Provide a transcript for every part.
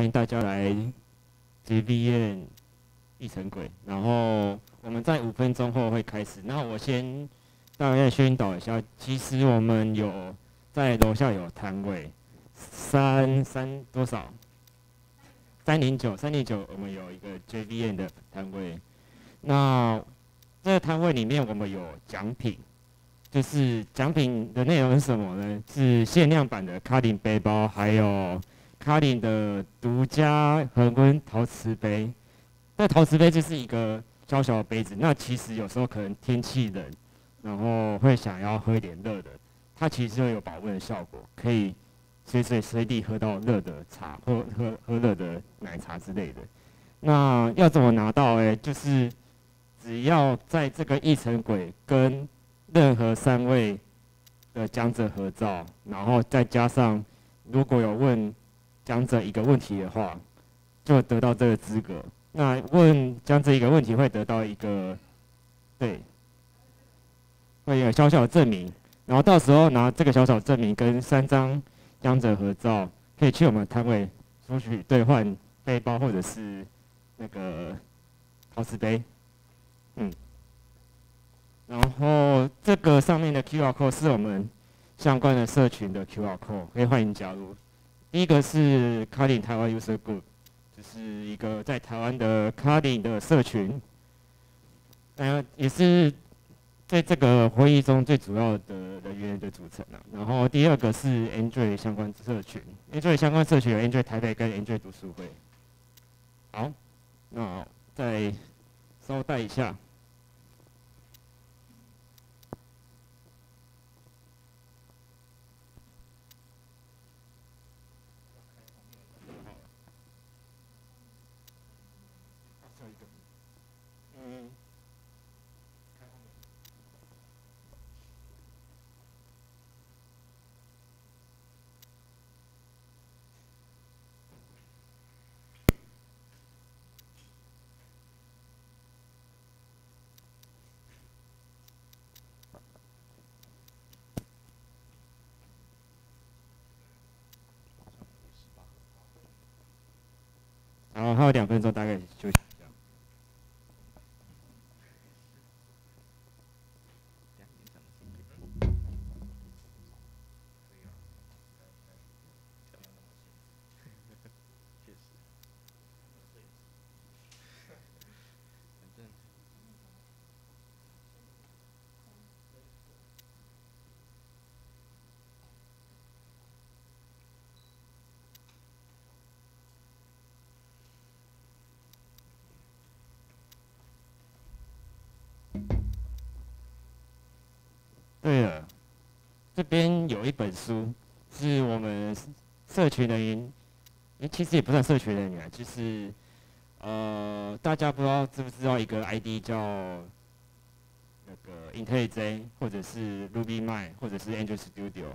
欢迎大家来 G V N 一层鬼。然后我们在五分钟后会开始。那我先大概宣导一下，其实我们有在楼下有摊位，三三多少？三零九三零九，我们有一个 J V N 的摊位。那这个摊位里面我们有奖品。就是奖品的内容是什么呢？是限量版的卡林背包，还有卡林的独家恒温陶瓷杯。这陶瓷杯就是一个小小的杯子。那其实有时候可能天气冷，然后会想要喝一点热的，它其实会有保温的效果，可以随时随地喝到热的茶，喝喝喝热的奶茶之类的。那要怎么拿到？哎，就是只要在这个一层轨跟任何三位的讲者合照，然后再加上如果有问讲者一个问题的话，就得到这个资格。那问讲者一个问题会得到一个，对，会有小小的证明。然后到时候拿这个小小证明跟三张讲者合照，可以去我们摊位索取兑换背包或者是那个陶瓷杯，嗯。然后这个上面的 QR code 是我们相关的社群的 QR code，可以欢迎加入。第一个是 Carding 台湾 User Group，就是一个在台湾的 Carding 的社群，呃，也是在这个会议中最主要的人员的组成啊。然后第二个是 Android 相关社群，Android 相关社群有 Android 台北跟 Android 读书会。好，那再稍带一下。然后还有两分钟，大概休息。这边有一本书，是我们社群人员，诶，其实也不算社群人员，就是呃，大家不知道知不知道一个 ID 叫那个 IntelliJ，或者是 RubyMine，或者是 Angel Studio，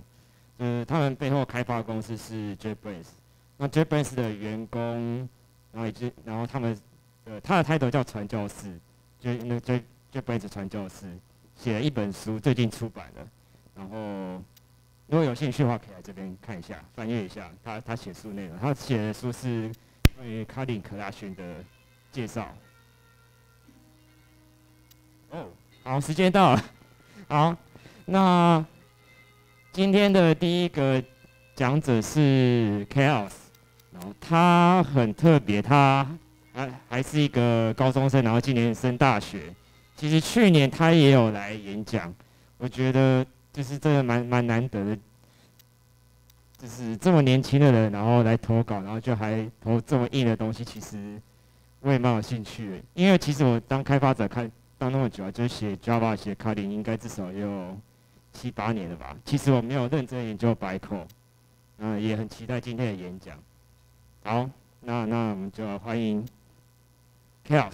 嗯，他们背后开发公司是 JetBrains，那 JetBrains 的员工，然后以及然后他们，呃，他的 title 叫传教士，就那 Jet JetBrains 传教士。写了一本书，最近出版了。然后，如果有兴趣的话，可以来这边看一下，翻阅一下他他写书内容。他写的书是关于卡林克拉逊的介绍。哦，好，时间到了。好，那今天的第一个讲者是 Chaos，然后他很特别，他还还是一个高中生，然后今年升大学。其实去年他也有来演讲，我觉得就是真的蛮蛮难得的，就是这么年轻的人，然后来投稿，然后就还投这么硬的东西，其实我也蛮有兴趣的。因为其实我当开发者看当那么久啊，就写 Java、写 c o d i n 应该至少也有七八年了吧。其实我没有认真研究 Bytecode，嗯，也很期待今天的演讲。好，那那我们就欢迎 Chaos。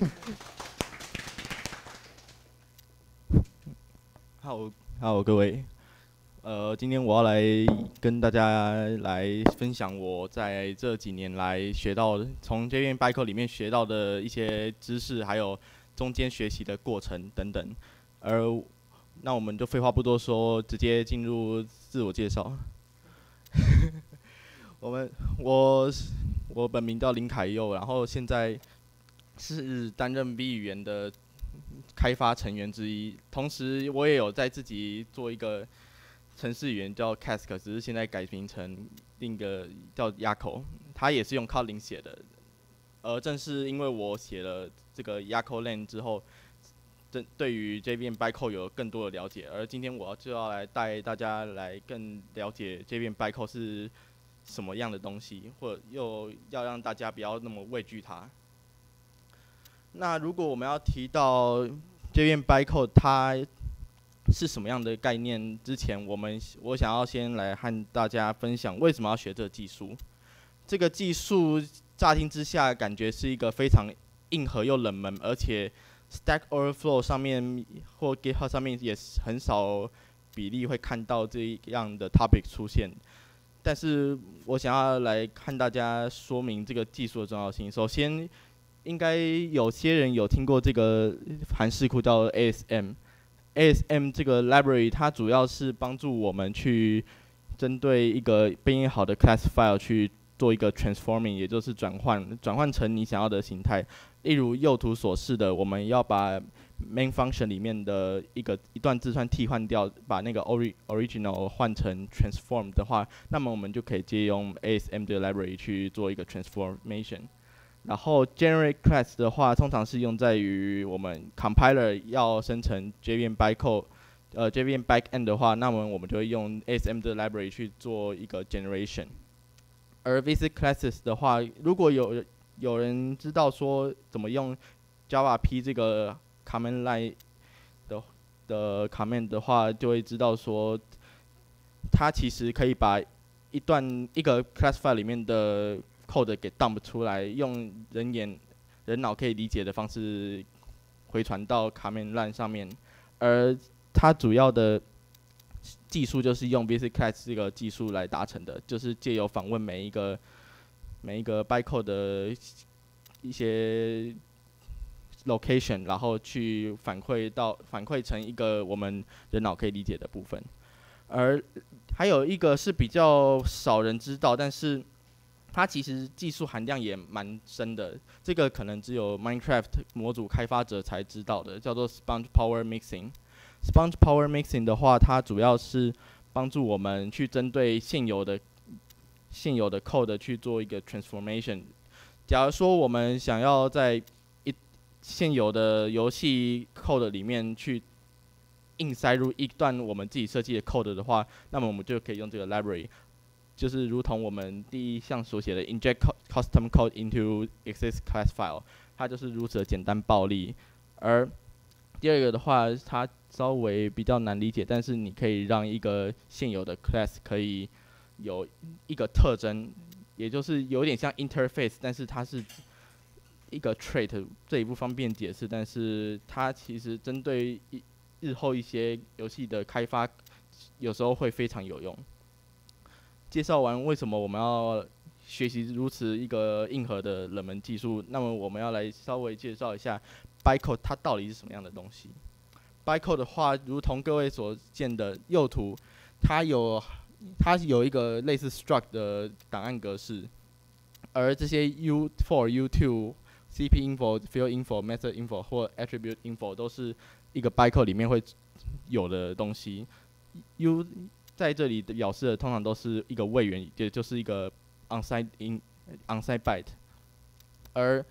好，好，各位，呃，今天我要来跟大家来分享我在这几年来学到从这边 Bytecode 里面学到的一些知识，还有中间学习的过程等等。而那我们就废话不多说，直接进入自我介绍。我们我我本名叫林凯佑，然后现在是担任 B 语言的开发成员之一，同时我也有在自己做一个程式语言叫 Cask，只是现在改名成另一个叫 Yako，它也是用 Kotlin 写的。而正是因为我写了这个 Yako Land 之后，正对于 JVM Bytecode 有更多的了解。而今天我就要来带大家来更了解 JVM Bytecode 是什么样的东西，或者又要让大家不要那么畏惧它。那如果我们要提到这边 bycode 它是什么样的概念之前，我们我想要先来和大家分享为什么要学这个技术。这个技术乍听之下感觉是一个非常硬核又冷门，而且 Stack Overflow 上面或 GitHub 上面也很少比例会看到这样的 topic 出现。但是我想要来看大家说明这个技术的重要性。首先，应该有些人有听过这个韩式库叫 ASM。ASM 这个 library 它主要是帮助我们去针对一个编译好的 class file 去做一个 transforming，也就是转换，转换成你想要的形态。例如右图所示的，我们要把 main function 里面的一个一段字串替换掉，把那个 ori original 换成 transform 的话，那么我们就可以借用 ASM 的 library 去做一个 transformation。然后 generate class 的话，通常是用在于我们 compiler 要生成 JVM bytecode，呃 JVM backend 的话，那么我们就会用 ASM 的 library 去做一个 generation。而 visit classes 的话，如果有有人知道说怎么用 Java P 这个 command line 的的 command 的话，就会知道说，它其实可以把一段一个 class file 里面的 code 给 dump 出来，用人眼人脑可以理解的方式回传到 command line 上面。而它主要的技术就是用 visicet 这个技术来达成的，就是借由访问每一个每一个 bytecode 的一些 location，然后去反馈到反馈成一个我们人脑可以理解的部分。而还有一个是比较少人知道，但是它其实技术含量也蛮深的。这个可能只有 Minecraft 模组开发者才知道的，叫做 Sponge Power Mixing。Sponge Power Mixing 的话，它主要是帮助我们去针对现有的现有的 code 去做一个 transformation。假如说我们想要在一现有的游戏 code 里面去硬塞入一段我们自己设计的 code 的话，那么我们就可以用这个 library，就是如同我们第一项所写的 inject custom code into exist class file，它就是如此的简单暴力。而第二个的话，它稍微比较难理解，但是你可以让一个现有的 class 可以有一个特征，也就是有点像 interface，但是它是一个 trait，这一不方便解释，但是它其实针对日后一些游戏的开发，有时候会非常有用。介绍完为什么我们要学习如此一个硬核的冷门技术，那么我们要来稍微介绍一下 bytecode 它到底是什么样的东西。bytecode 的话，如同各位所见的右图，它有它有一个类似 struct 的档案格式，而这些 u4、u2、cp info、field info、method info 或 attribute info 都是一个 bytecode 里面会有的东西。u 在这里表示的通常都是一个位元，也就是一个 onside in onside byte，而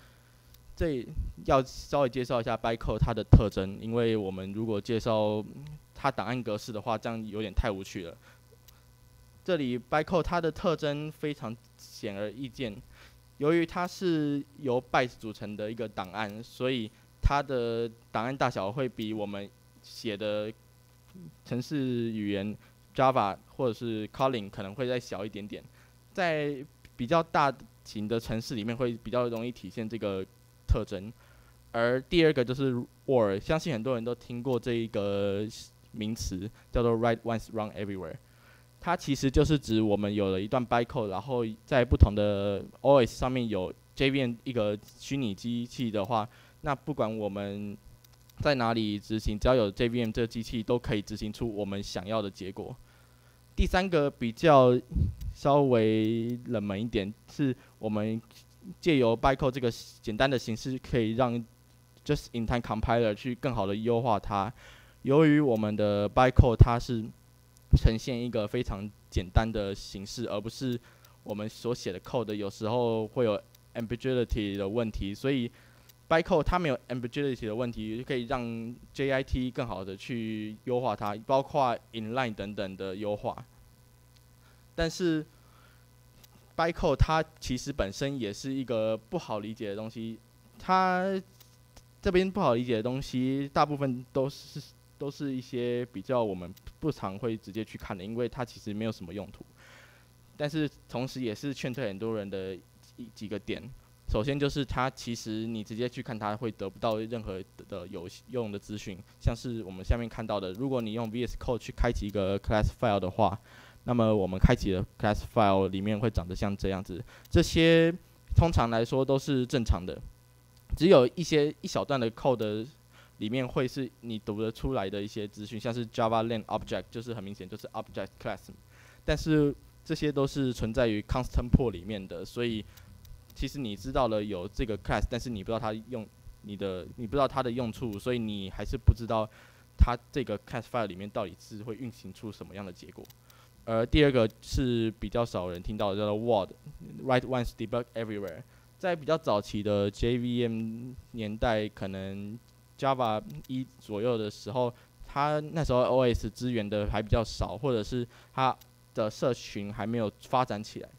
这要稍微介绍一下 bytecode 它的特征，因为我们如果介绍它档案格式的话，这样有点太无趣了。这里 bytecode 它的特征非常显而易见，由于它是由 byte 组成的一个档案，所以它的档案大小会比我们写的程式语言 Java 或者是 Kotlin 可能会再小一点点，在比较大型的城市里面会比较容易体现这个特征。而第二个就是 word，相信很多人都听过这一个名词，叫做 write once run everywhere。它其实就是指我们有了一段 bytecode，然后在不同的 OS 上面有 JVM 一个虚拟机器的话，那不管我们在哪里执行，只要有 JVM 这个机器都可以执行出我们想要的结果。第三个比较稍微冷门一点，是我们借由 bytecode 这个简单的形式，可以让 just-in-time compiler 去更好的优化它。由于我们的 bytecode 它是呈现一个非常简单的形式，而不是我们所写的 code 有时候会有 ambiguity 的问题，所以 bycode 它没有 ambiguity 的问题，就可以让 JIT 更好的去优化它，包括 inline 等等的优化。但是 bycode 它其实本身也是一个不好理解的东西，它这边不好理解的东西，大部分都是都是一些比较我们不常会直接去看的，因为它其实没有什么用途。但是同时也是劝退很多人的一几个点。首先就是它其实你直接去看它会得不到任何的有用的资讯，像是我们下面看到的，如果你用 VS Code 去开启一个 class file 的话，那么我们开启的 class file 里面会长得像这样子。这些通常来说都是正常的，只有一些一小段的 code 里面会是你读得出来的一些资讯，像是 Java Len Object 就是很明显就是 Object Class，但是这些都是存在于 Constant Pool 里面的，所以其实你知道了有这个 class，但是你不知道它用你的你不知道它的用处，所以你还是不知道它这个 class file 里面到底是会运行出什么样的结果。而第二个是比较少人听到的，叫做 word write Once Debug Everywhere。在比较早期的 JVM 年代，可能 Java 一左右的时候，它那时候 OS 资源的还比较少，或者是它的社群还没有发展起来。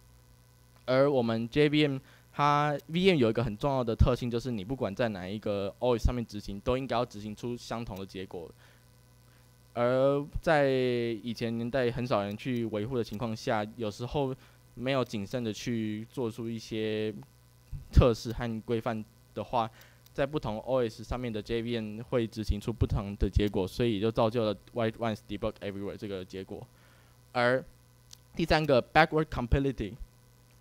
而我们 JVM 它 VM 有一个很重要的特性，就是你不管在哪一个 OS 上面执行，都应该要执行出相同的结果。而在以前年代很少人去维护的情况下，有时候没有谨慎的去做出一些测试和规范的话，在不同 OS 上面的 JVM 会执行出不同的结果，所以就造就了 White Once Debug Everywhere 这个结果。而第三个 Backward Compatibility，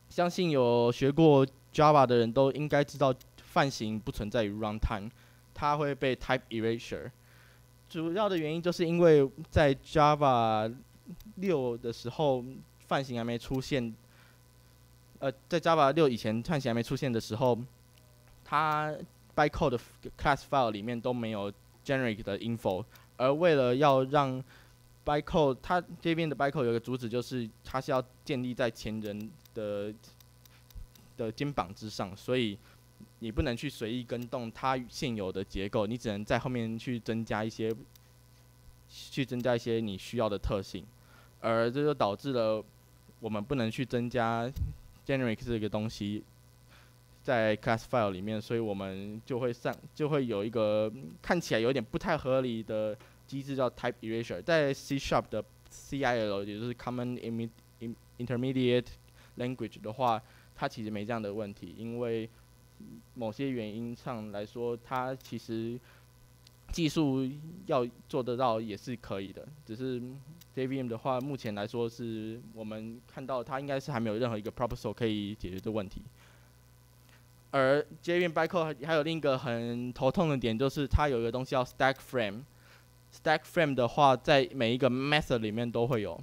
相信有学过 Java 的人都应该知道，范型不存在于 Runtime，它会被 Type Erasure。主要的原因就是因为在 Java 六的时候，范型还没出现。呃，在 Java 六以前，范型还没出现的时候，它 bytecode class file 里面都没有 generic 的 info。而为了要让 bytecode，它这边的 bytecode 有个主旨，就是它是要建立在前人的的肩膀之上，所以。你不能去随意跟动它现有的结构，你只能在后面去增加一些，去增加一些你需要的特性，而这就导致了我们不能去增加 generic 这个东西在 class file 里面，所以我们就会上就会有一个看起来有点不太合理的机制叫 type erasure，在 C sharp 的 CIL 也就是 common intermediate language 的话，它其实没这样的问题，因为某些原因上来说，它其实技术要做得到也是可以的。只是 JVM 的话，目前来说是我们看到它应该是还没有任何一个 proposal 可以解决这问题。而 JVM bycode 还有另一个很头痛的点，就是它有一个东西叫 stack frame。stack frame 的话，在每一个 method 里面都会有，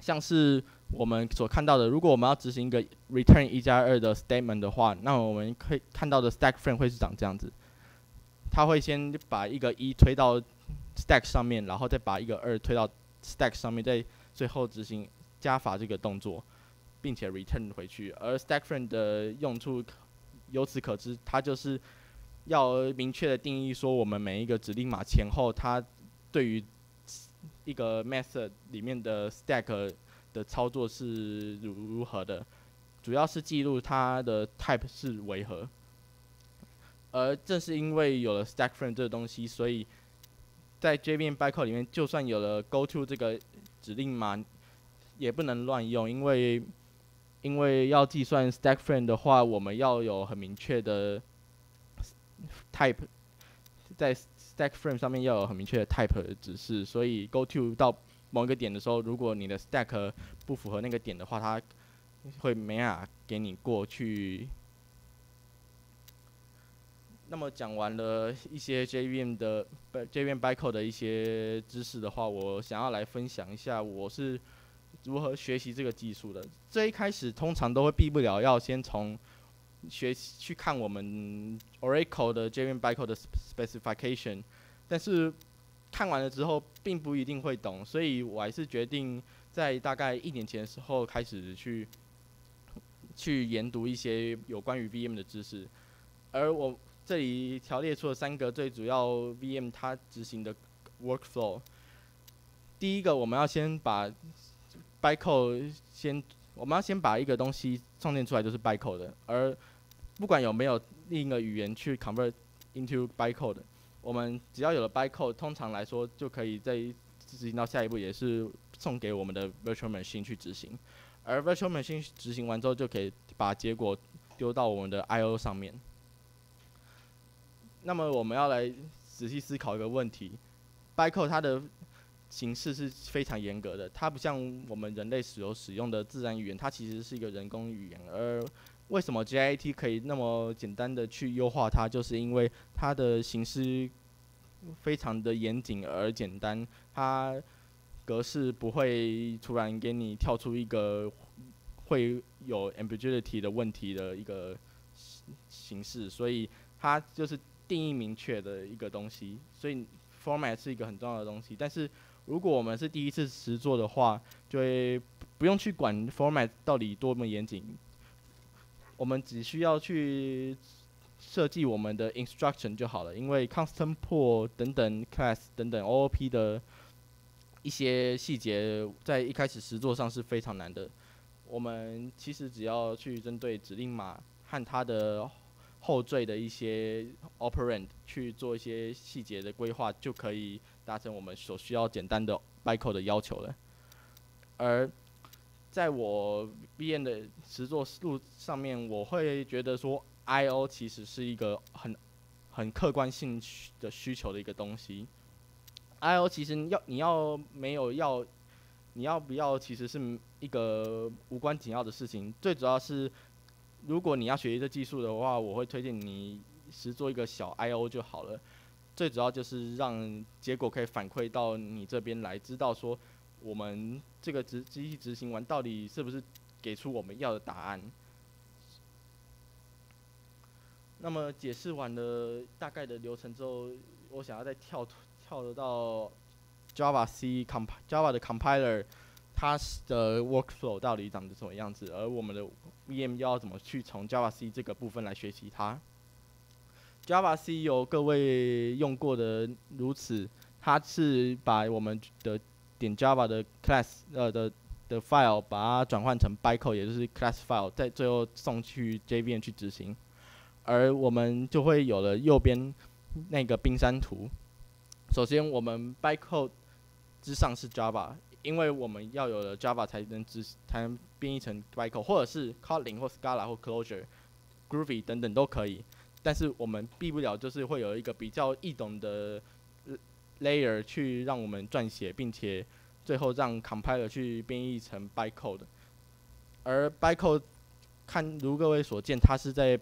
像是。我们所看到的，如果我们要执行一个 return 一加二的 statement 的话，那我们可以看到的 stack frame 会是长这样子。它会先把一个一推到 stack 上面，然后再把一个二推到 stack 上面，再最后执行加法这个动作，并且 return 回去。而 stack frame 的用处由此可知，它就是要明确的定义说，我们每一个指令码前后，它对于一个 method 里面的 stack。的操作是如如何的，主要是记录它的 type 是为何。而正是因为有了 stack frame 这个东西，所以在 JVM bytecode 里面，就算有了 goto 这个指令码，也不能乱用，因为因为要计算 stack frame 的话，我们要有很明确的 type，在 stack frame 上面要有很明确的 type 的指示，所以 goto 到某一个点的时候，如果你的 stack 不符合那个点的话，它会没法给你过去。那么讲完了一些 JVM 的 JVM bytecode 的一些知识的话，我想要来分享一下我是如何学习这个技术的。最一开始通常都会避不了要先从学习去看我们 Oracle 的 JVM Bytecode 的 specification，但是看完了之后并不一定会懂，所以我还是决定在大概一年前的时候开始去去研读一些有关于 VM 的知识，而我这里条列出了三个最主要 VM 它执行的 workflow。第一个，我们要先把 bytecode 先，我们要先把一个东西创建出来，就是 bytecode 的。而不管有没有另一个语言去 convert into bytecode，我们只要有了 bytecode，通常来说就可以在执行到下一步，也是送给我们的 virtual machine 去执行。而 virtual machine 执行完之后，就可以把结果丢到我们的 I/O 上面。那么我们要来仔细思考一个问题：bytecode 它的形式是非常严格的，它不像我们人类所使用的自然语言，它其实是一个人工语言。而为什么 Git 可以那么简单的去优化它，就是因为它的形式非常的严谨而简单，它格式不会突然给你跳出一个会有 ambiguity 的问题的一个形式，所以它就是定义明确的一个东西。所以 format 是一个很重要的东西，但是如果我们是第一次实做的话，就会不用去管 format 到底多么严谨，我们只需要去设计我们的 instruction 就好了。因为 constant pool 等等 class 等等 OOP 的一些细节，在一开始实作上是非常难的。我们其实只要去针对指令码和它的后缀的一些 operand 去做一些细节的规划，就可以。达成我们所需要简单的 bytecode 的要求了。而在我 VM 的实作路上面，我会觉得说 I/O 其实是一个很很客观性的需求的一个东西。I/O 其实要你要没有要你要不要，其实是一个无关紧要的事情。最主要是，如果你要学习这技术的话，我会推荐你实做一个小 I/O 就好了。最主要就是让结果可以反馈到你这边来，知道说我们这个执机器执行完到底是不是给出我们要的答案。那么解释完了大概的流程之后，我想要再跳跳得到 Java C comp Java 的 compiler，它的 workflow 到底长得什么样子，而我们的 VM 要怎么去从 Java C 这个部分来学习它。Java C 有各位用过的如此，它是把我们的点 Java 的 class 呃的的 file 把它转换成 bytecode，也就是 class file，在最后送去 JVM 去执行，而我们就会有了右边那个冰山图。首先，我们 bytecode 之上是 Java，因为我们要有了 Java 才能执才能编译成 bytecode，或者是 Kotlin 或 Scala 或 Clojure、Groovy 等等都可以。但是我们避不了，就是会有一个比较易懂的 layer 去让我们撰写，并且最后让 compiler 去编译成 bytecode。而 bytecode 看如各位所见，它是在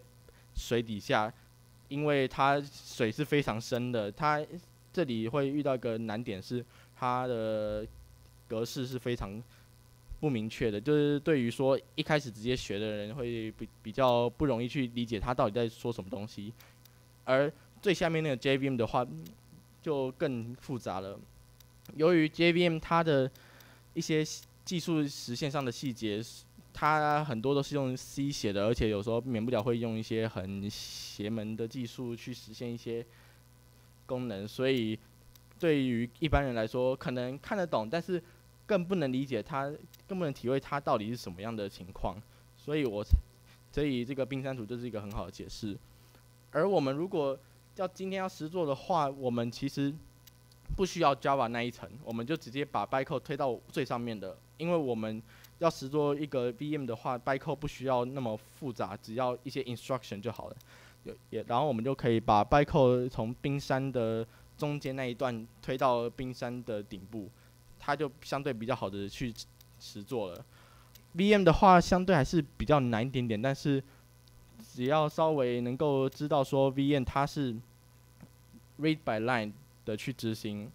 水底下，因为它水是非常深的。它这里会遇到一个难点是，它的格式是非常。不明确的，就是对于说一开始直接学的人会比比较不容易去理解它到底在说什么东西，而最下面那个 JVM 的话就更复杂了。由于 JVM 它的一些技术实现上的细节，它很多都是用 C 写的，而且有时候免不了会用一些很邪门的技术去实现一些功能，所以对于一般人来说可能看得懂，但是。更不能理解它，更不能体会它到底是什么样的情况，所以我所以这个冰山图就是一个很好的解释。而我们如果要今天要实做的话，我们其实不需要 Java 那一层，我们就直接把 bytecode 推到最上面的，因为我们要实做一个 VM 的话，bytecode 不需要那么复杂，只要一些 instruction 就好了。有也，然后我们就可以把 bytecode 从冰山的中间那一段推到冰山的顶部。它就相对比较好的去实做了，VM 的话相对还是比较难一点点，但是只要稍微能够知道说，Vn 它是 read by line 的去执行，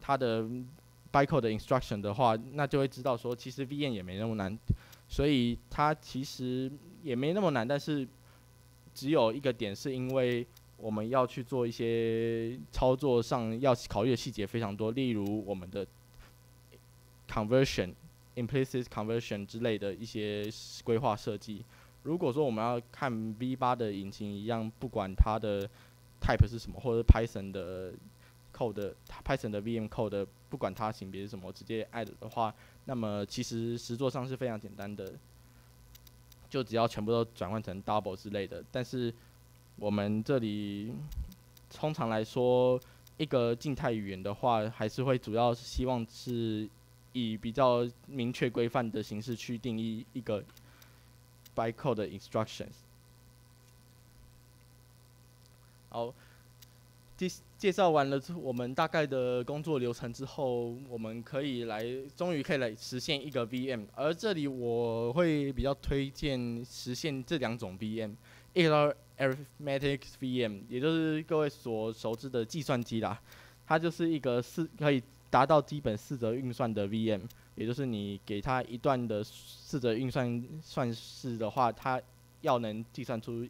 它的 bytecode 的 instruction 的话，那就会知道说，其实 Vn 也没那么难，所以它其实也没那么难，但是只有一个点，是因为我们要去做一些操作上要考虑的细节非常多，例如我们的 conversion、implicit conversion 之类的一些规划设计。如果说我们要看 V8 的引擎一样，不管它的 type 是什么，或者 Python 的 code、Python 的 VM code，不管它型别是什么，直接 add 的话，那么其实实作上是非常简单的，就只要全部都转换成 double 之类的。但是我们这里通常来说，一个静态语言的话，还是会主要是希望是以比较明确规范的形式去定义一个 bytecode instructions。好，介介绍完了我们大概的工作流程之后，我们可以来，终于可以来实现一个 VM。而这里我会比较推荐实现这两种 VM，一个 Arithmetic VM，也就是各位所熟知的计算机啦。它就是一个四可以达到基本四则运算的 VM，也就是你给它一段的四则运算算式的话，它要能计算出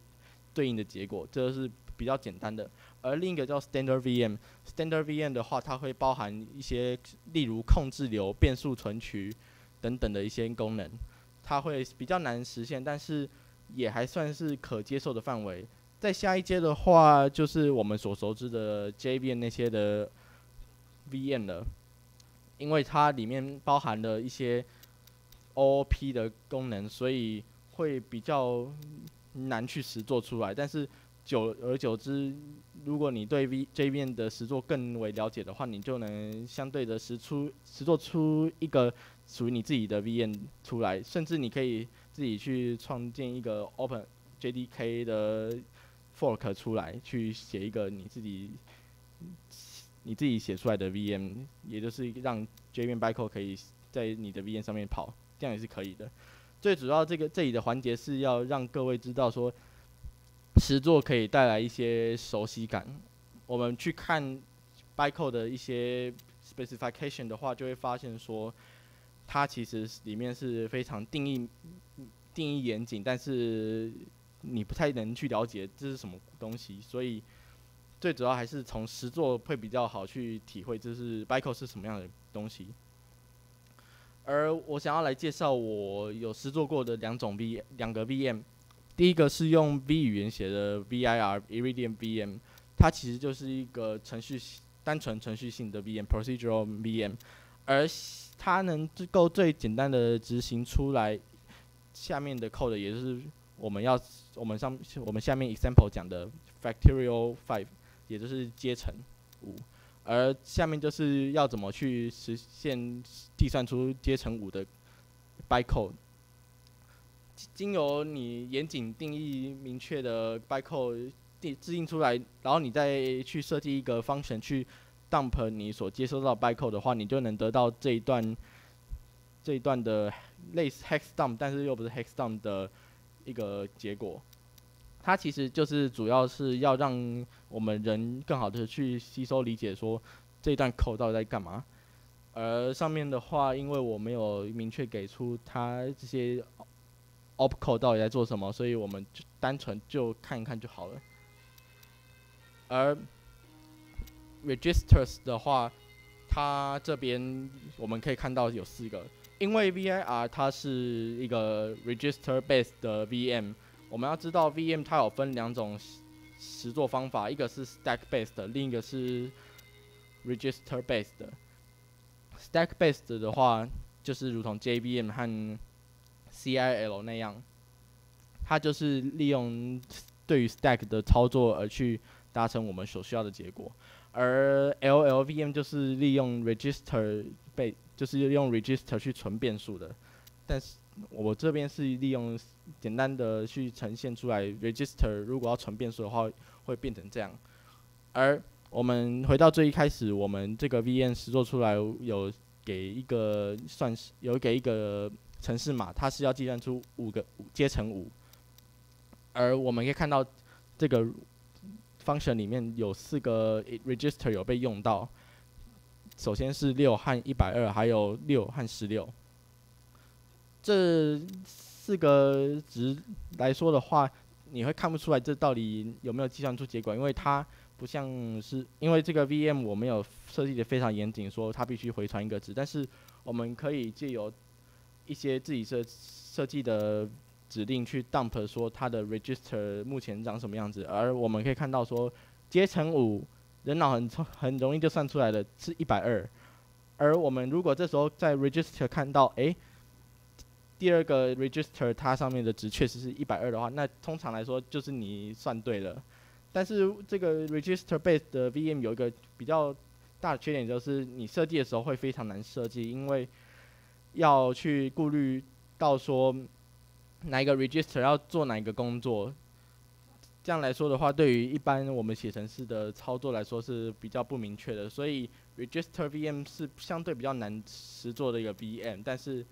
对应的结果，这是。比较简单的，而另一个叫 Standard VM，Standard VM 的话，它会包含一些例如控制流、变数存取等等的一些功能，它会比较难实现，但是也还算是可接受的范围。在下一阶的话，就是我们所熟知的 JVM 那些的 VM 了，因为它里面包含了一些 OOP 的功能，所以会比较难去实做出来，但是。久而久之，如果你对 V 这面的实作更为了解的话，你就能相对的实出实做出一个属于你自己的 VM 出来，甚至你可以自己去创建一个 Open JDK 的 fork 出来，去写一个你自己你自己写出来的 VM，也就是让 JVM bytecode 可以在你的 VM 上面跑，这样也是可以的。最主要这个这里的环节是要让各位知道说。实作可以带来一些熟悉感。我们去看 bytecode 的一些 specification 的话，就会发现说，它其实里面是非常定义定义严谨，但是你不太能去了解这是什么东西。所以最主要还是从实作会比较好去体会就是 bytecode 是什么样的东西。而我想要来介绍我有实作过的两种 V 两个 VM。第一个是用 V 语言写的 VIR Iridium VM，它其实就是一个程序单纯程序性的 VM，procedural VM，而它能够最简单的执行出来下面的 code，也就是我们要我们上我们下面 example 讲的 factorial five，也就是阶乘五，而下面就是要怎么去实现计算出阶乘五的 bytecode。经由你严谨定义明确的 bytecode 定制定出来，然后你再去设计一个方程去 dump 你所接收到 bytecode 的话，你就能得到这一段这一段的类似 hex dump，但是又不是 hex dump 的一个结果。它其实就是主要是要让我们人更好的去吸收理解说这一段 code 到底在干嘛。而上面的话，因为我没有明确给出它这些。opcode 到底在做什么？所以我们就单纯就看一看就好了。而 registers 的话，它这边我们可以看到有四个，因为 VIR 它是一个 register based 的 VM。我们要知道 VM 它有分两种实作方法，一个是 stack based，另一个是 register based。stack based 的话，就是如同 JVM 和 CIL 那样，它就是利用对于 stack 的操作而去达成我们所需要的结果，而 LLVM 就是利用 register 被，就是用 register 去存变数的。但是我这边是利用简单的去呈现出来，register 如果要存变数的话，会变成这样。而我们回到最一开始，我们这个 VM 实做出来有给一个算是有给一个。城市码，它是要计算出五个阶乘五，而我们可以看到这个 function 里面有四个 register 有被用到，首先是六和一百二，还有六和十六。这四个值来说的话，你会看不出来这到底有没有计算出结果，因为它不像是因为这个 VM 我没有设计的非常严谨，说它必须回传一个值，但是我们可以借由一些自己设设计的指令去 dump 说它的 register 目前长什么样子，而我们可以看到说阶乘五，人脑很很容易就算出来的是一百二，而我们如果这时候在 register 看到，诶。第二个 register 它上面的值确实是一百二的话，那通常来说就是你算对了。但是这个 register base 的 VM 有一个比较大的缺点，就是你设计的时候会非常难设计，因为要去顾虑到说哪一个 register 要做哪一个工作。这样来说的话，对于一般我们写程式的操作来说是比较不明确的，所以 register VM 是相对比较难实做的一个 VM，但是。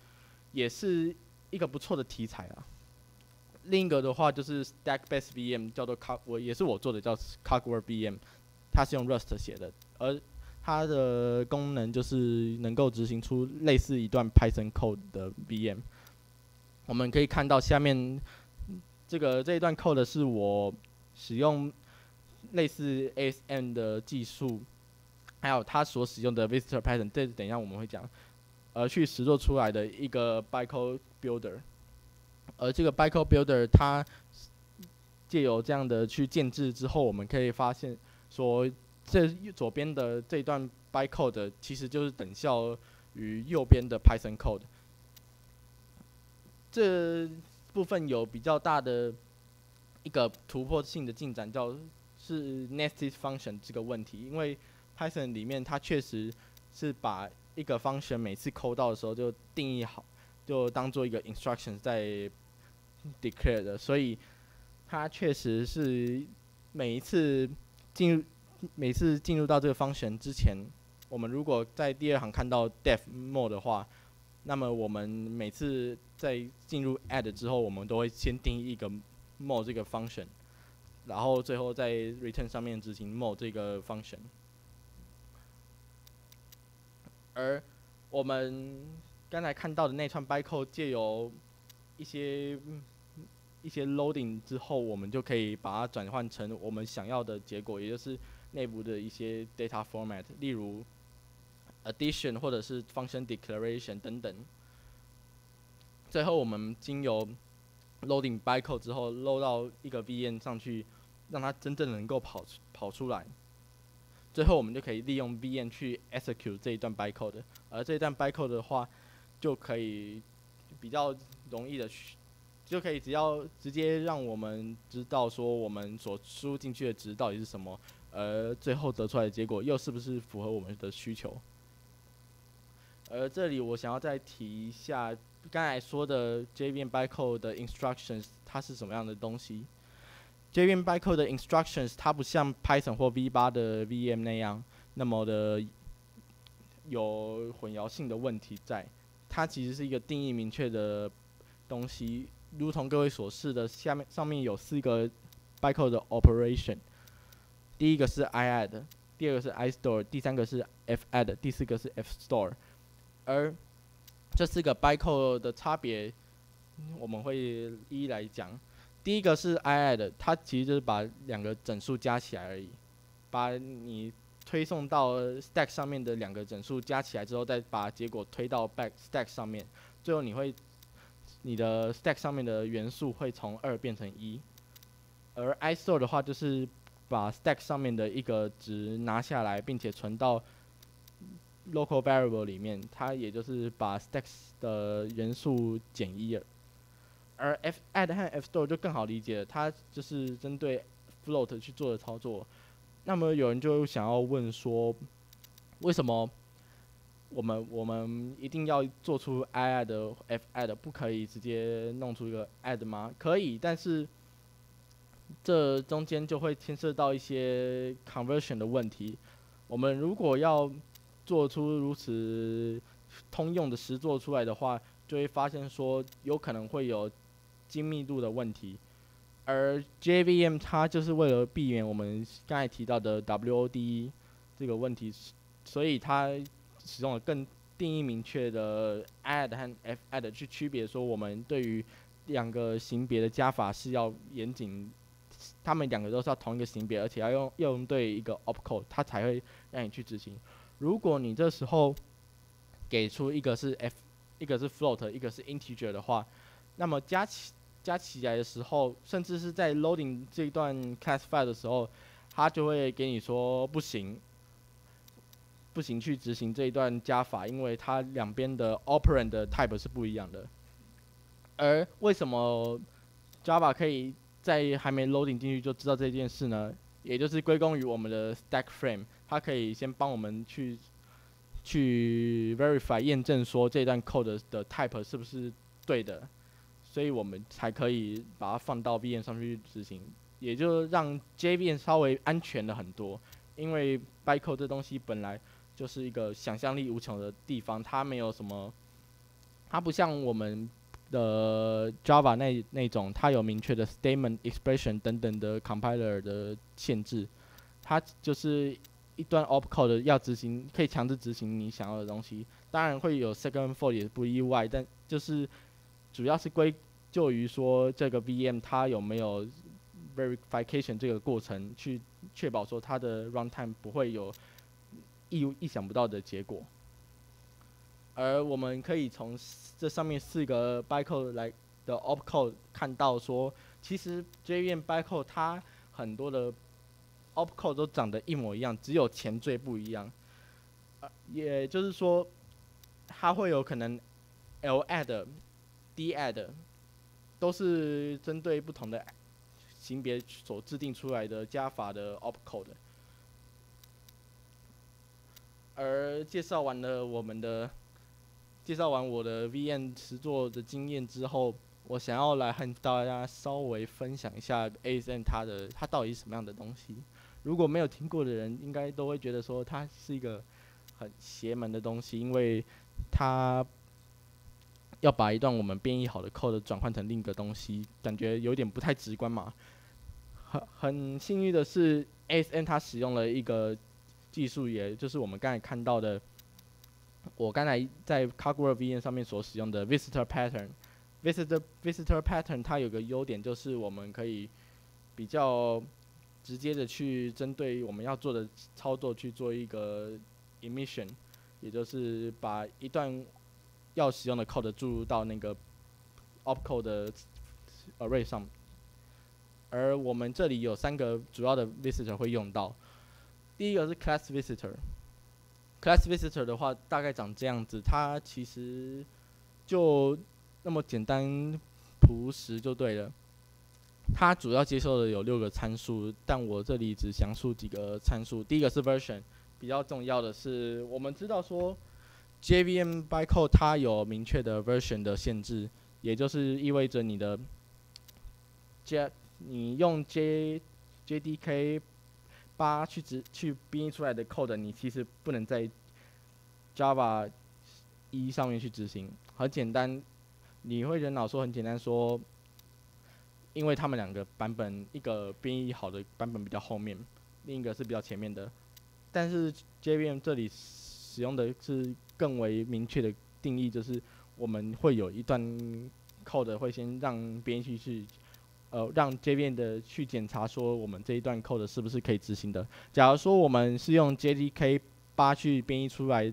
也是一个不错的题材啊。另一个的话就是 Stack-based VM，叫做 c 我也是我做的叫 Cogwork VM，它是用 Rust 写的，而它的功能就是能够执行出类似一段 Python code 的 VM。我们可以看到下面这个这一段 code 是我使用类似 ASM 的技术，还有它所使用的 Visitor Pattern，这等一下我们会讲。而去实作出来的一个 Bytecode Builder，而这个 Bytecode Builder 它借由这样的去建制之后，我们可以发现说，这左边的这段 bycode 其实就是等效于右边的 Python code。这部分有比较大的一个突破性的进展，叫是 Nested Function 这个问题，因为 Python 里面它确实是把一个方选每次扣到的时候就定义好，就当做一个 instruction 在 declare 的，所以它确实是每一次进入每次进入到这个方选之前，我们如果在第二行看到 def more 的话，那么我们每次在进入 add 之后，我们都会先定义一个 more 这个 function，然后最后在 return 上面执行 more 这个 function。而我们刚才看到的那串 bytecode 借由一些一些 loading 之后，我们就可以把它转换成我们想要的结果，也就是内部的一些 data format，例如 addition 或者是 function declaration 等等。最后，我们经由 loading bytecode 之后，load 到一个 VM 上去，让它真正能够跑跑出来。最后，我们就可以利用 VM 去 execute 这一段 bytecode，而这一段 bytecode 的话，就可以比较容易的去，就可以只要直接让我们知道说我们所输进去的值到底是什么，而最后得出来的结果又是不是符合我们的需求。而这里我想要再提一下刚才说的 JVM bytecode 的 instructions，它是什么样的东西？JVM bytecode 的 instructions 它不像 Python 或 V8 的 VM 那样那么的有混淆性的问题在，它其实是一个定义明确的东西，如同各位所示的，下面上面有四个 bytecode 的 operation，第一个是 iadd，第二个是 istore，第三个是 fadd，第四个是 fstore，而这四个 bytecode 的差别，我们会一一来讲。第一个是 iadd，它其实就是把两个整数加起来而已，把你推送到 stack 上面的两个整数加起来之后，再把结果推到 back stack 上面，最后你会你的 stack 上面的元素会从二变成一。而 istore 的话，就是把 stack 上面的一个值拿下来，并且存到 local variable 里面，它也就是把 stacks 的元素减一了。而 f add 和 f store 就更好理解了，它就是针对 float 去做的操作。那么有人就想要问说，为什么我们我们一定要做出 i add f add，不可以直接弄出一个 add 吗？可以，但是这中间就会牵涉到一些 conversion 的问题。我们如果要做出如此通用的实作出来的话，就会发现说有可能会有。精密度的问题，而 JVM 它就是为了避免我们刚才提到的 WOD 这个问题，所以它使用了更定义明确的 add 和 f add 去区别说我们对于两个型别的加法是要严谨，他们两个都是要同一个型别，而且要用要用对一个 opcode，它才会让你去执行。如果你这时候给出一个是 f，一个是 float，一个是 integer 的话，那么加起加起来的时候，甚至是在 loading 这一段 class file 的时候，它就会给你说不行，不行去执行这一段加法，因为它两边的 operand 的 type 是不一样的。而为什么 Java 可以在还没 loading 进去就知道这件事呢？也就是归功于我们的 stack frame，它可以先帮我们去去 verify 验证说这段 code 的 type 是不是对的，所以我们才可以把它放到 VM 上去执行，也就让 JVM 稍微安全了很多。因为 bytecode 这东西本来就是一个想象力无穷的地方，它没有什么，它不像我们。的 Java 那那种，它有明确的 statement、expression 等等的 compiler 的限制，它就是一段 opcode 要执行，可以强制执行你想要的东西。当然会有 second for 也不意外，但就是主要是归就于说这个 VM 它有没有 verification 这个过程，去确保说它的 runtime 不会有意意想不到的结果。而我们可以从这上面四个 bytecode 来的 opcode 看到，说其实 JVM bytecode 它很多的 opcode 都长得一模一样，只有前缀不一样。也就是说，它会有可能 ladd、dadd 都是针对不同的型别所制定出来的加法的 opcode。而介绍完了我们的。介绍完我的 VM 实作的经验之后，我想要来和大家稍微分享一下 ASN 它的它到底是什么样的东西。如果没有听过的人，应该都会觉得说它是一个很邪门的东西，因为它要把一段我们编译好的 code 转换成另一个东西，感觉有点不太直观嘛。很很幸运的是，S N 它使用了一个技术，也就是我们刚才看到的。我刚才在 Cargo VM 上面所使用的 Visitor Pattern，Visitor Visitor Pattern 它有个优点就是我们可以比较直接的去针对我们要做的操作去做一个 emission，也就是把一段要使用的 code 注入到那个 opcode 的 array 上。而我们这里有三个主要的 visitor 会用到，第一个是 class visitor。Class Visitor 的话，大概长这样子。它其实就那么简单朴实就对了。它主要接受的有六个参数，但我这里只详述几个参数。第一个是 Version，比较重要的是，我们知道说 JVM bytecode 它有明确的 Version 的限制，也就是意味着你的 J 你用 J JDK 八去执去编译出来的 code，你其实不能在 Java 一上面去执行。很简单，你会人脑说很简单说，因为他们两个版本，一个编译好的版本比较后面，另一个是比较前面的。但是 JVM 这里使用的是更为明确的定义，就是我们会有一段 code 会先让编辑去。呃，让 JVM 的去检查说我们这一段 code 是不是可以执行的。假如说我们是用 JDK 八去编译出来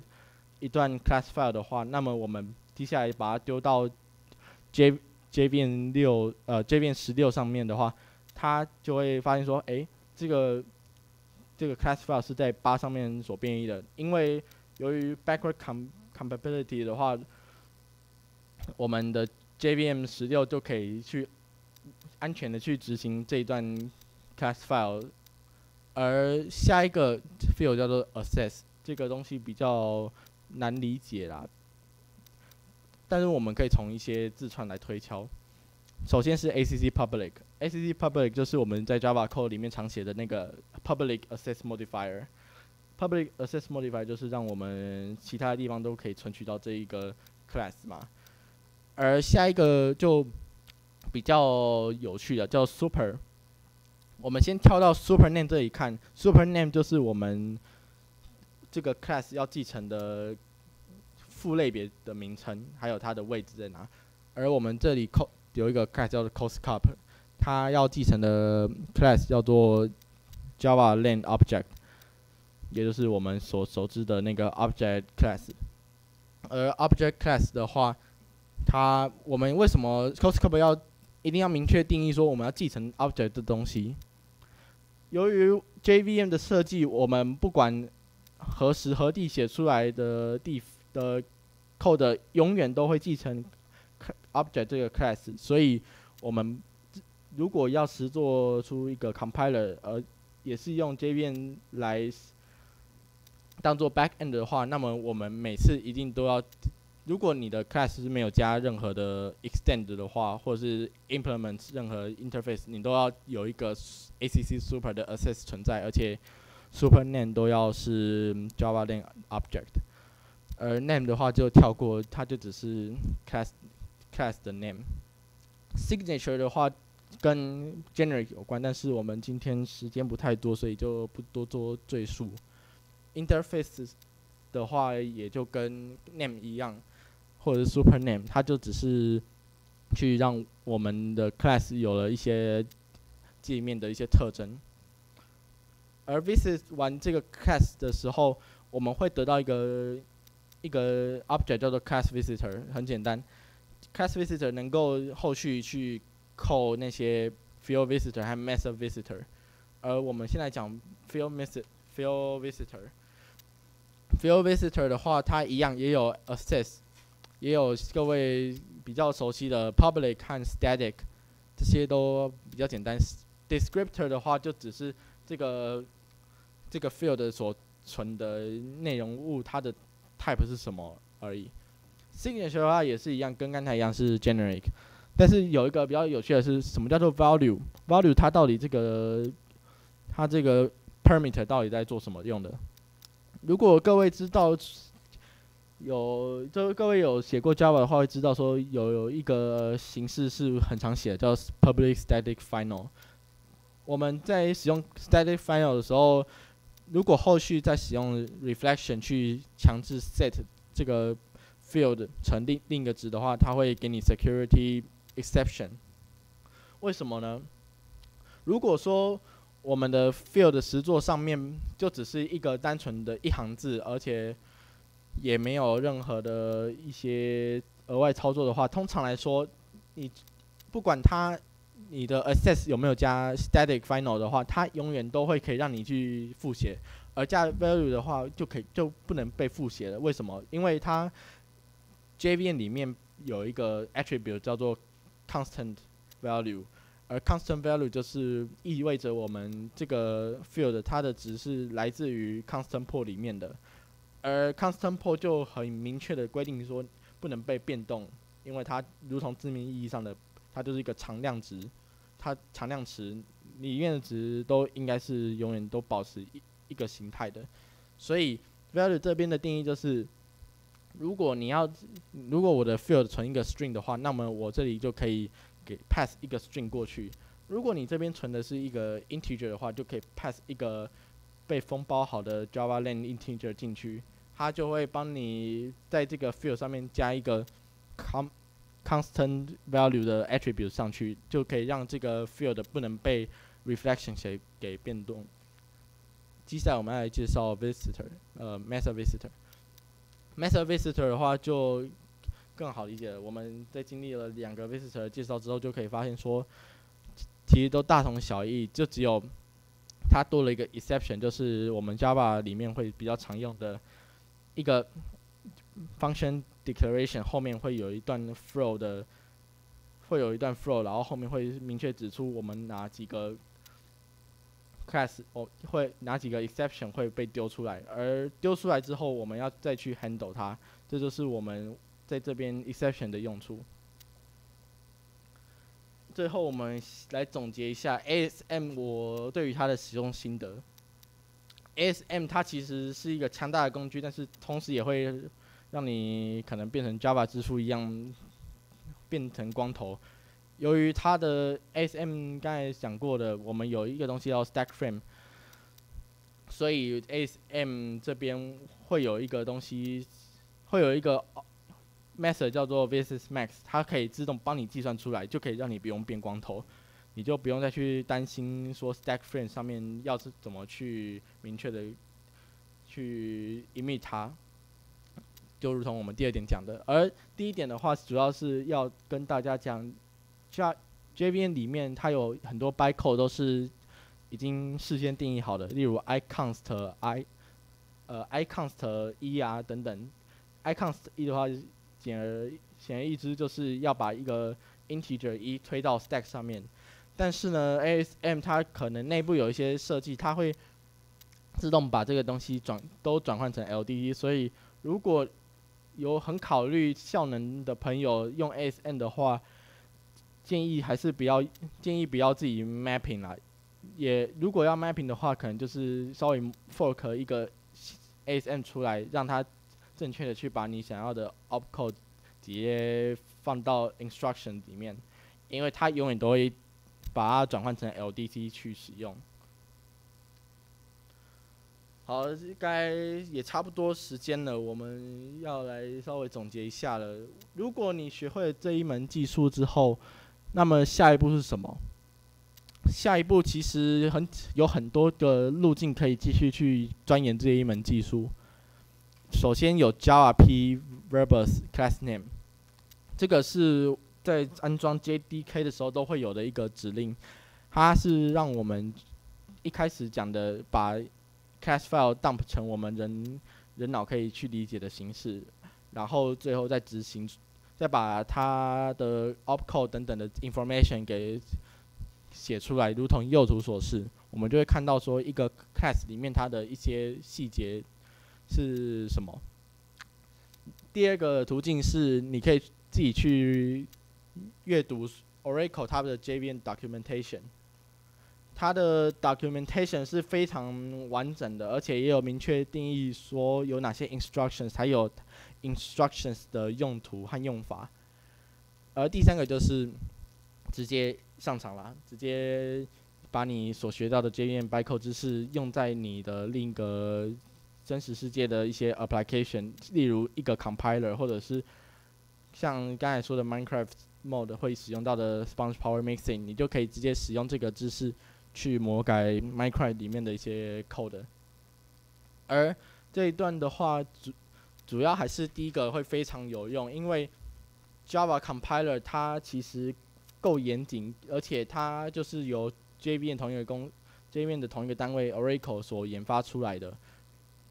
一段 class file 的话，那么我们接下来把它丢到 J JVM 六呃 JVM 十六上面的话，它就会发现说，哎，这个这个 class file 是在八上面所编译的。因为由于 backward com compatibility 的话，我们的 JVM 十六就可以去。安全的去执行这一段 class file，而下一个 field 叫做 access，这个东西比较难理解啦。但是我们可以从一些字串来推敲。首先是 ACC public，ACC public 就是我们在 Java code 里面常写的那个 public access modifier。Public access modifier 就是让我们其他地方都可以存取到这一个 class 嘛。而下一个就比较有趣的叫 super，我们先跳到 super name 这里看，super name 就是我们这个 class 要继承的父类别的名称，还有它的位置在哪。而我们这里 co 有一个 class 叫做 cost cup，它要继承的 class 叫做 Java Land Object，也就是我们所熟知的那个 Object class。而 Object class 的话，它我们为什么 cost cup 要一定要明确定义说我们要继承 Object 的东西？由于 JVM 的设计，我们不管何时何地写出来的地的 code 永远都会继承 object 这个 class，所以我们如果要实做出一个 compiler，而也是用 JVM 来当做 backend 的话，那么我们每次一定都要，如果你的 class 是没有加任何的 extend 的话，或者是 implement 任何 interface，你都要有一个 ACC super 的 access 存在，而且 super name 都要是 Java name object，而 name 的话就跳过，它就只是 class class 的 name。signature 的话跟 generic 有关，但是我们今天时间不太多，所以就不多做赘述。Interface 的话也就跟 name 一样，或者是 super name，它就只是去让我们的 class 有了一些界面的一些特征。而 visit 完这个 class 的时候，我们会得到一个一个 object 叫做 class visitor，很简单，class visitor 能够后续去扣那些 field visitor 和 method visitor。而我们现在讲 field method field visitor。Field visitor 的话，它一样也有 access，也有各位比较熟悉的 public 和 static，这些都比较简单。descriptor 的话，就只是这个这个 field 所存的内容物，它的 type 是什么而已。signature 的话也是一样，跟刚才一样是 generic，但是有一个比较有趣的是，什么叫做 value？value 它到底这个它这个 permit 到底在做什么用的？如果各位知道有，就各位有写过 Java 的话，会知道说有有一个形式是很常写的，叫 public static final。我们在使用 static final 的时候，如果后续再使用 reflection 去强制 set 这个 field 成另另一个值的话，它会给你 security exception。为什么呢？如果说我们的 field 的实作上面就只是一个单纯的一行字，而且也没有任何的一些额外操作的话，通常来说，你不管它你的 access 有没有加 static final 的话，它永远都会可以让你去复写，而加 value 的话就可以就不能被复写了。为什么？因为它 JVM 里面有一个 attribute 叫做 constant value。而 constant value 就是意味着我们这个 field 它的值是来自于 constant port 里面的，而 constant port 就很明确的规定说不能被变动，因为它如同字面意义上的，它就是一个常量值，它常量值里面的值都应该是永远都保持一一个形态的，所以 value 这边的定义就是，如果你要如果我的 field 存一个 string 的话，那么我这里就可以。给 pass 一个 string 过去，如果你这边存的是一个 integer 的话，就可以 pass 一个被封包好的 Java Lang integer 进去，它就会帮你在这个 field 上面加一个 constant value 的 attribute 上去，就可以让这个 field 不能被 reflection 给给变动。接下来我们来介绍 visitor，呃，method visitor，method visitor 的话就。更好理解，我们在经历了两个 visitor 的介绍之后，就可以发现说，其实都大同小异，就只有它多了一个 exception，就是我们 Java 里面会比较常用的一个 function declaration 后面会有一段 flow 的，会有一段 flow，然后后面会明确指出我们哪几个 class 哦会哪几个 exception 会被丢出来，而丢出来之后，我们要再去 handle 它，这就是我们。在这边 exception 的用处。最后，我们来总结一下 ASM 我对于它的使用心得。ASM 它其实是一个强大的工具，但是同时也会让你可能变成 Java 之父一样变成光头。由于它的 ASM 刚才讲过的，我们有一个东西叫 Stack Frame。所以 ASM 这边会有一个东西，会有一个 method 叫做 Visits Max，它可以自动帮你计算出来，就可以让你不用变光头，你就不用再去担心说 Stack Frame 上面要是怎么去明确的去 emit 它。就如同我们第二点讲的，而第一点的话，主要是要跟大家讲，像 JVM 里面它有很多 bytecode 都是已经事先定义好的，例如 iconst i 呃 iconst 一啊等等，iconst 一的话，简而显而易知就是要把一个 integer 一推到 stack 上面，但是呢，ASM 它可能内部有一些设计，它会自动把这个东西转都转换成 LDD，所以如果有很考虑效能的朋友用 ASM 的话，建议还是不要建议不要自己 mapping 啦。也如果要 mapping 的话，可能就是稍微 fork 一个 ASM 出来，让它正确的去把你想要的 opcode 直接放到 instruction 里面，因为它永远都会把它转换成 LDC 去使用。好，该也差不多时间了，我们要来稍微总结一下了。如果你学会了这一门技术之后，那么下一步是什么？下一步其实很有很多的路径可以继续去钻研这一门技术。首先有 Java P Verbose Class Name，这个是在安装 JDK 的时候都会有的一个指令，它是让我们一开始讲的把 class file dump 成我们人人脑可以去理解的形式，然后最后再执行，再把它的 opcode 等等的 information 给写出来，如同右图所示，我们就会看到说一个 class 里面它的一些细节是什么。第二个途径是你可以自己去阅读 Oracle 它的 JVM documentation。它的 documentation 是非常完整的，而且也有明确定义说有哪些 instructions，还有 instructions 的用途和用法。而第三个就是直接上场了，直接把你所学到的 JVM bytecode 知识用在你的另一个真实世界的一些 application，例如一个 compiler，或者是像刚才说的 Minecraft mode 会使用到的 sponge power mixing，你就可以直接使用这个知识。去魔改 Minecraft 里面的一些 code，而这一段的话，主主要还是第一个会非常有用，因为 Java compiler 它其实够严谨，而且它就是由 JVM 同一个公 JVM 的同一个单位 Oracle 所研发出来的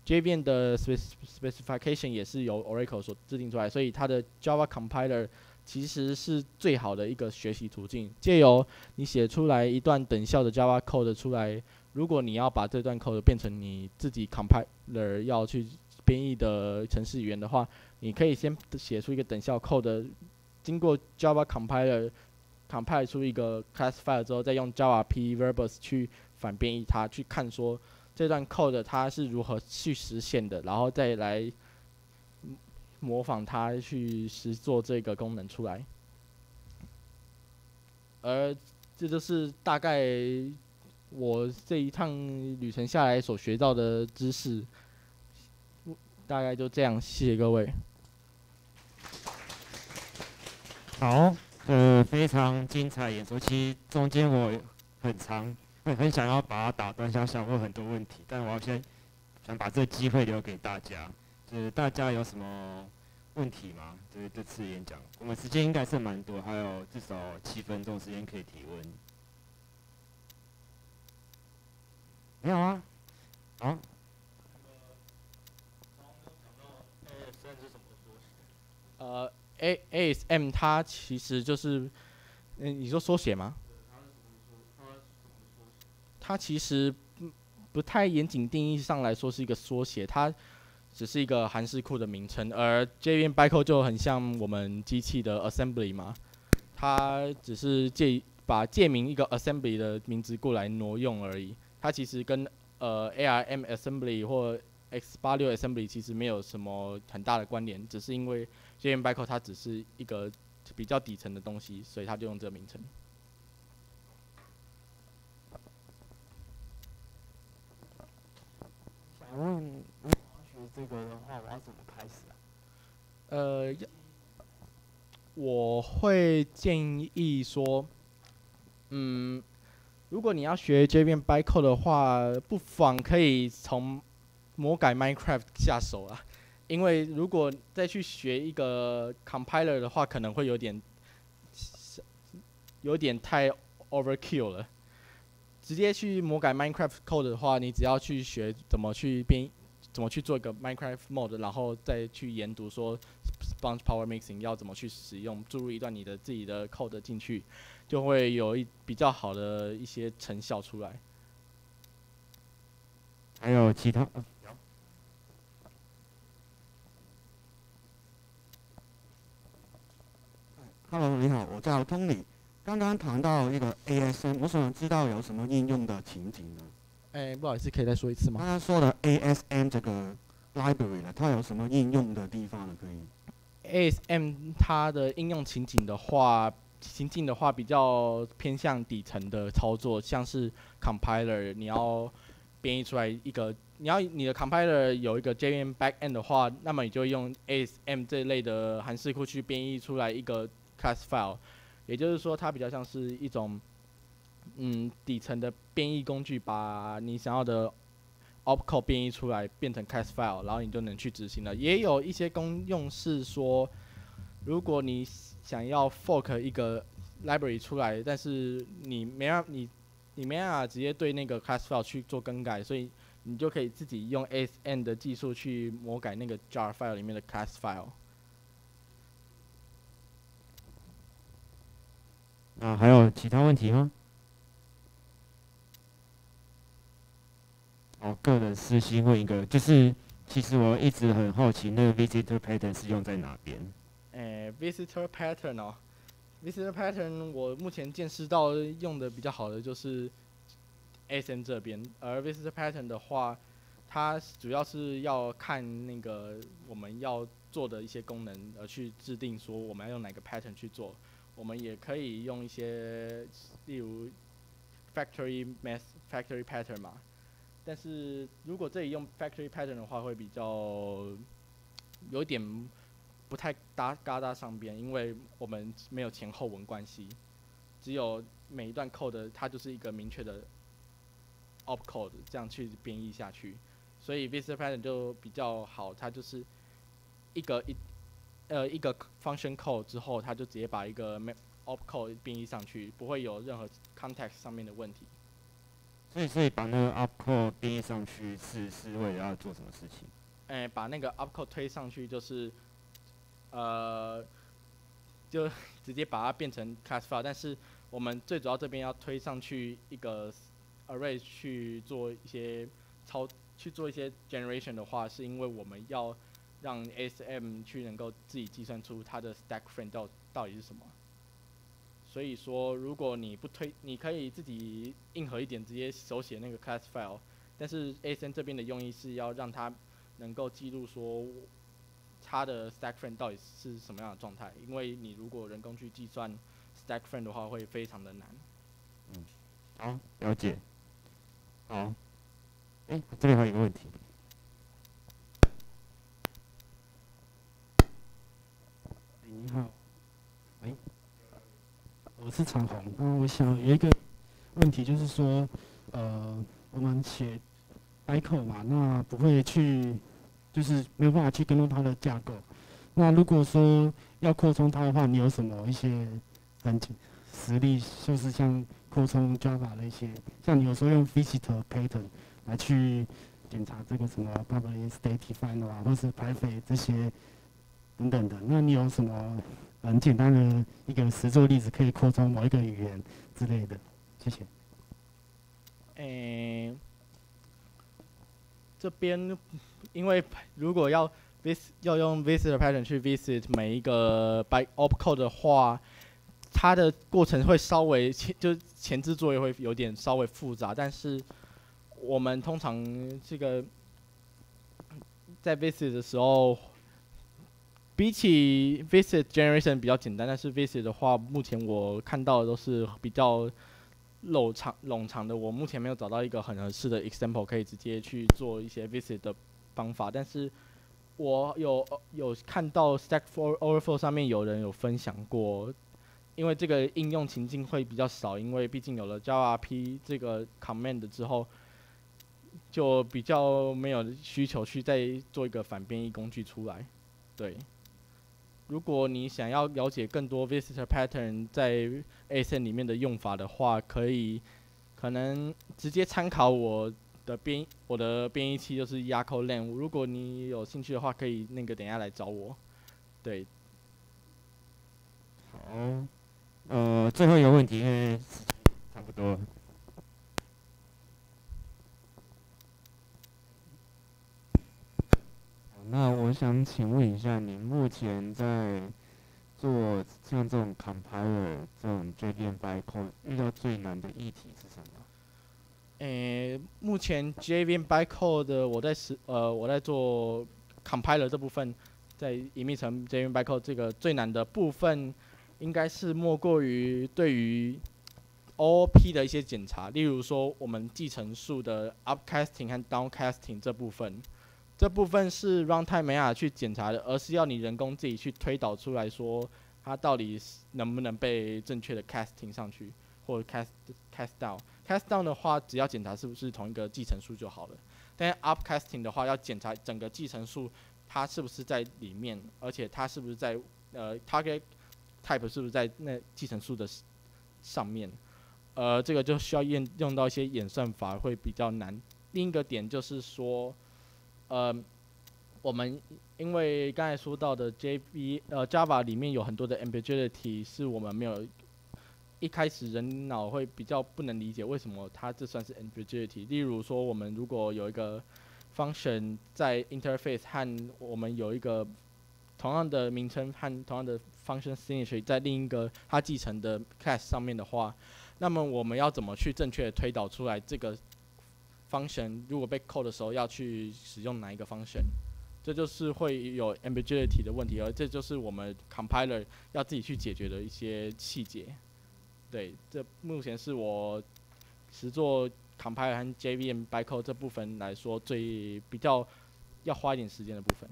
，JVM 的 specification 也是由 Oracle 所制定出来，所以它的 Java compiler。其实是最好的一个学习途径。借由你写出来一段等效的 Java code 出来，如果你要把这段 code 变成你自己 compiler 要去编译的程式语言的话，你可以先写出一个等效 code，经过 Java compiler compile 出一个 class file 之后，再用 Java P Verbose 去反编译它，去看说这段 code 它是如何去实现的，然后再来。模仿它去实做这个功能出来，而这就是大概我这一趟旅程下来所学到的知识，大概就这样，谢谢各位。好，呃，非常精彩演说，其实中间我很长，会很想要把它打断，想想问很多问题，但我要先想把这个机会留给大家。就是大家有什么问题吗？就是这次演讲，我们时间应该是蛮多，还有至少七分钟时间可以提问。没有啊？啊？呃，A A S M 它其实就是，嗯，你说缩写吗？它其实不太严谨定义上来说是一个缩写，它。只是一个韩式库的名称，而 JVM bytecode 就很像我们机器的 assembly 嘛，它只是借把借名一个 assembly 的名字过来挪用而已，它其实跟呃 ARM assembly 或 X86 assembly 其实没有什么很大的关联，只是因为 JVM bytecode 它只是一个比较底层的东西，所以它就用这个名称。请问，如果要学这个的话，我要怎么开始啊？呃，我会建议说，嗯，如果你要学 JVM bytecode 的话，不妨可以从魔改 Minecraft 下手啊。因为如果再去学一个 compiler 的话，可能会有点有点太 overkill 了。直接去魔改 Minecraft code 的话，你只要去学怎么去编，怎么去做一个 Minecraft mode，然后再去研读说 Sponge Power Mixing 要怎么去使用，注入一段你的自己的 code 进去，就会有一比较好的一些成效出来。还有其他？呃 Hello，你好，我叫 Tony。刚刚谈到一个 ASM，我想知道有什么应用的情景呢？哎、不好意思，可以再说一次吗？刚刚说的 ASM 这个 library 呢，它有什么应用的地方呢？可以？ASM 它的应用情景的话，情景的话比较偏向底层的操作，像是 compiler，你要编译出来一个，你要你的 compiler 有一个 JVM backend 的话，那么你就用 ASM 这类的函式库去编译出来一个 class file，也就是说，它比较像是一种嗯底层的编译工具，把你想要的 opcode 编译出来变成 cass file，然后你就能去执行了。也有一些功用是说，如果你想要 fork 一个 library 出来，但是你没办你你没办法直接对那个 cass file 去做更改，所以你就可以自己用 ASM 的技术去魔改那个 jar file 里面的 cass file。啊，还有其他问题吗？我，个人私心问一个，就是其实我一直很好奇，那个 visitor pattern 是用在哪边？诶、v i s i t o r pattern 哦，visitor pattern 我目前见识到用的比较好的就是 ASM 这边，而 visitor pattern 的话，它主要是要看那个我们要做的一些功能，而去制定说我们要用哪个 pattern 去做。我们也可以用一些，例如 factory math factory pattern 嘛。但是如果这里用 factory pattern 的话，会比较有点不太搭嘎搭上边，因为我们没有前后文关系，只有每一段 code 它就是一个明确的 opcode 这样去编译下去，所以 visitor pattern 就比较好，它就是一个一呃一个 function code 之后，它就直接把一个 ma- opcode 编译上去，不会有任何 context 上面的问题。所以，所以把那个 upcode 编译上去是是为了要做什么事情？哎、把那个 opcode 推上去，就是呃，就 直接把它变成 class file。但是我们最主要这边要推上去一个 array 去做一些操，去做一些 generation 的话，是因为我们要让 SM 去能够自己计算出它的 stack frame 到到底是什么。所以说，如果你不推，你可以自己硬核一点，直接手写那个 class file。但是 SM 这边的用意是要让它能够记录说它的 stack frame 到底是什么样的状态，因为你如果人工去计算 stack frame 的话，会非常的难。嗯好，了解。好，哎、这边还有一个问题。你好，喂，我是长虹。那我想有一个问题就是说，呃，我们写 I c o 嘛，那不会去，就是没有办法去跟踪它的架构。那如果说要扩充它的话，你有什么一些很实力，就是像扩充 Java 的一些，像你有时候用 visitor pattern 来去检查这个什么 public state define 啊，或是排匪这些等等的。那你有什么很简单的一个实作例子，可以扩充某一个语言之类的？谢谢。诶、这边因为如果要 vis 要用 visitor pattern 去 visit 每一个 by opcode 的话，它的过程会稍微前就前置作业会有点稍微复杂，但是我们通常这个在 visit 的时候，比起 visit generation 比较简单，但是 visit 的话，目前我看到的都是比较冗长冗长的，我目前没有找到一个很合适的 example 可以直接去做一些 visit 的方法，但是我有有看到 Stack Overflow 上面有人有分享过，因为这个应用情境会比较少，因为毕竟有了 JavaRP 这个 command 之后，就比较没有需求去再做一个反编译工具出来，对。如果你想要了解更多 visitor pattern 在 ASN 里面的用法的话，可以可能直接参考我的编我的编译器就是 Yako Lang。如果你有兴趣的话，可以那个等下来找我。对。好，呃，最后一个问题，因为差不多。那我想请问一下，你目前在做像这种 compiler 这种 JVM bytecode 遇到最难的议题是什么？诶，目前 JVM bytecode 我在实呃我在做 compiler 这部分，在隐秘层 JVM bytecode 这个最难的部分，应该是莫过于对于 OOP 的一些检查，例如说我们继承数的 upcasting 和 downcasting 这部分。这部分是 runtime 没法去检查的，而是要你人工自己去推导出来说，它到底能不能被正确的 casting 上去，或者 cast cast down。cast down 的话，只要检查是不是同一个继承数就好了。但 upcasting 的话，要检查整个继承数它是不是在里面，而且它是不是在呃 target type 是不是在那继承数的上面。呃，这个就需要用用到一些演算法，会比较难。另一个点就是说。呃，我们因为刚才说到的 JV 呃 Java 里面有很多的 ambiguity，是我们没有一开始人脑会比较不能理解为什么它这算是 ambiguity。例如说，我们如果有一个 function 在 interface 和我们有一个同样的名称和同样的 function signature 在另一个它继承的 class 上面的话，那么我们要怎么去正确推导出来这个？function 如果被扣的时候要去使用哪一个 function，这就是会有 ambiguity 的问题，而这就是我们 compiler 要自己去解决的一些细节。对，这目前是我实做 compiler 和 JVM bytecode 这部分来说最比较要花一点时间的部分。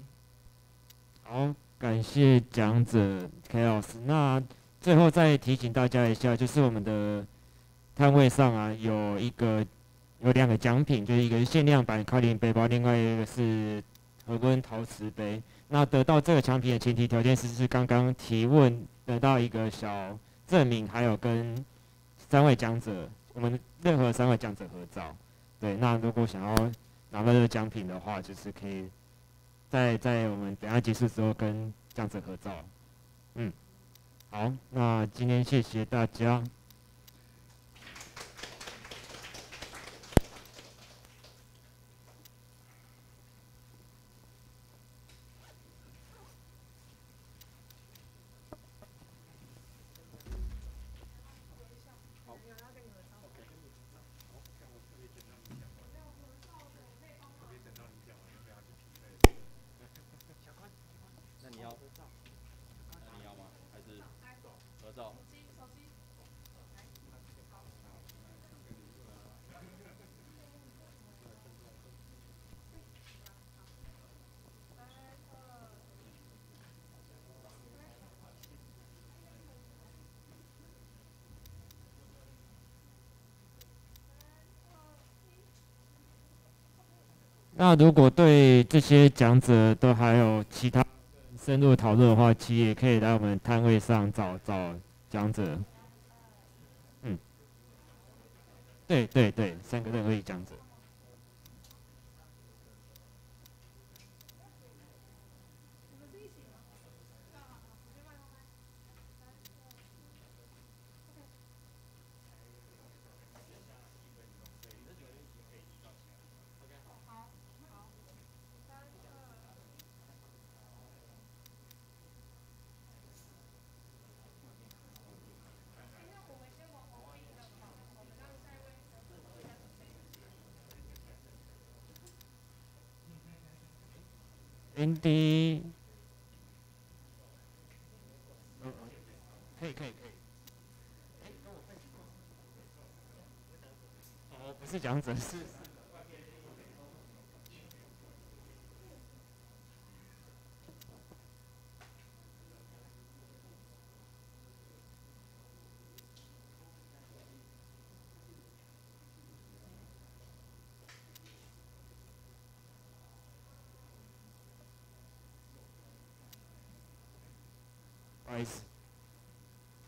好，感谢讲者 K 老师。那最后再提醒大家一下，就是我们的摊位上啊有一个。有两个奖品，就是一个限量版卡林背包，另外一个是和温陶瓷杯。那得到这个奖品的前提条件是是刚刚提问得到一个小证明，还有跟三位讲者，我们任何三位讲者合照。对，那如果想要拿到这个奖品的话，就是可以在在我们等下结束之后跟讲者合照。嗯，好，那今天谢谢大家。那如果对这些讲者都还有其他深入讨论的话，其实也可以来我们摊位上找找讲者。嗯，对对对，三个任何一讲者。的。嗯，可以可以可以。哎，我。哦，不是讲者是。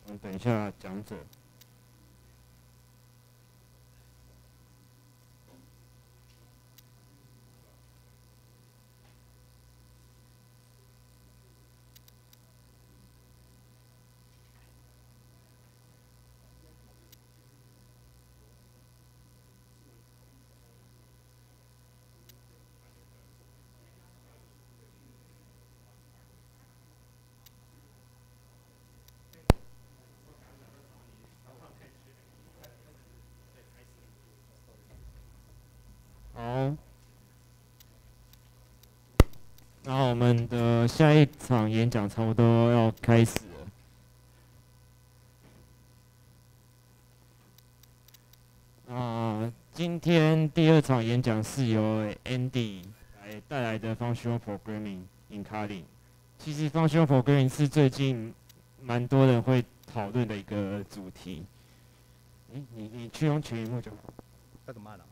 我们等一下讲者。好，那我们的下一场演讲差不多要开始了。啊，今天第二场演讲是由 Andy 来带来的 Functional Programming in Kotlin。其实 Functional Programming 是最近蛮多人会讨论的一个主题。诶，你你去用全屏幕就好。要怎么按啊？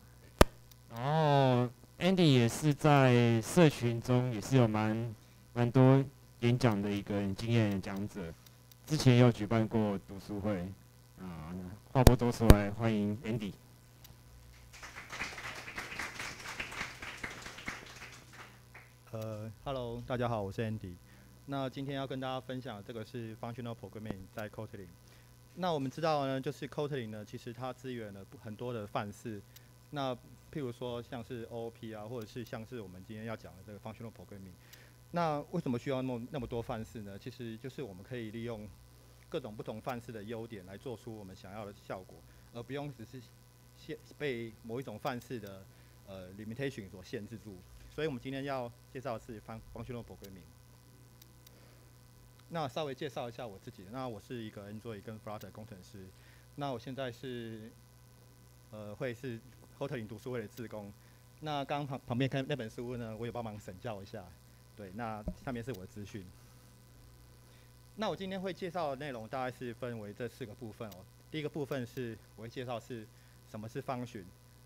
然后 Andy 也是在社群中也是有蛮蛮多演讲的一个很经验的讲者，之前有举办过读书会，啊、话不多说来，欢迎 Andy。呃，Hello，大家好，我是 Andy。那今天要跟大家分享这个是 Functional Programming 在 Kotlin。那我们知道呢，就是 Kotlin 呢，其实它支援了很多的范式。那譬如说像是 OOP 啊，或者是像是我们今天要讲的这个 Functional Programming。那为什么需要那么那么多范式呢？其实就是我们可以利用各种不同范式的优点来做出我们想要的效果，而不用只是限被某一种范式的呃 limitation 所限制住。所以我们今天要介绍的是 fun- functional programming。那稍微介绍一下我自己，那我是一个 Android 跟 Flutter 工程师。那我现在是呃会是 Kotlin 读书会的志工。那刚旁旁边看那本书呢，我有帮忙审校一下。对，那下面是我的资讯。那我今天会介绍的内容大概是分为这四个部分哦。第一个部分是我会介绍是什么是方寻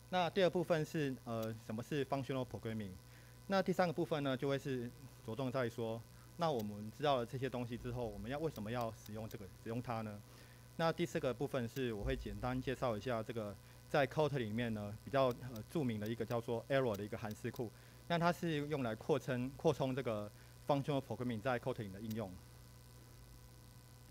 那第二部分是呃什么是 functional programming，那第三个部分呢就会是着重在说，那我们知道了这些东西之后，我们要为什么要使用这个使用它呢？那第四个部分是我会简单介绍一下这个在 Kotlin 里面呢比较呃著名的一个叫做 Error 的一个函数库，那它是用来扩充扩充这个 functional programming 在 Kotlin 的应用。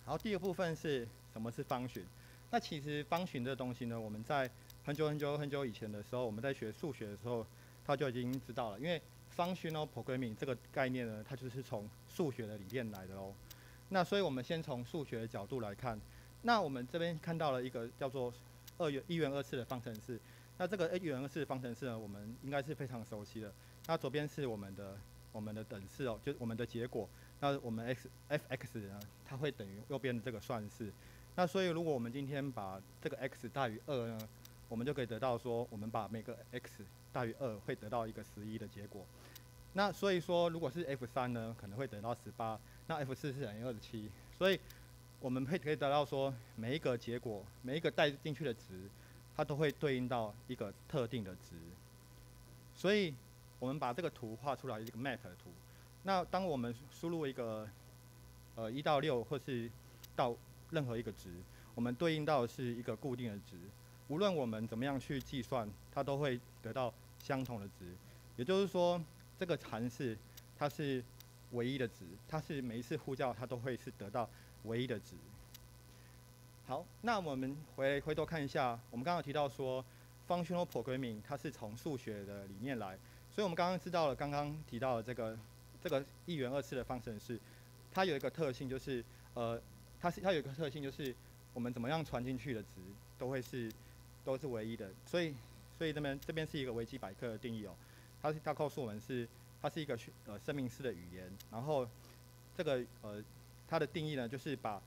好，第二部分是什么是 function？那其实 function 这个东西呢，我们在很久很久很久以前的时候，我们在学数学的时候，它就已经知道了。因为 functional programming 这个概念呢，它就是从数学的理念来的哦。那所以我们先从数学的角度来看，那我们这边看到了一个叫做二元一元二次的方程式。那这个一元二次的方程式呢，我们应该是非常熟悉的。那左边是我们的我们的等式哦，就是我们的结果。那我们 x f(x) 呢，它会等于右边的这个算式。那所以如果我们今天把这个 x 大于二呢，我们就可以得到说，我们把每个 x 大于二会得到一个十一的结果。那所以说，如果是 f 三呢，可能会得到十八，那 f 四是等于二十七。所以我们会可以得到说，每一个结果，每一个带进去的值，它都会对应到一个特定的值。所以我们把这个图画出来，一个 map 的图。那当我们输入一个呃一到六，或是到任何一个值，我们对应到的是一个固定的值。无论我们怎么样去计算，它都会得到相同的值。也就是说，这个函式它是唯一的值，它是每一次呼叫它都会是得到唯一的值。好，那我们回回头看一下，我们刚刚提到说，functional programming 它是从数学的理念来，所以我们刚刚知道了，刚刚提到的这个这个一元二次的方程式，它有一个特性就是，呃，它是它有一个特性就是，我们怎么样传进去的值都会是都是唯一的，所以所以这边这边是一个维基百科的定义哦，它是它告诉我们是它是一个呃生命式的语言，然后这个呃它的定义呢就是把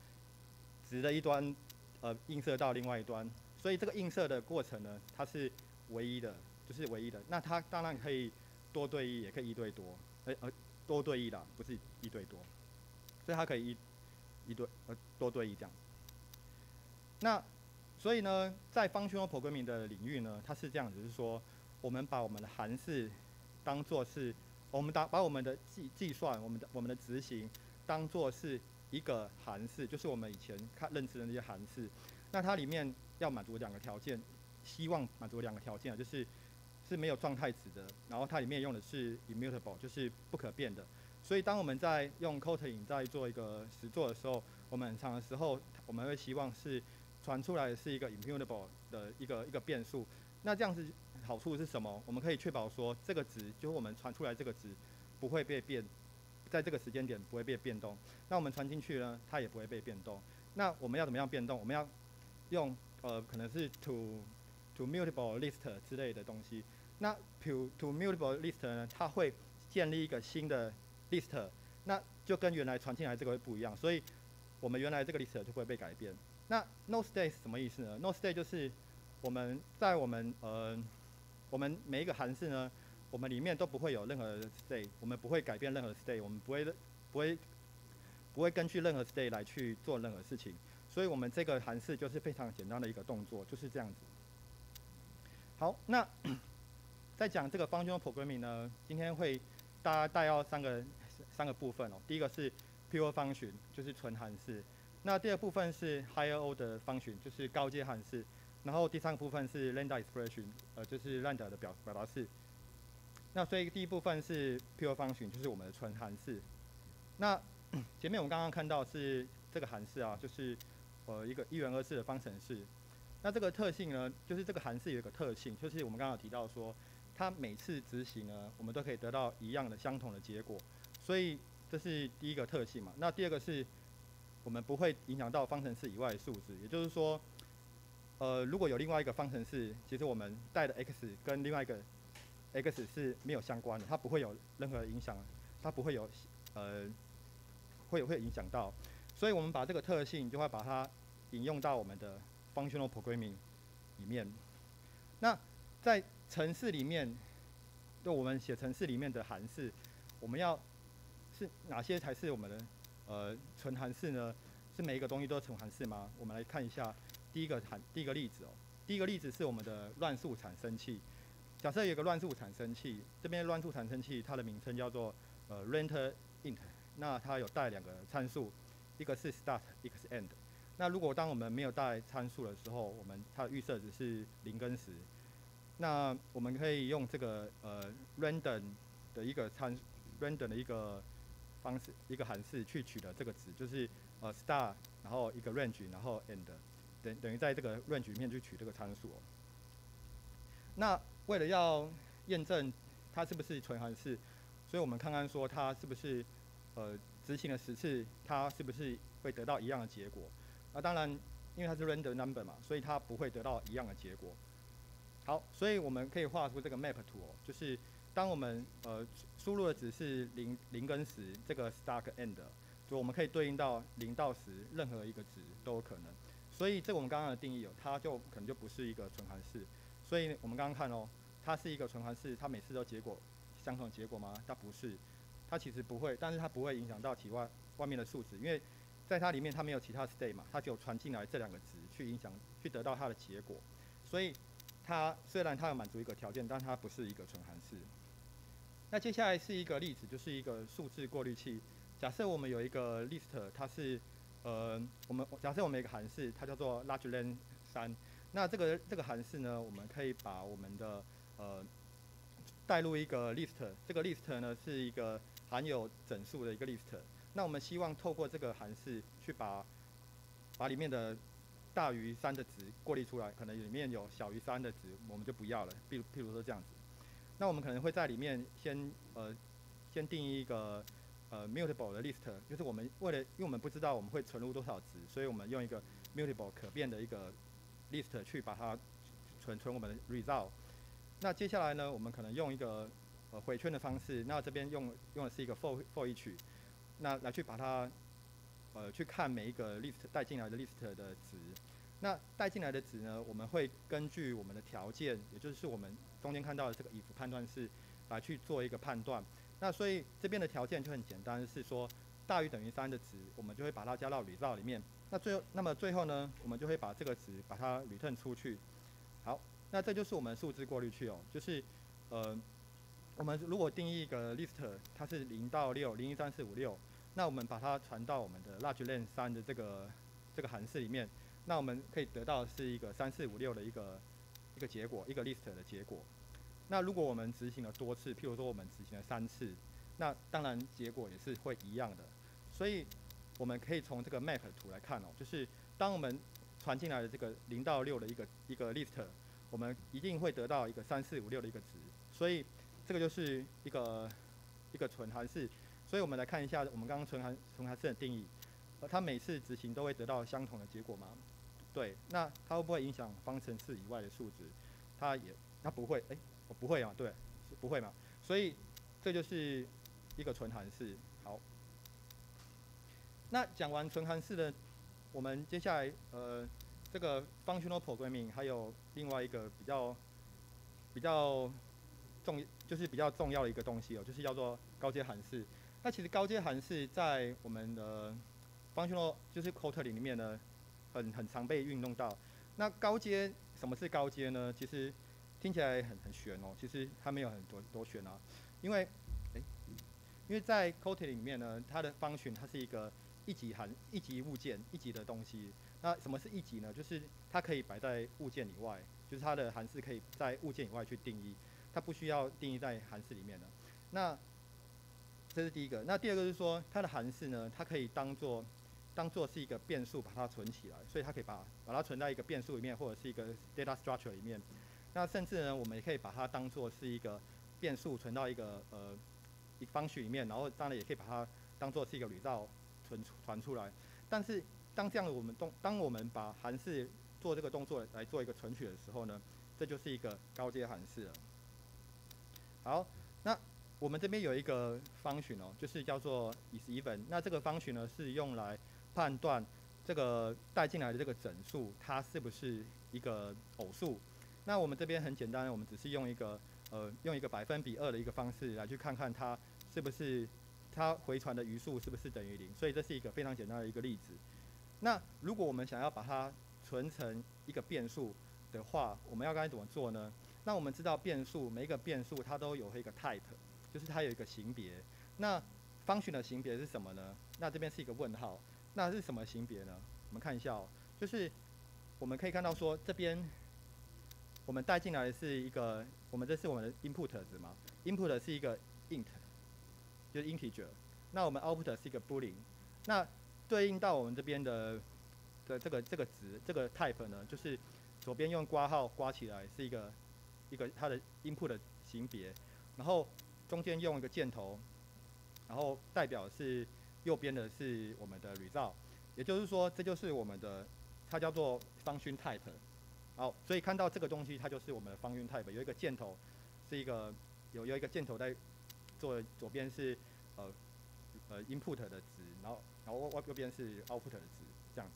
值的一端呃映射到另外一端，所以这个映射的过程呢，它是唯一的，就是唯一的。那它当然可以多对一，也可以一对多，呃呃多对一啦，不是一对多，所以它可以一一对呃多对一这样。那所以呢，在 functional programming 的领域呢，它是这样子，是说我们把我们的函式当做是，我们把把我们的计计算，我们的我们的执行当做是一个函式，就是我们以前看认知的那些函式。那它里面要满足两个条件，希望满足两个条件啊，就是是没有状态值的，然后它里面用的是 immutable，就是不可变的。所以当我们在用 Kotlin 在做一个实作的时候，我们很长的时候我们会希望是传出来是一个 immutable 的一个一个变数。那这样子好处是什么？我们可以确保说这个值就是我们传出来这个值不会被变，在这个时间点不会被变动。那我们传进去呢，它也不会被变动。那我们要怎么样变动？我们要用呃可能是 to to mutable list 之类的东西。那 to to mutable list 呢，它会建立一个新的 list，那就跟原来传进来这个会不一样，所以我们原来这个 list 就不会被改变。那 no state 是什么意思呢？no state 就是我们在我们呃我们每一个函式呢，我们里面都不会有任何 stay，我们不会改变任何 stay，我们不会不会不会根据任何 stay 来去做任何事情。所以我们这个函式就是非常简单的一个动作，就是这样子。好，那 在讲这个 functional programming 呢，今天会大家带要三个三个部分哦。第一个是 pure function，就是纯函式。那第二部分是 higher order 方圈就是高阶函式。然后第三个部分是 lambda expression，呃，就是 lambda 的表表达式。那所以第一部分是 pure function，就是我们的纯函式。那前面我们刚刚看到是这个函式啊，就是呃一个一元二次的方程式。那这个特性呢，就是这个函式有一个特性，就是我们刚刚提到说，它每次执行呢，我们都可以得到一样的相同的结果。所以这是第一个特性嘛。那第二个是，我们不会影响到方程式以外的数值，也就是说，呃，如果有另外一个方程式，其实我们带的 x 跟另外一个 x 是没有相关的，它不会有任何影响，它不会有呃会会影响到。所以我们把这个特性就会把它引用到我们的 functional programming 里面。那在程式里面，就我们写程式里面的函式，我们要是哪些才是我们的呃纯函式呢？是每一个东西都是纯函式吗？我们来看一下第一个函第一个例子哦。第一个例子是我们的乱数产生器。假设有个乱数产生器，这边乱数产生器它的名称叫做呃 rent int，那它有带两个参数。一个是 start，一个是 end。那如果当我们没有带参数的时候，我们它的预设值是零跟十。那我们可以用这个呃 random 的一个参 random 的一个方式，一个函式去取得这个值，就是呃 start，然后一个 range，然后 end，等等于在这个 range 里面去取这个参数。那为了要验证它是不是纯函式，所以我们看看说它是不是呃。执行了十次，它是不是会得到一样的结果？那当然，因为它是 random number 嘛，所以它不会得到一样的结果。好，所以我们可以画出这个 map 图哦，就是当我们呃输入的值是零零跟十，这个 start end，就我们可以对应到零到十任何一个值都有可能。所以这我们刚刚的定义哦，它就可能就不是一个纯函式。所以我们刚刚看哦，它是一个纯函式，它每次都结果相同的结果吗？它不是。它其实不会，但是它不会影响到体外外面的数值，因为在它里面它没有其他 state 嘛，它只有传进来这两个值去影响，去得到它的结果。所以它虽然它有满足一个条件，但它不是一个纯函式。那接下来是一个例子，就是一个数字过滤器。假设我们有一个 list，它是呃，我们假设我们一个函式，它叫做 largeLen 三。那这个这个函式呢，我们可以把我们的呃带入一个 list，这个 list 呢是一个含有整数的一个 list，那我们希望透过这个函式去把把里面的大于三的值过滤出来，可能里面有小于三的值，我们就不要了。比如譬如说这样子，那我们可能会在里面先呃先定义一个呃 mutable 的 list，就是我们为了因为我们不知道我们会存入多少值，所以我们用一个 mutable 可变的一个 list 去把它存存我们的 result。那接下来呢，我们可能用一个呃回圈的方式，那这边用用的是一个 for for each，那来去把它呃去看每一个 list 带进来的 list 的值，那带进来的值呢，我们会根据我们的条件，也就是我们中间看到的这个 if 判断式，来去做一个判断。那所以这边的条件就很简单，是说大于等于三的值，我们就会把它加到 result 里面。那最后，那么最后呢，我们就会把这个值把它 return 出去。好，那这就是我们数字过滤器哦，就是呃，我们如果定义一个 list，它是零到六，零一三四五六，那我们把它传到我们的 largeLen 三的这个这个函式里面，那我们可以得到是一个三四五六的一个一个结果，一个 list 的结果。那如果我们执行了多次，譬如说我们执行了三次，那当然结果也是会一样的。所以我们可以从这个 map 图来看哦，就是当我们传进来的这个零到六的一个一个 list，我们一定会得到一个三四五六的一个值。所以这个就是一个一个纯函式。所以我们来看一下我们刚刚纯函纯函式的定义，呃，它每次执行都会得到相同的结果吗？对，那它会不会影响方程式以外的数值？它也它不会，哎。我不会啊，对，不会嘛，所以这就是一个纯函式。那讲完纯函式的，我们接下来呃，这个 functional programming 还有另外一个比较比较重，就是比较重要的一个东西哦，就是叫做高阶函式。那其实高阶函式在我们的 functional 就是 Kotlin 里面呢，很很常被运用到。那高阶什么是高阶呢？其实听起来很很玄哦，其实它没有很多多玄啊，因为，哎，因为在 Kotlin 里面呢，它的方群它是一个一级函一级物件一级的东西。那什么是一级呢？就是它可以摆在物件以外，就是它的函式可以在物件以外去定义，它不需要定义在函式里面的。那这是第一个。那第二个是说，它的函式呢，它可以当做当做是一个变数把它存起来，所以它可以把把它存在一个变数里面，或者是一个 data structure 里面。那甚至呢，我们也可以把它当做是一个变数存到一个呃一方序里面，然后当然也可以把它当做是一个旅道存传出来。但是当这样我们动，当我们把函式做这个动作来做一个存取的时候呢，这就是一个高阶函式了。好，那我们这边有一个方群哦，就是叫做 isEven。那这个方群呢是用来判断这个带进来的这个整数它是不是一个偶数。那我们这边很简单，我们只是用一个呃用一个百分比二的一个方式来去看看它是不是它回传的余数是不是等于零，所以这是一个非常简单的一个例子。那如果我们想要把它存成一个变数的话，我们要该怎么做呢？那我们知道变数每一个变数它都有一个 type，就是它有一个型别。那方群的型别是什么呢？那这边是一个问号，那是什么型别呢？我们看一下哦，就是我们可以看到说这边。我们带进来的是一个，我们这是我们的 input 值嘛？input 是一个 int，就是 integer。那我们 output 是一个 boolean。那对应到我们这边的的这个这个值，这个 type 呢，就是左边用括号括起来是一个一个它的 input 的型别，然后中间用一个箭头，然后代表是右边的是我们的 result。也就是说，这就是我们的，它叫做 function type。好，所以看到这个东西，它就是我们的方云 type，有一个箭头，是一个有有一个箭头在做，左边是呃呃 input 的值，然后然后右右边是 output 的值，这样子。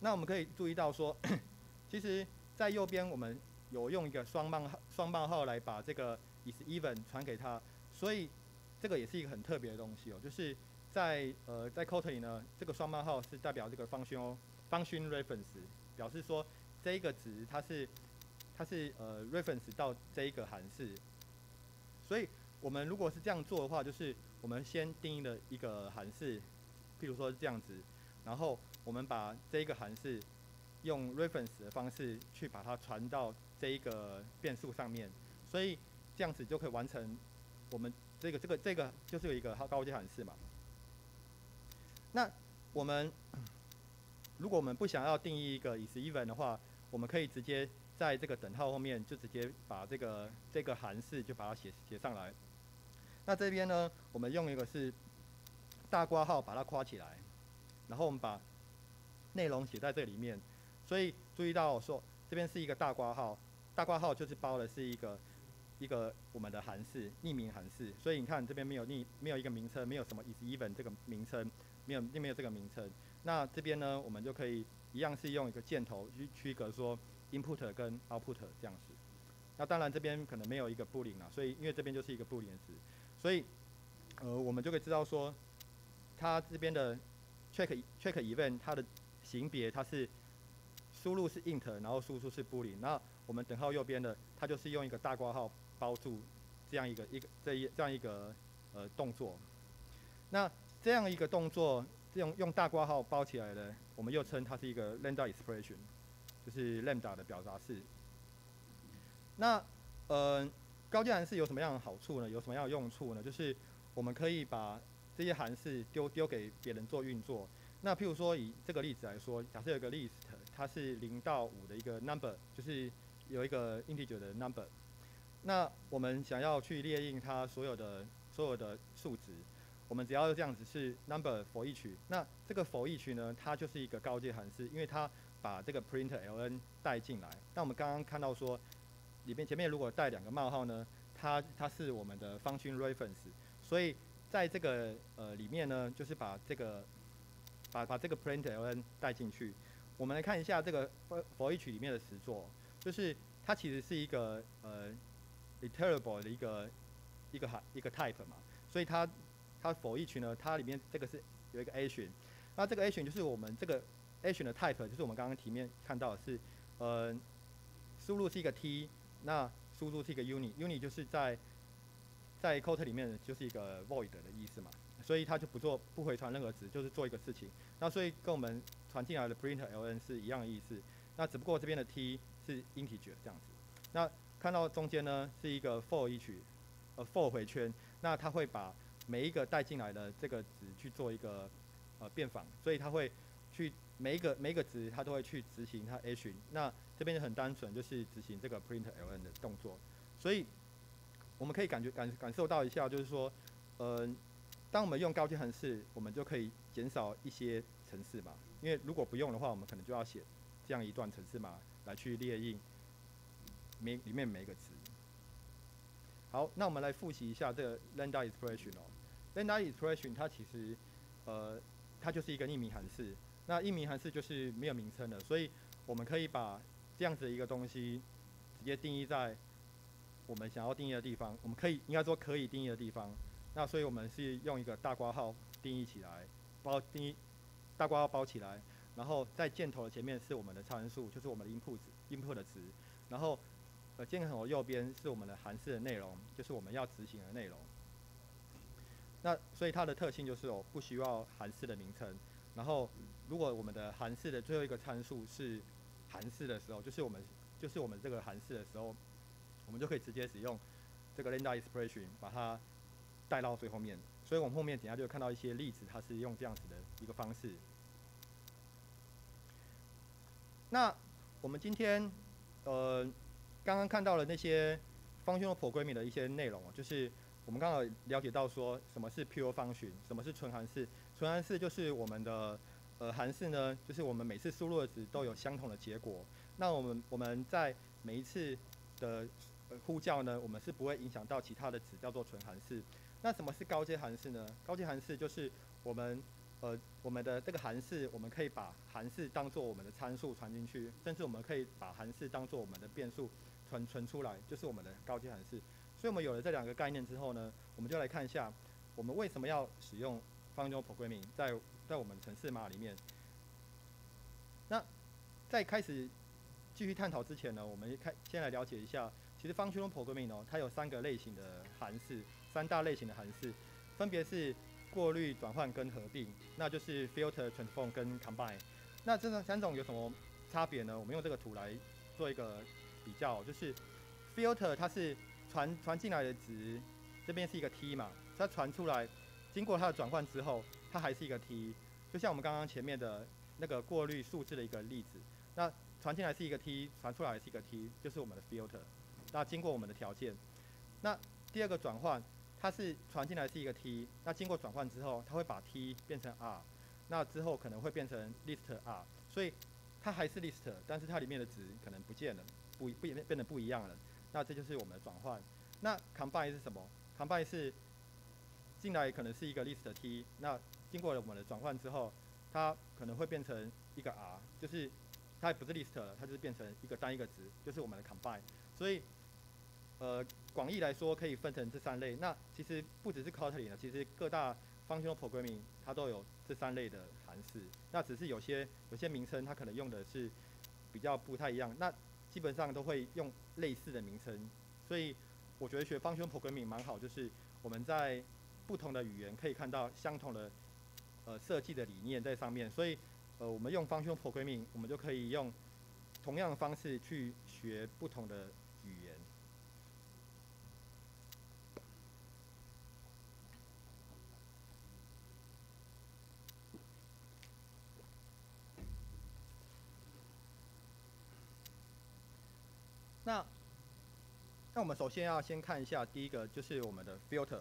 那我们可以注意到说，其实在右边我们有用一个双冒号双冒号来把这个 is even 传给他，所以这个也是一个很特别的东西哦，就是在呃在 Kotlin 呢，这个双冒号是代表这个 function function reference，表示说。这一个值它是它是呃 reference 到这一个函数，所以我们如果是这样做的话，就是我们先定义了一个函式，譬如说是这样子，然后我们把这一个函式用 reference 的方式去把它传到这一个变数上面，所以这样子就可以完成我们这个这个这个就是有一个高阶函式嘛。那我们如果我们不想要定义一个 is even 的话，我们可以直接在这个等号后面就直接把这个这个函式就把它写写上来。那这边呢，我们用一个是大括号把它括起来，然后我们把内容写在这里面。所以注意到说这边是一个大括号，大括号就是包的是一个一个我们的函式匿名函式。所以你看这边没有匿没有一个名称，没有什么 is even 这个名称，没有并没有这个名称。那这边呢，我们就可以一样是用一个箭头去区隔说 input 跟 output 这样子。那当然这边可能没有一个布尔啊，所以因为这边就是一个布尔值，所以呃我们就可以知道说，它这边的 check check event 它的型别它是输入是 int，然后输出是 bool。那我们等号右边的它就是用一个大括号包住这样一个一个这一这样一个呃动作。那这样一个动作，用用大括号包起来的，我们又称它是一个 lambda expression，就是 lambda 的表达式。那呃高阶函式有什么样的好处呢？有什么样的用处呢？就是我们可以把这些函式丢丢给别人做运作。那譬如说以这个例子来说，假设有个 list，它是零到五的一个 number，就是有一个 integer 的 number。那我们想要去列印它所有的所有的数值，我们只要这样子是 number for each。那这个 for each 呢，它就是一个高阶函式，因为它把这个 print ln 带进来。那我们刚刚看到说。里面前面如果带两个冒号呢，它它是我们的 function reference，所以在这个呃里面呢，就是把这个把把这个 print ln 带进去。我们来看一下这个 for for each 里面的实作，就是它其实是一个呃 iterable 的一个一个一个 type 嘛，所以它它 for each 呢，它里面这个是有一个 action，那这个 action 就是我们这个 action 的 type，就是我们刚刚前面看到的是呃输入是一个 t。那输入是一个 unit，unit 就是在在 code 里面就是一个 void 的意思嘛，所以它就不做不回传任何值，就是做一个事情。那所以跟我们传进来的 print ln 是一样的意思。那只不过这边的 t 是 integer 这样子。那看到中间呢是一个 for 一曲呃 for 回圈，那它会把每一个带进来的这个值去做一个呃变仿，所以它会去每一个每一个值它都会去执行它 h。那这边就很单纯，就是执行这个 print ln 的动作，所以我们可以感觉感感受到一下，就是说，呃，当我们用高阶函式，我们就可以减少一些程式嘛，因为如果不用的话，我们可能就要写这样一段程式码来去列印每里面每个词。好，那我们来复习一下这个 lambda expression 哦，lambda expression 它其实呃它就是一个匿名函式，那匿名函式就是没有名称的，所以我们可以把这样子的一个东西，直接定义在我们想要定义的地方。我们可以应该说可以定义的地方。那所以我们是用一个大括号定义起来，包定义大括号包起来，然后在箭头的前面是我们的参数，就是我们的 input input 的值。然后呃箭头右边是我们的函式的内容，就是我们要执行的内容。那所以它的特性就是哦不需要函式的名称。然后如果我们的函式的最后一个参数是函式的时候，就是我们就是我们这个函式的时候，我们就可以直接使用这个 lambda expression 把它带到最后面。所以我们后面等下就看到一些例子，它是用这样子的一个方式。那我们今天呃刚刚看到了那些 functional programming 的一些内容，就是我们刚刚了解到说什么是 pure 方程什么是纯函式，纯函式就是我们的。呃，函式呢，就是我们每次输入的值都有相同的结果。那我们我们在每一次的呼叫呢，我们是不会影响到其他的值，叫做纯函式。那什么是高阶函式呢？高阶函式就是我们呃我们的这个函式，我们可以把函式当做我们的参数传进去，甚至我们可以把函式当做我们的变数存存出来，就是我们的高阶函式。所以我们有了这两个概念之后呢，我们就来看一下我们为什么要使用 functional programming 在。在我们城市码里面，那在开始继续探讨之前呢，我们开先来了解一下，其实 functional programming 哦，它有三个类型的函式，三大类型的函式，分别是过滤、转换跟合并，那就是 filter、transform 跟 combine。那这三种有什么差别呢？我们用这个图来做一个比较，就是 filter 它是传传进来的值，这边是一个 t 嘛，它传出来，经过它的转换之后。它还是一个 t，就像我们刚刚前面的那个过滤数字的一个例子。那传进来是一个 t，传出来是一个 t，就是我们的 filter。那经过我们的条件，那第二个转换，它是传进来是一个 t，那经过转换之后，它会把 t 变成 r，那之后可能会变成 list r，所以它还是 list，但是它里面的值可能不见了，不不变变得不一样了。那这就是我们的转换。那 combine 是什么？combine 是进来可能是一个 list t，那经过了我们的转换之后，它可能会变成一个 R，就是它也不是 list 了，它就是变成一个单一个值，就是我们的 combine。所以，呃，广义来说可以分成这三类。那其实不只是 Kotlin，其实各大 functional programming 它都有这三类的函式。那只是有些有些名称它可能用的是比较不太一样。那基本上都会用类似的名称。所以我觉得学 functional programming 蛮好，就是我们在不同的语言可以看到相同的呃设计的理念在上面。所以呃我们用 functional programming，我们就可以用同样的方式去学不同的语言。那那我们首先要先看一下第一个，就是我们的 filter。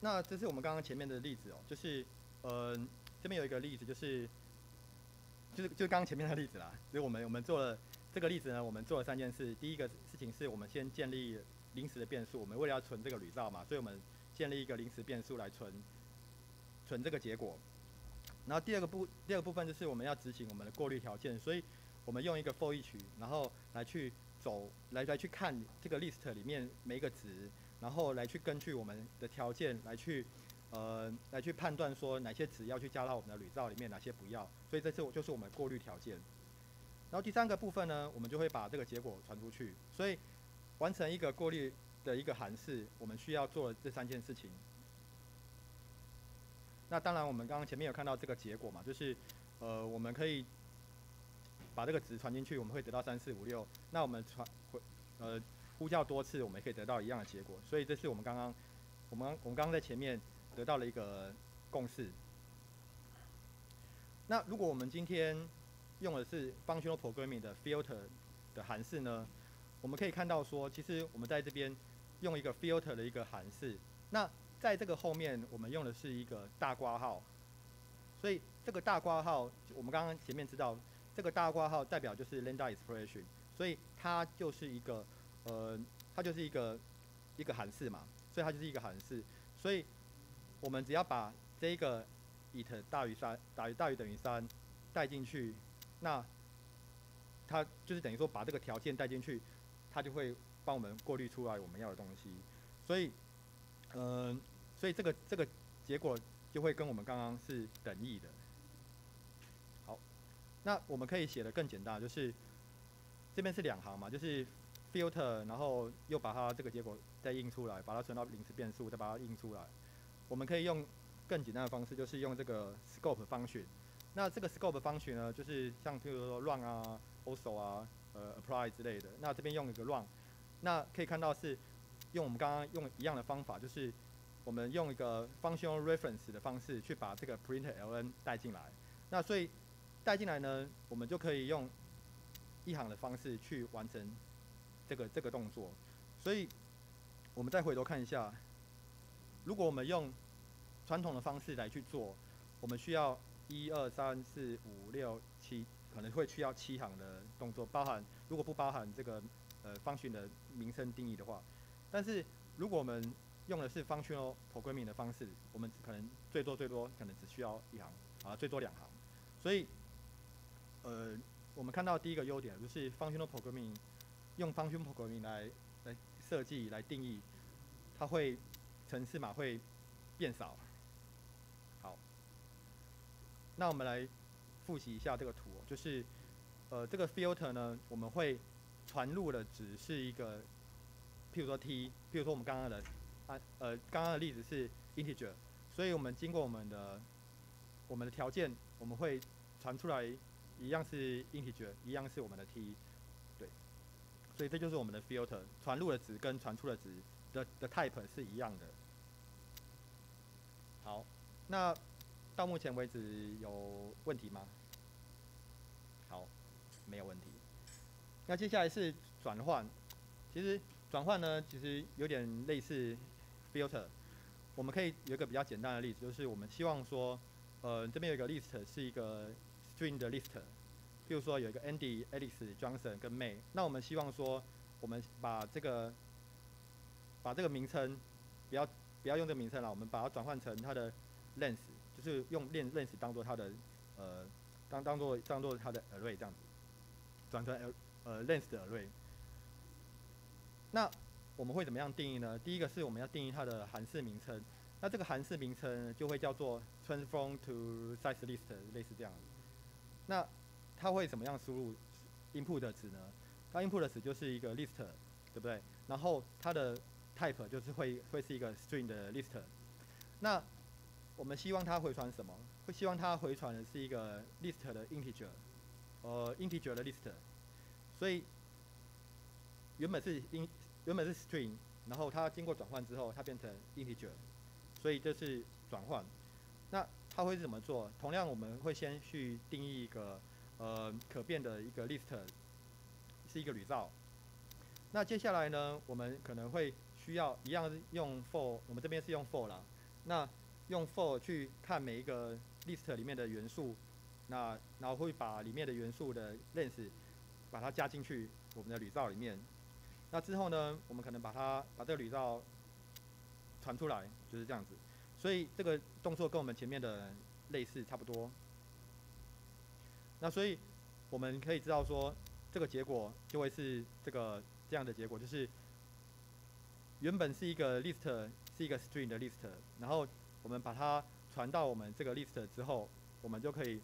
那这是我们刚刚前面的例子哦，就是呃这边有一个例子，就是就是就是刚刚前面的例子啦。所以我们我们做了这个例子呢，我们做了三件事。第一个事情是我们先建立临时的变数，我们为了要存这个铝罩嘛，所以我们建立一个临时变数来存存这个结果。然后第二个部第二个部分就是我们要执行我们的过滤条件，所以我们用一个 for each，然后来去走来来去看这个 list 里面每一个值，然后来去根据我们的条件来去呃来去判断说哪些值要去加到我们的铝罩里面，哪些不要。所以这次我就是我们过滤条件。然后第三个部分呢，我们就会把这个结果传出去。所以完成一个过滤的一个函式，我们需要做这三件事情。那当然，我们刚刚前面有看到这个结果嘛，就是呃我们可以把这个值传进去，我们会得到三四五六。那我们传回呃呼叫多次，我们可以得到一样的结果。所以这是我们刚刚我们我们刚刚在前面得到了一个共识。那如果我们今天用的是 functional programming 的 filter 的函式呢，我们可以看到说，其实我们在这边用一个 filter 的一个函式。那在这个后面，我们用的是一个大括号。所以这个大括号，我们刚刚前面知道，这个大括号代表就是 lambda expression，所以它就是一个呃，它就是一个一个函式嘛，所以它就是一个函式。所以我们只要把这个 it 大于三大于大于等于三带进去，那它就是等于说把这个条件带进去，它就会帮我们过滤出来我们要的东西。所以，嗯、所以这个这个结果就会跟我们刚刚是等义的。好，那我们可以写的更简单，就是这边是两行嘛，就是 filter，然后又把它这个结果再印出来，把它存到临时变数，再把它印出来。我们可以用更简单的方式，就是用这个 scope function。那这个 scope function 呢，就是像譬如说 run 啊、also 啊、呃 apply 之类的。那这边用一个 run，那可以看到是用我们刚刚用一样的方法，就是我们用一个 functional reference 的方式去把这个 print ln 带进来。那所以带进来呢，我们就可以用一行的方式去完成这个这个动作。所以我们再回头看一下，如果我们用传统的方式来去做，我们需要一二三四五六七，可能会需要七行的动作，包含如果不包含这个呃 function 的名称定义的话，但是如果我们用的是 functional programming 的方式，我们可能最多最多可能只需要一行啊，最多两行。所以，呃，我们看到第一个优点就是 functional programming 用 function programming 来来设计来定义，它会程式码会变少。好，那我们来复习一下这个图，就是呃这个 filter 呢，我们会传入的值是一个，譬如说 t，譬如说我们刚刚的啊呃刚刚的例子是 integer，所以我们经过我们的我们的条件，我们会传出来一样是 integer，一样是我们的 t，所以这就是我们的 filter，传入的值跟传出的值的的 type 是一样的。好，那到目前为止有问题吗？好，没有问题。那接下来是转换，其实转换呢，其实有点类似 filter。我们可以有一个比较简单的例子，就是我们希望说，呃，这边有一个 list 是一个 string 的 list，譬如说有一个 Andy、Alice、Johnson 跟 May，那我们希望说，我们把这个把这个名称不要不要用这个名称了，我们把它转换成它的 length，就是用 lens lens 当做它的呃当当做当做它的 array 这样子，转成 l 呃 length 的 array。那我们会怎么样定义呢？第一个是我们要定义它的函数名称，那这个函数名称就会叫做 transform to size list，类似这样。那它会怎么样输入 input 的值呢？它 input 的值就是一个 list，对不对？然后它的 type 就是会会是一个 string 的 list。那我们希望它回传什么？会希望它回传的是一个 list 的 integer，呃，integer 的 list。所以原本是 in 原本是 string，然后它经过转换之后，它变成 integer，所以这是转换。那它会怎么做？同样，我们会先去定义一个呃可变的一个 list，是一个铝罩。那接下来呢，我们可能会需要一样用 for，我们这边是用 for 啦。那用 for 去看每一个 list 里面的元素，那然后会把里面的元素的 length 把它加进去我们的铝罩里面。那之后呢，我们可能把它把这个铝罩传出来，就是这样子。所以这个动作跟我们前面的类似差不多。那所以我们可以知道说，这个结果就会是这个这样的结果，就是原本是一个 list 是一个 string 的 list，然后我们把它传到我们这个 list 之后，我们就可以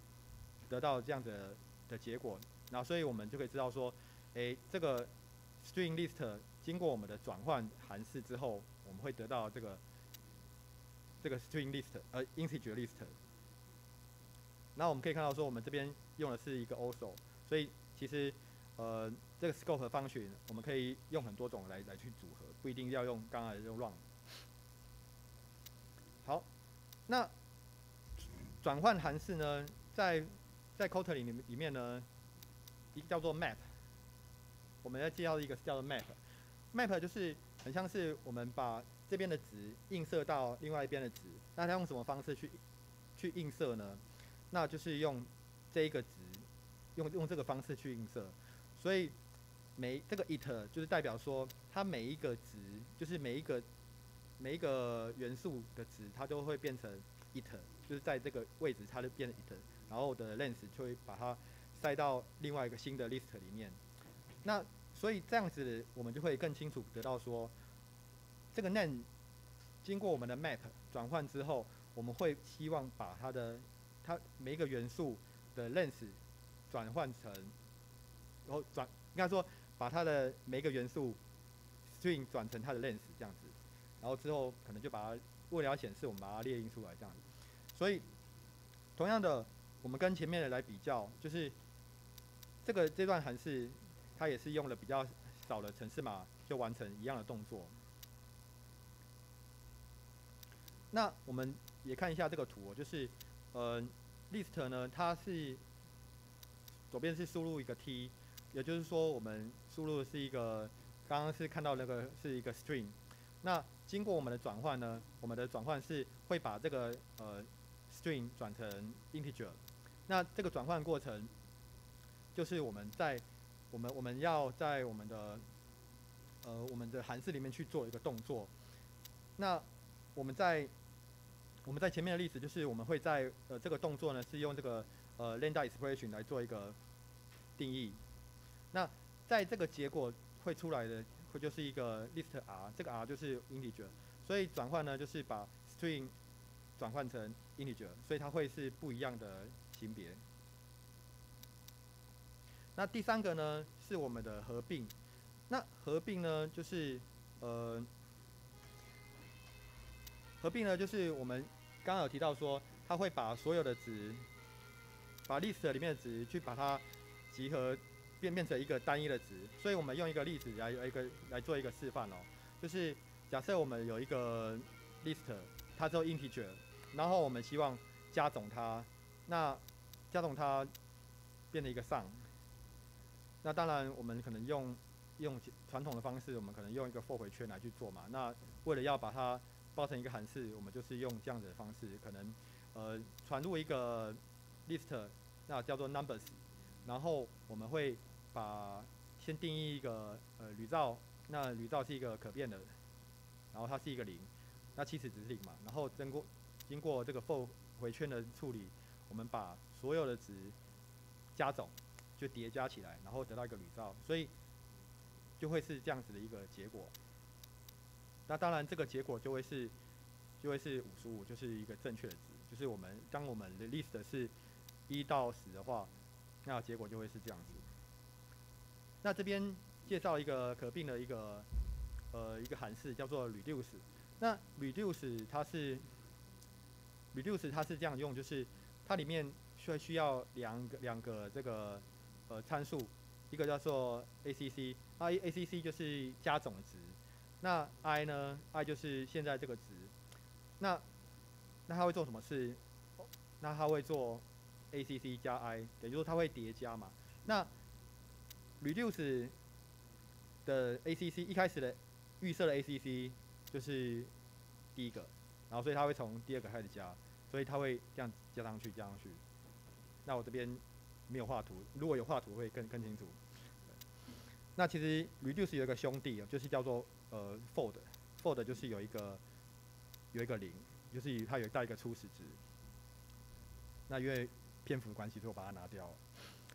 得到这样的的结果。然后所以我们就可以知道说，哎，这个 string list 经过我们的转换函数之后，我们会得到这个这个 string list 呃 integer list。那我们可以看到说，我们这边用的是一个 also，所以其实呃这个 scope function 我们可以用很多种来来去组合，不一定要用刚才用 run。好，那转换函数呢，在在 Kotlin 里里面呢，一个叫做 map。我们要介绍一个叫做 map，map 就是很像是我们把这边的值映射到另外一边的值，那它用什么方式去去映射呢？那就是用这一个值，用用这个方式去映射。所以每这个 it 就是代表说，它每一个值，就是每一个每一个元素的值，它都会变成 it，就是在这个位置它就变成 it，然后的 length 就会把它塞到另外一个新的 list 里面。那所以这样子，我们就会更清楚得到说，这个 name 经过我们的 map 转换之后，我们会希望把它的它每一个元素的 length 转换成，然后转应该说把它的每一个元素 string 转成它的 length 这样子，然后之后可能就把它为了要显示，我们把它列印出来这样子。所以同样的，我们跟前面的来比较，就是这个这段函数。它也是用了比较少的程式码就完成一样的动作。那我们也看一下这个图，就是呃，list 呢，它是左边是输入一个 t，也就是说我们输入的是一个刚刚是看到那个是一个 string。那经过我们的转换呢，我们的转换是会把这个呃 string 转成 integer。那这个转换过程就是我们在我们我们要在我们的呃我们的函数里面去做一个动作。那我们在我们在前面的例子就是我们会在呃这个动作呢是用这个呃 lambda expression 来做一个定义。那在这个结果会出来的会就是一个 list r，这个 r 就是 integer，所以转换呢就是把 string 转换成 integer，所以它会是不一样的型别。那第三个呢是我们的合并，那合并呢就是呃合并呢就是我们刚刚有提到说，它会把所有的值，把 list 里面的值去把它集合变变成一个单一的值，所以我们用一个例子来一个来做一个示范哦，就是假设我们有一个 list，它只有 integer，然后我们希望加总它，那加总它变成一个 sum。那当然，我们可能用用传统的方式，我们可能用一个 for 回圈来去做嘛。那为了要把它包成一个函数，我们就是用这样子的方式，可能呃传入一个 list，那叫做 numbers，然后我们会把先定义一个呃铝造，那铝造是一个可变的，然后它是一个零，那其实只是零嘛。然后经过经过这个 for 回圈的处理，我们把所有的值加总，就叠加起来，然后得到一个铝造，所以就会是这样子的一个结果。那当然，这个结果就会是就会是五十五，就是一个正确的值。就是我们当我们的 list 是一到十的话，那结果就会是这样子。那这边介绍一个可并的一个呃一个函式，叫做 reduce。那 reduce 它是 reduce 它是这样用，就是它里面需要需要两个两个这个呃参数，一个叫做 acc，i acc 就是加总值，那 i 呢 i 就是现在这个值，那那它会做什么事？那它会做 acc 加 i，也就是说它会叠加嘛。那 reduce 的 acc 一开始的预设的 acc 就是第一个，然后所以它会从第二个开始加，所以它会这样加上去，加上去。那我这边没有画图，如果有画图会更更清楚。那其实 reduce 有一个兄弟，就是叫做呃 fold，fold 就是有一个有一个零，就是它有带一个初始值。那因为篇幅关系，所以我把它拿掉了。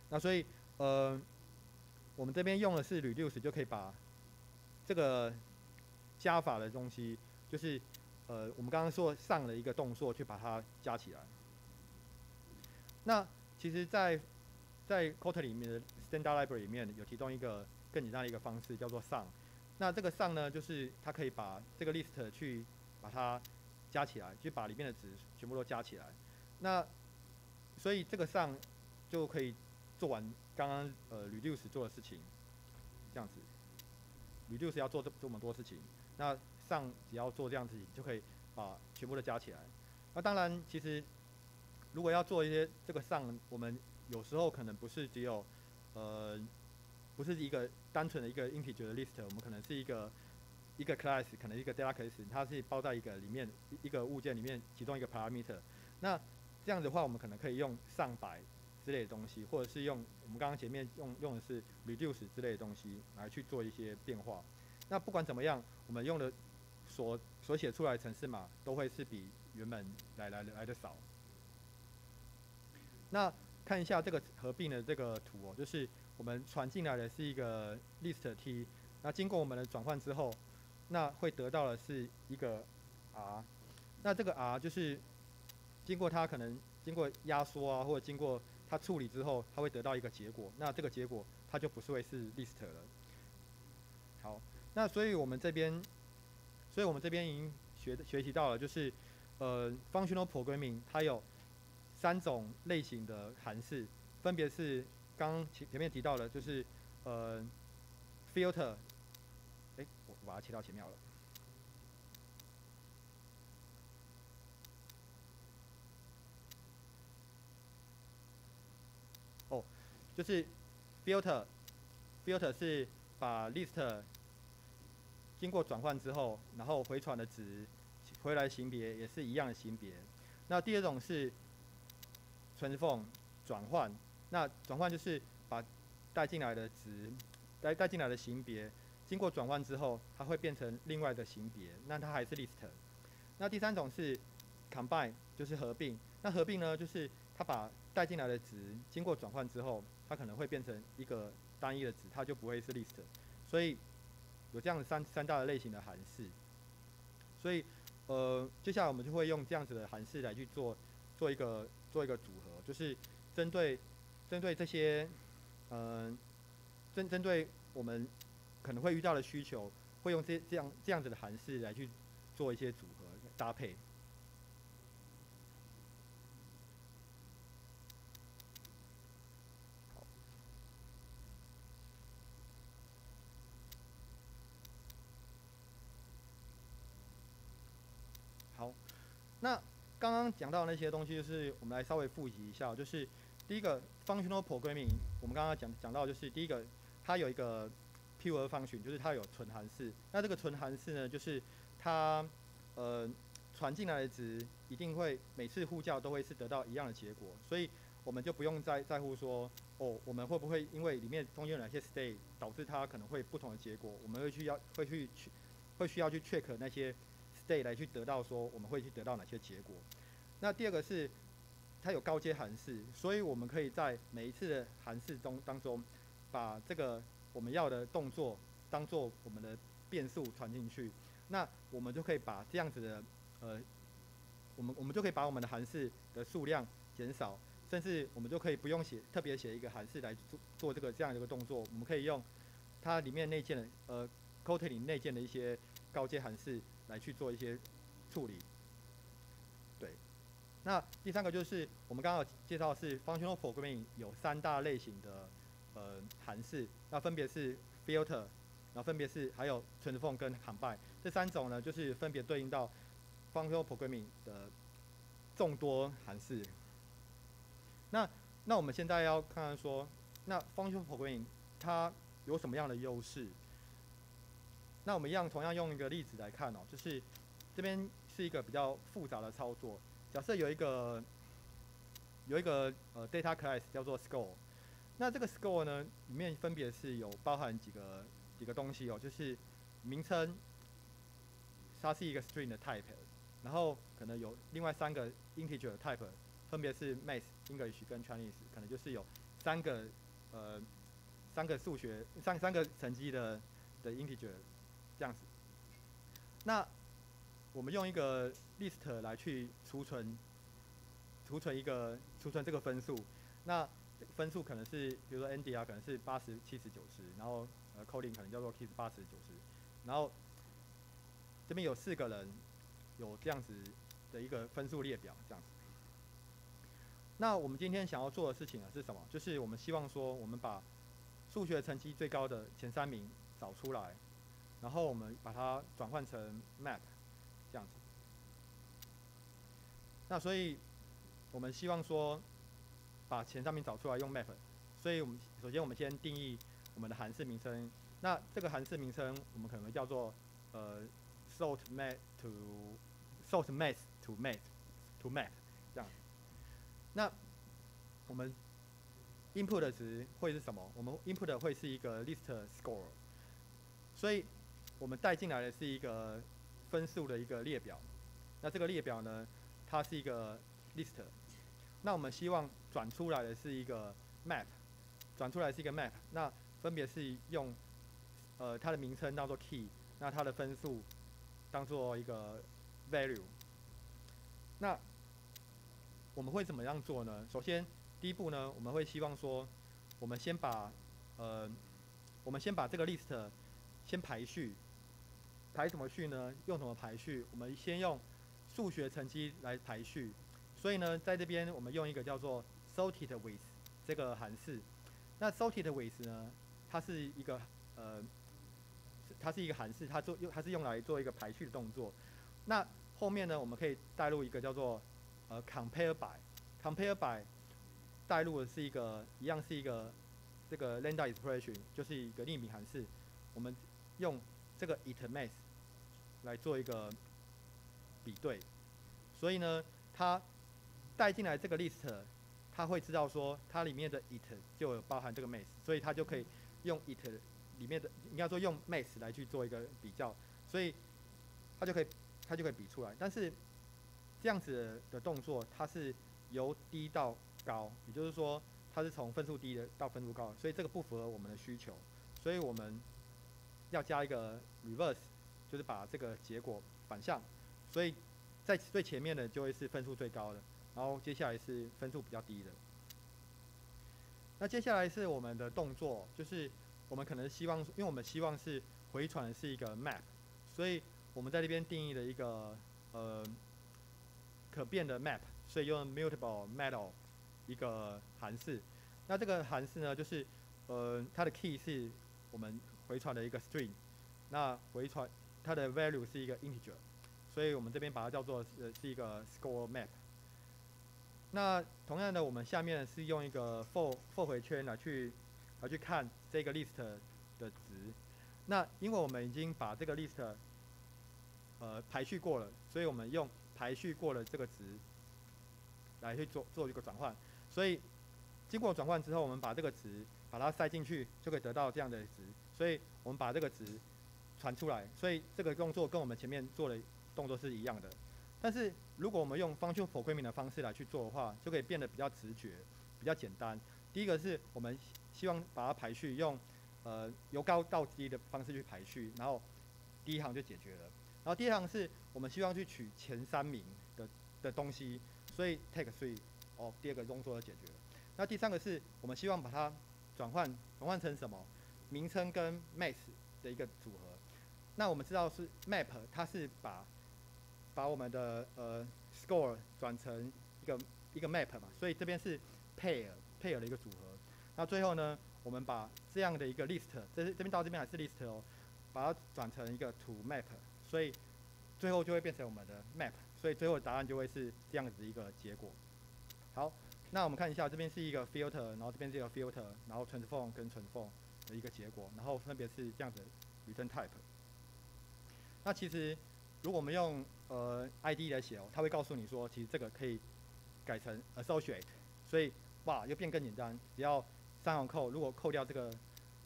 那所以呃，我们这边用的是 reduce，就可以把这个加法的东西，就是呃我们刚刚说上的一个动作，去把它加起来。那其实，在在 Kotlin 里面的 Standard Library 里面有提供一个更简单的一个方式，叫做 sum。那这个上呢，就是它可以把这个 list 去把它加起来，就把里面的值全部都加起来。那所以这个上就可以做完刚刚呃 reduce 做的事情，这样子。reduce 要做这这么多事情，那上只要做这样子就可以把全部都加起来。那当然，其实如果要做一些这个上我们有时候可能不是只有呃不是一个单纯的一个 integer 的 list，我们可能是一个一个 class，可能一个 data class，它是包在一个里面一个物件里面其中一个 parameter。那这样子的话，我们可能可以用上百之类的东西，或者是用我们刚刚前面用用的是 reduce 之类的东西来去做一些变化。那不管怎么样，我们用的所所写出来的程式码都会是比原本来来来的少。那看一下这个合并的这个图哦，就是我们传进来的是一个 list t，那经过我们的转换之后，那会得到的是一个 r，那这个 r 就是经过它可能经过压缩啊，或者经过它处理之后，它会得到一个结果，那这个结果它就不是会是 list 了。好，那所以我们这边，所以我们这边已经学学习到了，就是呃 functional programming 它有三种类型的函式，分别是刚前前面提到了，就是呃 filter，哎，我把它切到前面了。哦，就是 filter，filter 是把 list 经过转换之后，然后回传的值回来型别也是一样的型别。那第二种是 transform 转换，那转换就是把带进来的值带带进来的型别，经过转换之后，它会变成另外的型别，那它还是 list。那第三种是 combine，就是合并。那合并呢，就是它把带进来的值经过转换之后，它可能会变成一个单一的值，它就不会是 list。所以有这样三三大类型的函式。所以呃，接下来我们就会用这样子的函式来去做做一个做一个组合，就是针对针对这些嗯、针针对我们可能会遇到的需求，会用这这样这样子的函式来去做一些组合搭配。好，那刚刚讲到那些东西，就是我们来稍微复习一下，就是第一个 functional programming，我们刚刚讲讲到，就是第一个它有一个 pure function，就是它有纯函式。那这个纯函式呢，就是它呃传进来的值一定会每次呼叫都会是得到一样的结果，所以我们就不用再在乎说哦，我们会不会因为里面中间有哪些 state 导致它可能会不同的结果，我们会去要会去去会需要去 check 那些 state 来去得到说我们会去得到哪些结果。那第二个是它有高阶函式，所以我们可以在每一次的函式中当中，把这个我们要的动作当做我们的变数传进去，那我们就可以把这样子的呃，我们我们就可以把我们的函式的数量减少，甚至我们就可以不用写特别写一个函式来做做这个这样的一个动作，我们可以用它里面内建的呃 Kotlin 内建的一些高阶函式来去做一些处理。那第三个就是我们刚刚有介绍的是 functional programming 有三大类型的呃函式，那分别是 filter，然后分别是还有 transform 跟 combine 这三种呢，就是分别对应到 functional programming 的众多函式。那那我们现在要看看说，那 functional programming 它有什么样的优势？那我们一样同样用一个例子来看哦，就是这边是一个比较复杂的操作。假设有一个有一个呃 data class 叫做 score，那这个 score 呢里面分别是有包含几个几个东西哦，就是名称，它是一个 string 的 type，然后可能有另外三个 integer 的 type，分别是 math、English 跟 Chinese，可能就是有三个呃三个数学三三个成绩的的 integer 这样子。那我们用一个 list 来去储存，储存一个储存这个分数。那分数可能是，比如说 Andy 啊，可能是八十七十九十，然后呃 Colin 可能叫做 Kiss 八十九十，然后这边有四个人有这样子的一个分数列表这样子。那我们今天想要做的事情呢是什么？就是我们希望说，我们把数学成绩最高的前三名找出来，然后我们把它转换成 map。这样子，那所以，我们希望说，把钱上面找出来用 map。所以我们首先我们先定义我们的函式名称。那这个函式名称我们可能叫做呃 sort map to sort math to map to map 这样。那我们 input 的值会是什么？我们 input 会是一个 list score。所以我们带进来的是一个。分数的一个列表，那这个列表呢，它是一个 list，那我们希望转出来的是一个 map，转出来是一个 map，那分别是用呃它的名称当做 key，那它的分数当做一个 value，那我们会怎么样做呢？首先第一步呢，我们会希望说，我们先把呃我们先把这个 list 先排序。排什么序呢？用什么排序？我们先用数学成绩来排序。所以呢，在这边我们用一个叫做 sorted with 这个函式。那 sorted with 呢，它是一个呃，它是一个函式，它做用它是用来做一个排序的动作。那后面呢，我们可以带入一个叫做呃 compare by compare by 带入的是一个一样是一个这个 lambda expression，就是一个匿名函式。我们用这个 it math 来做一个比对，所以呢，它带进来这个 list，它会知道说它里面的 it 就包含这个 mass，所以它就可以用 it 里面的应该说用 mass 来去做一个比较，所以它就可以它就可以比出来。但是这样子的动作，它是由低到高，也就是说它是从分数低的到分数高，所以这个不符合我们的需求，所以我们。要加一个 reverse，就是把这个结果反向，所以在最前面的就会是分数最高的，然后接下来是分数比较低的。那接下来是我们的动作，就是我们可能希望，因为我们希望是回传是一个 map，所以我们在这边定义了一个呃可变的 map，所以用 mutable metal 一个函式。那这个函式呢，就是呃它的 key 是我们。回传的一个 string，那回传它的 value 是一个 integer，所以我们这边把它叫做是是一个 score map。那同样的，我们下面是用一个 for for 回圈来去来去看这个 list 的值。那因为我们已经把这个 list 呃排序过了，所以我们用排序过了这个值来去做做一个转换。所以经过转换之后，我们把这个值把它塞进去，就可以得到这样的值。所以我们把这个值传出来，所以这个动作跟我们前面做的动作是一样的。但是如果我们用 function programming 的方式来去做的话，就可以变得比较直觉，比较简单。第一个是我们希望把它排序用呃由高到低的方式去排序，然后第一行就解决了。然后第二行是我们希望去取前三名的的东西，所以 take three 哦，第二个动作就解决了。那第三个是我们希望把它转换转换成什么名称跟 max 的一个组合。那我们知道是 map，它是把把我们的呃 score 转成一个一个 map 嘛，所以这边是 pair pair 的一个组合。那最后呢，我们把这样的一个 list，这是这边到这边还是 list 哦，把它转成一个 to map，所以最后就会变成我们的 map，所以最后答案就会是这样子一个结果。好，那我们看一下，这边是一个 filter，然后这边是一个 filter，然后 transform 跟 transform 的一个结果，然后分别是这样子 return type。那其实如果我们用呃 ID 来写哦，它会告诉你说，其实这个可以改成 associate，所以哇又变更简单，只要三行扣，如果扣掉这个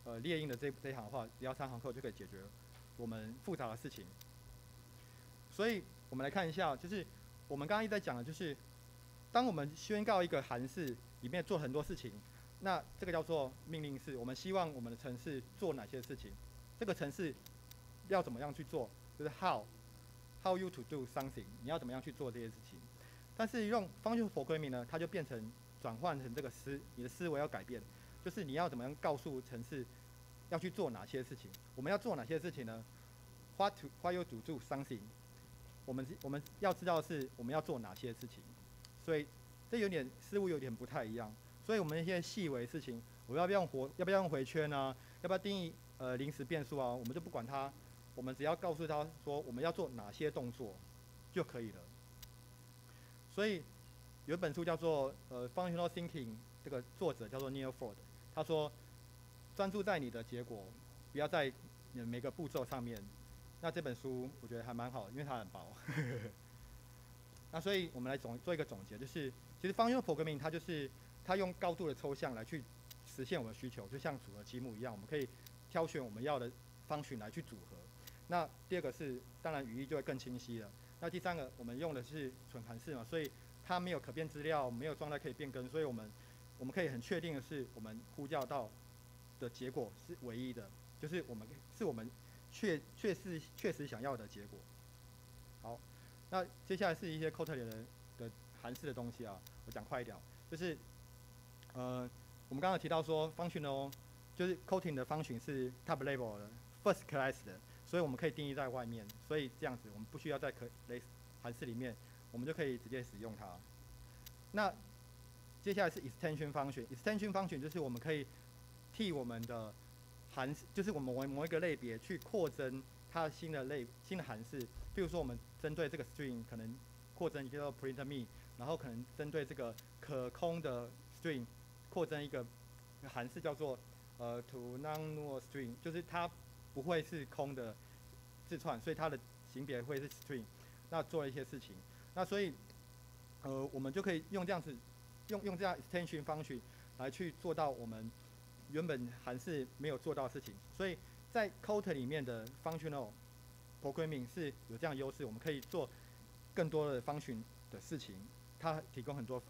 呃列印的这这一行的话，只要三行扣就可以解决我们复杂的事情。所以我们来看一下，就是我们刚刚一直在讲的，就是当我们宣告一个函式里面做很多事情，那这个叫做命令式。我们希望我们的程式做哪些事情？这个程式要怎么样去做？就是 how how you to do something，你要怎么样去做这些事情？但是用 function programming 呢，它就变成转换成这个思，你的思维要改变，就是你要怎么样告诉城市要去做哪些事情？我们要做哪些事情呢？What to what you to do something？我们我们要知道是我们要做哪些事情，所以这有点思路有点不太一样。所以我们一些细微事情，我要不要用活，要不要用回圈呢？要不要定义呃临时变数啊？我们就不管它。我们只要告诉他说我们要做哪些动作就可以了。所以有一本书叫做呃 Functional Thinking，这个作者叫做 Neil Ford，他说专注在你的结果，不要在每个步骤上面。那这本书我觉得还蛮好，因为它很薄。那所以我们来总做一个总结，就是其实 Functional Programming 它就是它用高度的抽象来去实现我们的需求，就像组合积木一样，我们可以挑选我们要的方群来去组合。那第二个是，当然语义就会更清晰了。那第三个，我们用的是纯函式嘛，所以它没有可变资料，没有状态可以变更，所以我们我们可以很确定的是，我们呼叫到的结果是唯一的，就是我们是我们确确实确实想要的结果。好，那接下来是一些 Kotlin 的的函式的东西啊，我讲快一点，就是呃，我们刚刚提到说，function 哦，就是 Kotlin 的 function 是 top level 的 first class 的。所以我们可以定义在外面，所以这样子我们不需要在可类函式里面，我们就可以直接使用它。那接下来是 extension function，extension function 就是我们可以替我们的函，就是我们某某一个类别去扩增它新的类新的函式。比如说我们针对这个 string 可能扩增一个 print me，然后可能针对这个可空的 string 扩增一个函式叫做呃 to non-null string，就是它。不会是空的字串，所以它的型别会是 string。那做一些事情，那所以呃，我们就可以用这样子，用用这样 extension function 来去做到我们原本函式没有做到的事情。所以在 Kotlin 里面的 functional programming 是有这样优势，我们可以做更多的 function 的事情，它提供很多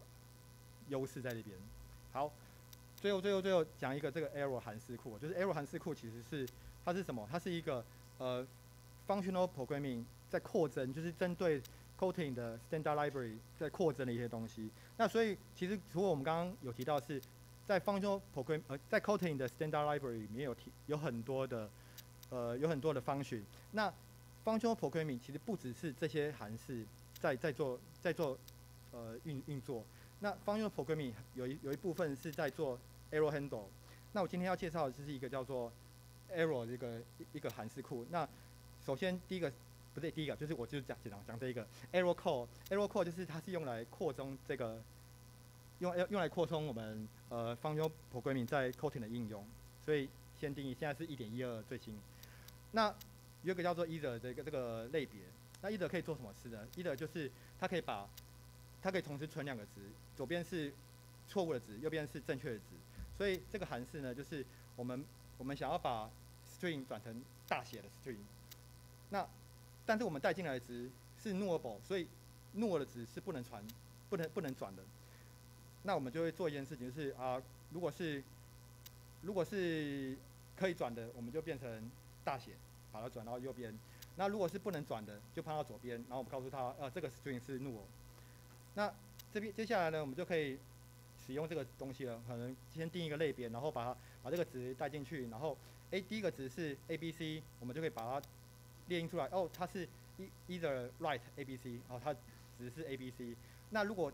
优势在这边。好，最后最后最后讲一个这个 error 函式库，就是 error 函式库其实是。它是什么？它是一个呃，functional programming 在扩增，就是针对 Kotlin 的 standard library 在扩增的一些东西。那所以其实除了我们刚刚有提到是在 functional program 呃，在 Kotlin 的 standard library 里面有提有很多的呃有很多的 function。那 functional programming 其实不只是这些函式在在做在做呃运运作。那 functional programming 有一有一部分是在做 error handle。那我今天要介绍的就是一个叫做 Arrow 这个一个函式库，那首先第一个不对，第一个就是我就是讲讲讲这一个。Arrow Core，Arrow call 就是它是用来扩充这个用用来扩充我们呃方舟 programming 在 Kotlin 的应用，所以先定义现在是一点一二最新。那有一个叫做 Either 的一个这个类别，那 Either 可以做什么事呢？Either 就是它可以把它可以同时存两个值，左边是错误的值，右边是正确的值，所以这个函式呢就是我们我们想要把 string 转成大写的 string，那但是我们带进来的值是 nullable，所以诺的值是不能传、不能不能转的。那我们就会做一件事情，就是啊，如果是如果是可以转的，我们就变成大写，把它转到右边。那如果是不能转的，就放到左边，然后我们告诉他，呃，这个 string 是 null。那这边接下来呢，我们就可以使用这个东西了。可能先定一个类别，然后把它把这个值带进去，然后 a 第一个值是 a b c，我们就可以把它列印出来。哦，它是 e either right a b c，哦，它值是 a b c。那如果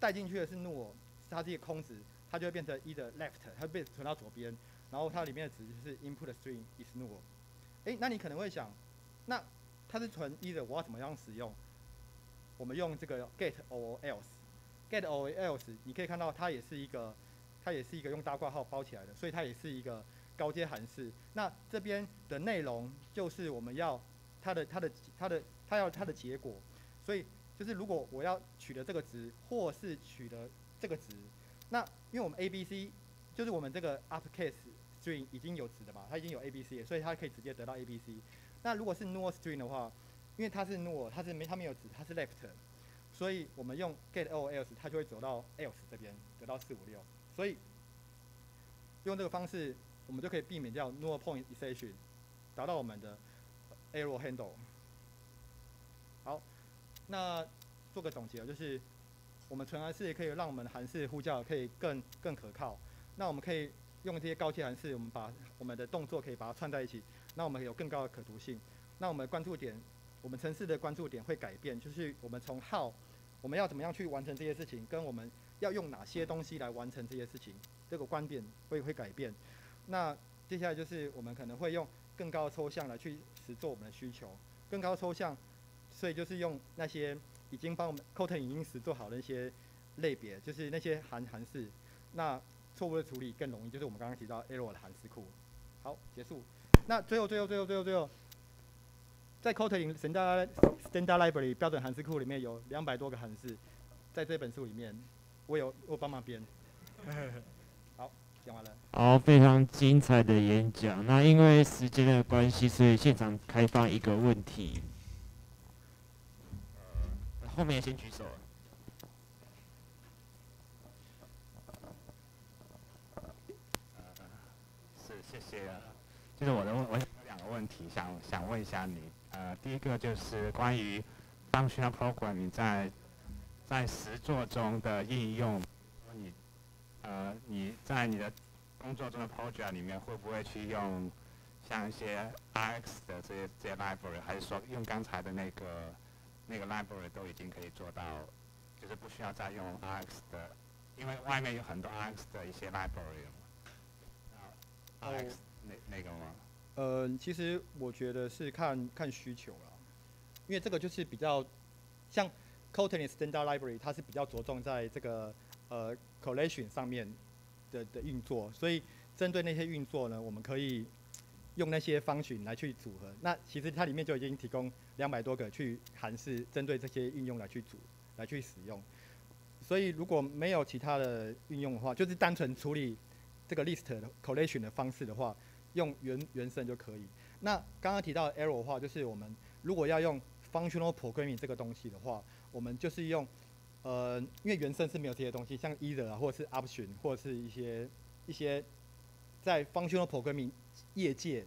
带进去的是 null，它是一个空值，它就会变成 either left，它被存到左边，然后它里面的值就是 input string is null。诶，那你可能会想，那它是存 either，我要怎么样使用？我们用这个 get or else，get or else，你可以看到它也是一个，它也是一个用大括号包起来的，所以它也是一个高阶函式。那这边的内容就是我们要它的它的它的它要它的结果，所以就是如果我要取得这个值，或是取得这个值，那因为我们 a b c 就是我们这个 uppercase string 已经有值的嘛，它已经有 a b c，所以它可以直接得到 a b c。那如果是 null string 的话，因为它是 null，它是没它没有值，它是 left，所以我们用 get or else，它就会走到 else 这边得到四五六。所以用这个方式，我们就可以避免掉 null point insertion，达到我们的 error handle。好，那做个总结，就是我们存函式可以让我们函式呼叫可以更更可靠。那我们可以用这些高阶函式，我们把我们的动作可以把它串在一起，那我们有更高的可读性。那我们关注点。我们城市的关注点会改变，就是我们从 how 我们要怎么样去完成这些事情，跟我们要用哪些东西来完成这些事情，这个观点会会改变。那接下来就是我们可能会用更高的抽象来去实做我们的需求，更高抽象，所以就是用那些已经帮我们 Kotlin 已经实做好的一些类别，就是那些函函式，那错误的处理更容易，就是我们刚刚提到 error 的函式库。好，结束。那最后最后最后最后最后。在 Kotlin Standard Standard Library 标准函式库里面有两百多个函式，在这本书里面，我有我帮忙编。好，讲完了。好，非常精彩的演讲。那因为时间的关系，所以现场开放一个问题。后面先举手。是，谢谢。就是我的问，我有两个问题想想问一下你。呃，第一个就是关于 functional programming 在在实作中的应用，你呃你在你的工作中的 project 里面会不会去用像一些 RX 的这些这些 library，还是说用刚才的那个那个 library 都已经可以做到，就是不需要再用 RX 的，因为外面有很多 RX 的一些 library 嘛，RX 那那个吗？呃，其实我觉得是看看需求了，因为这个就是比较像 Kotlin Standard Library，它是比较着重在这个呃 collation 上面的的运作，所以针对那些运作呢，我们可以用那些方群来去组合。那其实它里面就已经提供两百多个去函式，针对这些运用来去组来去使用。所以如果没有其他的运用的话，就是单纯处理这个 list 的 collation 的方式的话。用原原生就可以。那刚刚提到 error 的话，就是我们如果要用 functional programming 这个东西的话，我们就是用呃，因为原生是没有这些东西，像 either 啊，或者是 option，或者是一些一些在 functional programming 业界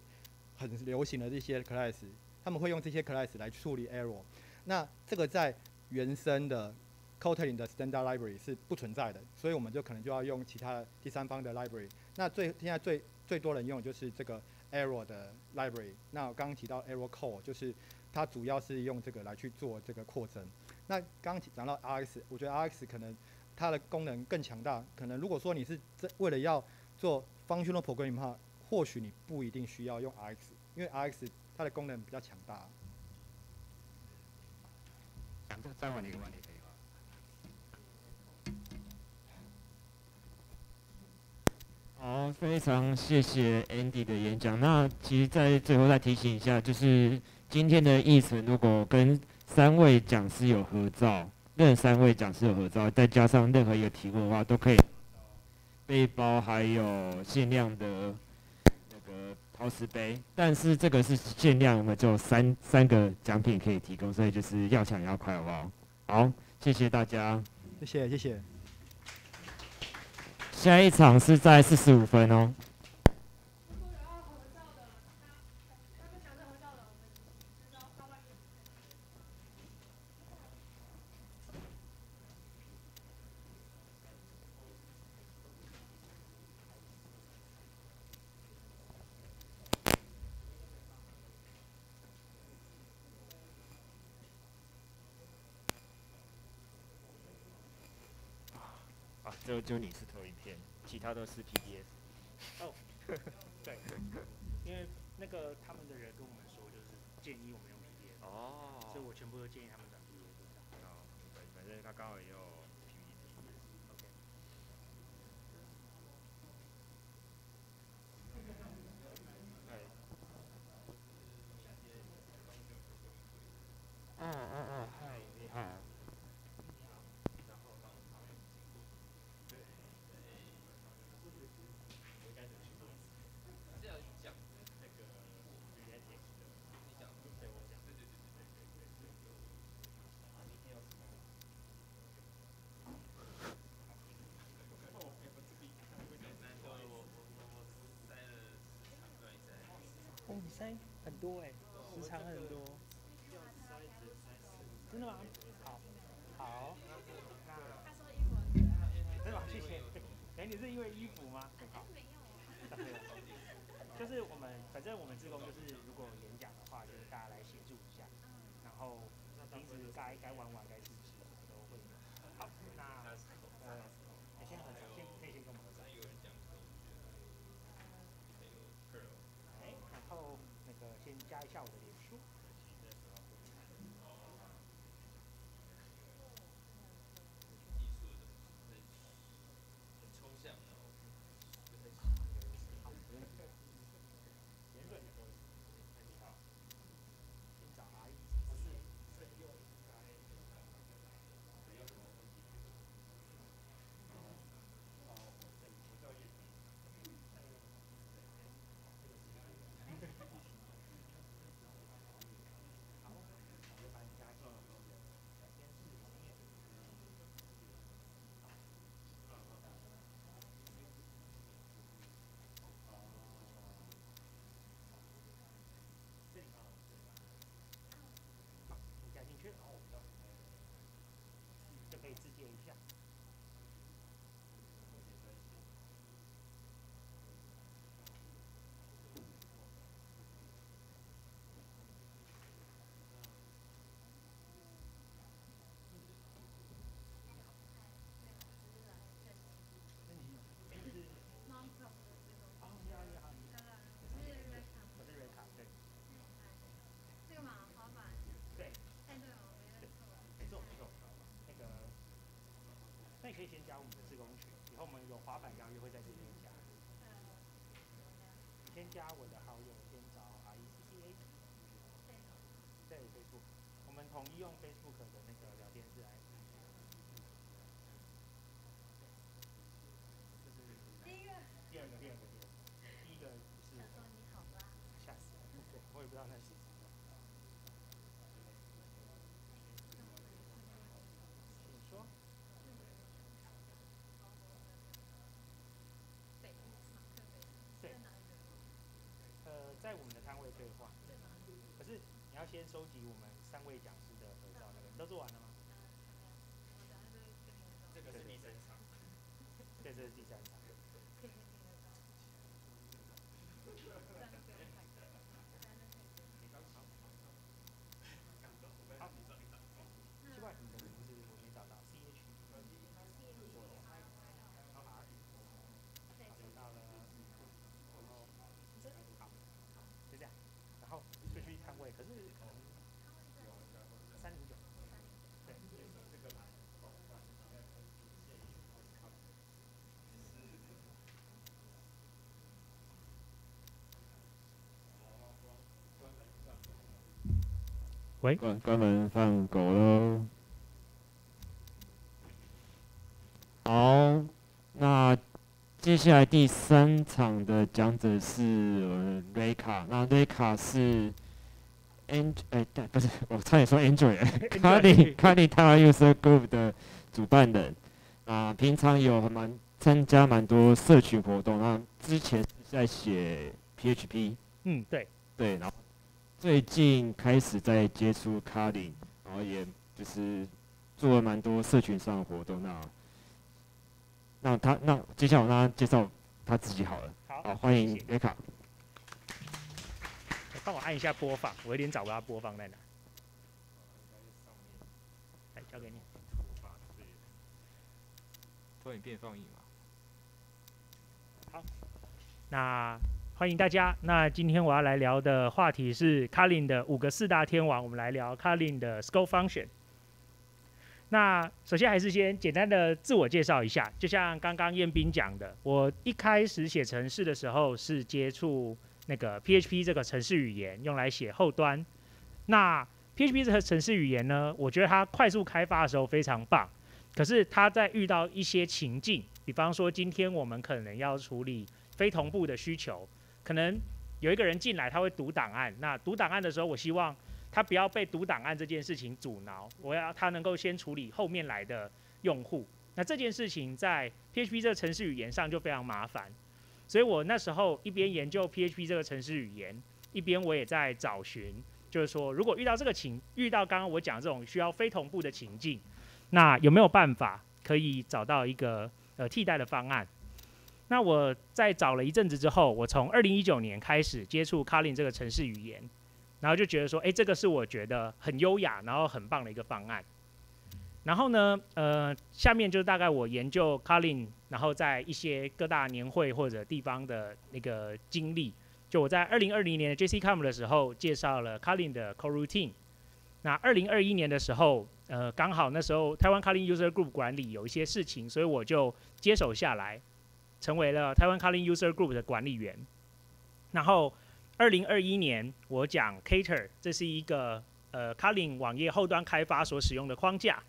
很流行的这些 class，他们会用这些 class 来处理 error。那这个在原生的 Kotlin 的 standard library 是不存在的，所以我们就可能就要用其他的第三方的 library。那最现在最最多人用就是这个 error 的 library。那我刚刚提到 error Core，就是它主要是用这个来去做这个扩增。那刚刚讲到 RX，我觉得 RX 可能它的功能更强大。可能如果说你是这为了要做 functional programming 的话，或许你不一定需要用 RX，因为 RX 它的功能比较强大。想再问你一个问题。好，非常谢谢 Andy 的演讲。那其实，在最后再提醒一下，就是今天的议程，如果跟三位讲师有合照，任三位讲师有合照，再加上任何一个题目的话，都可以背包还有限量的那个陶瓷杯。但是这个是限量的，就三三个奖品可以提供，所以就是要抢要快，好不好？好，谢谢大家。谢谢谢谢。下一场是在四十五分哦。啊，就就你是投影片，其他的尸体对，因为那个他们的人跟我们说，就是建议我们用 PDF，哦所以我全部都建议他们转 PDF 这样。哦，对，反正他刚好也有 PPT。OK。哦哦哦，嗨，你好。哦，你塞很多哎、时长很多。真的吗？好，好。那真的吗？谢谢。哎，你是因为衣服吗？很好。就是我们，反正我们自工就是，如果演讲的话，就是大家来协助一下，然后平时该该玩玩，该吃吃，什么都会有。好，那呃，你先合掌，先可以先跟我们合掌。哎，然后那个先加一下我的脸书。先找阿姨，不是正右应该。你加进去，然后我们就就可以自荐一下。哦，你好，你好，你好。我是瑞卡，对。这个嘛，滑板。对。哎，对哦，没认错。没错没错，那个，那你可以先加我们的自工群，以后我们有滑板邀约会在这边加。你先加我的好友，先找 R E C C A。对，Facebook，我们统一用 Facebook 的那个聊天室来。这是第一个。第二个，第二个，第二个，第一个是想说你好吧。吓死了，对，我也不知道那是什么。请说。对。呃，在我们的摊位兑换。可是你要先收集我们三位讲师的合照，那个你都做完了吗？这个是第三场。对，这是第三场。好，奇怪，你的名字我没找到，C H。然后 R。找到了，然后好，就这样，然后就去摊位，可是可能三零九，对，这个喂，关关门放狗喽。好，那接下来第三场的讲者是呃瑞卡，那瑞卡是 Ang 哎、对不是，我差点说 Android。Android Kali Kali 台湾 User Group 的主办人。啊，平常有蛮参加蛮多社群活动，那之前是在写 PHP，嗯，对，对，然后最近开始在接触 Kali，然后也就是做了蛮多社群上的活动。那那他那接下来我让他介绍他自己好了。好，好，欢迎雷卡。帮我按一下播放，我有点找不到播放在哪。来，交给你。投影片放映嘛。那欢迎大家。那今天我要来聊的话题是 Kotlin 的五个四大天王，我们来聊 Kotlin 的 Scope Function。那首先还是先简单的自我介绍一下，就像刚刚彦斌讲的，我一开始写程式的时候是接触那个 PHP 这个程式语言，用来写后端。那 PHP 这个程式语言呢，我觉得它快速开发的时候非常棒，可是它在遇到一些情境，比方说今天我们可能要处理非同步的需求，可能有一个人进来他会读档案，那读档案的时候，我希望他不要被读档案这件事情阻挠，我要他能够先处理后面来的用户。那这件事情在 PHP 这个程式语言上就非常麻烦，所以我那时候一边研究 PHP 这个程式语言，一边我也在找寻，就是说如果遇到这个情，遇到刚刚我讲这种需要非同步的情境，那有没有办法可以找到一个呃替代的方案？那我在找了一阵子之后，我从二零一九年开始接触 Kotlin 这个城市语言，然后就觉得说，哎，这个是我觉得很优雅，然后很棒的一个方案。然后呢，呃，下面就是大概我研究 Kotlin，然后在一些各大年会或者地方的那个经历。就我在二零二零年的 J C C O M 的时候介绍了 Kotlin 的 Coroutine。那二零二一年的时候，呃，刚好那时候台湾 Kotlin User Group 管理有一些事情，所以我就接手下来。成为了台湾 Kotlin User Group 的管理员。然后，二零二一年我讲 Cater，这是一个呃 Kotlin 网页后端开发所使用的框架。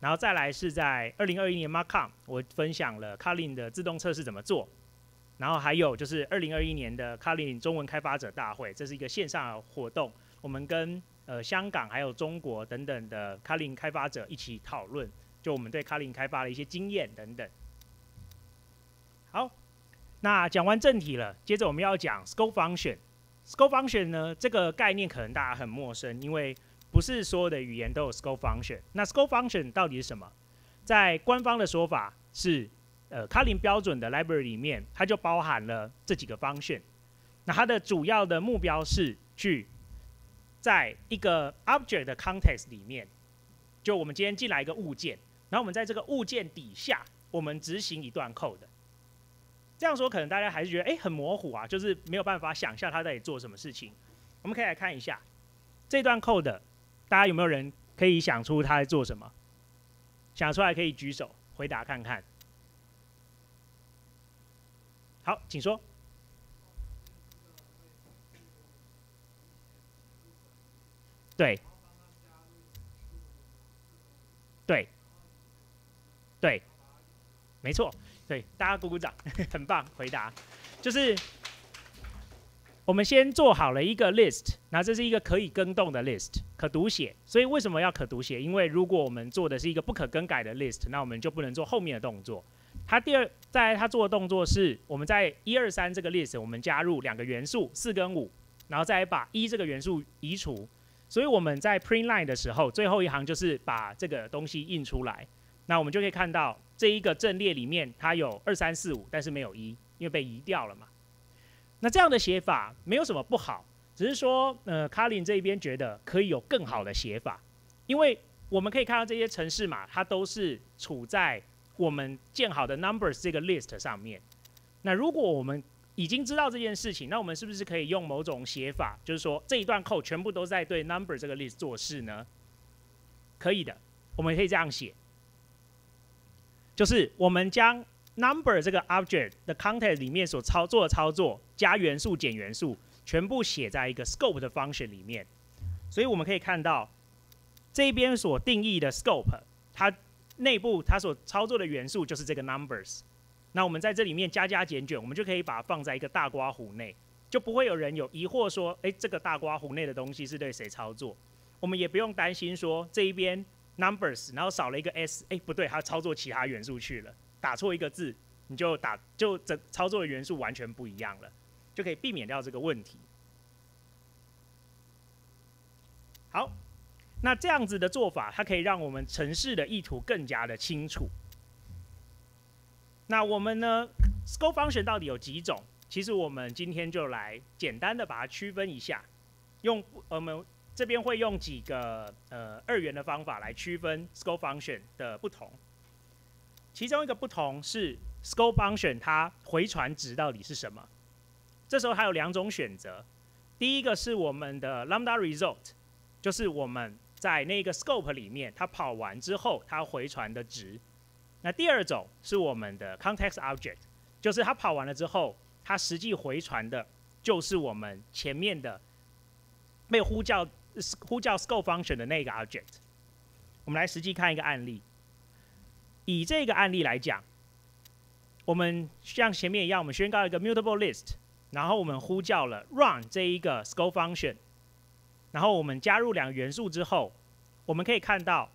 然后再来是在二零二一年 MarkCon，我分享了 Kotlin 的自动测试怎么做。然后还有就是二零二一年的 Kotlin 中文开发者大会，这是一个线上活动，我们跟呃香港还有中国等等的 Kotlin 开发者一起讨论，就我们对 Kotlin 开发的一些经验等等。好，那讲完正题了，接着我们要讲 scope function。scope function 呢，这个概念可能大家很陌生，因为不是所有的语言都有 scope function。那 scope function 到底是什么？在官方的说法是，呃，Kotlin 标准的 library 里面，它就包含了这几个 function。那它的主要的目标是去在一个 object 的 context 里面，就我们今天进来一个物件，然后我们在这个物件底下，我们执行一段 code。这样说可能大家还是觉得哎很模糊啊，就是没有办法想象他在做什么事情。我们可以来看一下这段 code，大家有没有人可以想出他在做什么？想出来可以举手回答看看。好，请说。对，对，对，没错。对，大家鼓鼓掌，很棒，回答就是我们先做好了一个 list，那这是一个可以更动的 list，可读写。所以为什么要可读写？因为如果我们做的是一个不可更改的 list，那我们就不能做后面的动作。它第二，在它做的动作是，我们在一二三这个 list，我们加入两个元素四跟五，然后再把一这个元素移除。所以我们在 print line 的时候，最后一行就是把这个东西印出来。那我们就可以看到这一个阵列里面，它有二三四五，但是没有一，因为被移掉了嘛。那这样的写法没有什么不好，只是说，呃，卡林这边觉得可以有更好的写法，因为我们可以看到这些城市码，它都是处在我们建好的 numbers 这个 list 上面。那如果我们已经知道这件事情，那我们是不是可以用某种写法，就是说这一段 code 全部都在对 number 这个 list 做事呢？可以的，我们可以这样写。就是我们将 number 这个 object 的 context 里面所操作的操作，加元素减元素，全部写在一个 scope 的 function 里面。所以我们可以看到这边所定义的 scope，它内部它所操作的元素就是这个 numbers。那我们在这里面加加减减，我们就可以把它放在一个大刮弧内。就不会有人有疑惑说，诶，这个大刮胡内的东西是对谁操作？我们也不用担心说这一边 numbers 然后少了一个 s，哎，不对，它操作其他元素去了，打错一个字，你就打就整操作的元素完全不一样了，就可以避免掉这个问题。好，那这样子的做法，它可以让我们城市的意图更加的清楚。那我们呢，scope function 到底有几种？其实我们今天就来简单的把它区分一下，用我们这边会用几个呃二元的方法来区分 scope function 的不同。其中一个不同是 scope function 它回传值到底是什么？这时候还有两种选择，第一个是我们的 lambda result，就是我们在那个 scope 里面它跑完之后它回传的值。那第二种是我们的 context object，就是它跑完了之后，它实际回传的就是我们前面的被呼叫呼叫 scope function 的那个 object。我们来实际看一个案例。以这个案例来讲，我们像前面一样，我们宣告一个 mutable list，然后我们呼叫了 run 这一个 scope function，然后我们加入两个元素之后，我们可以看到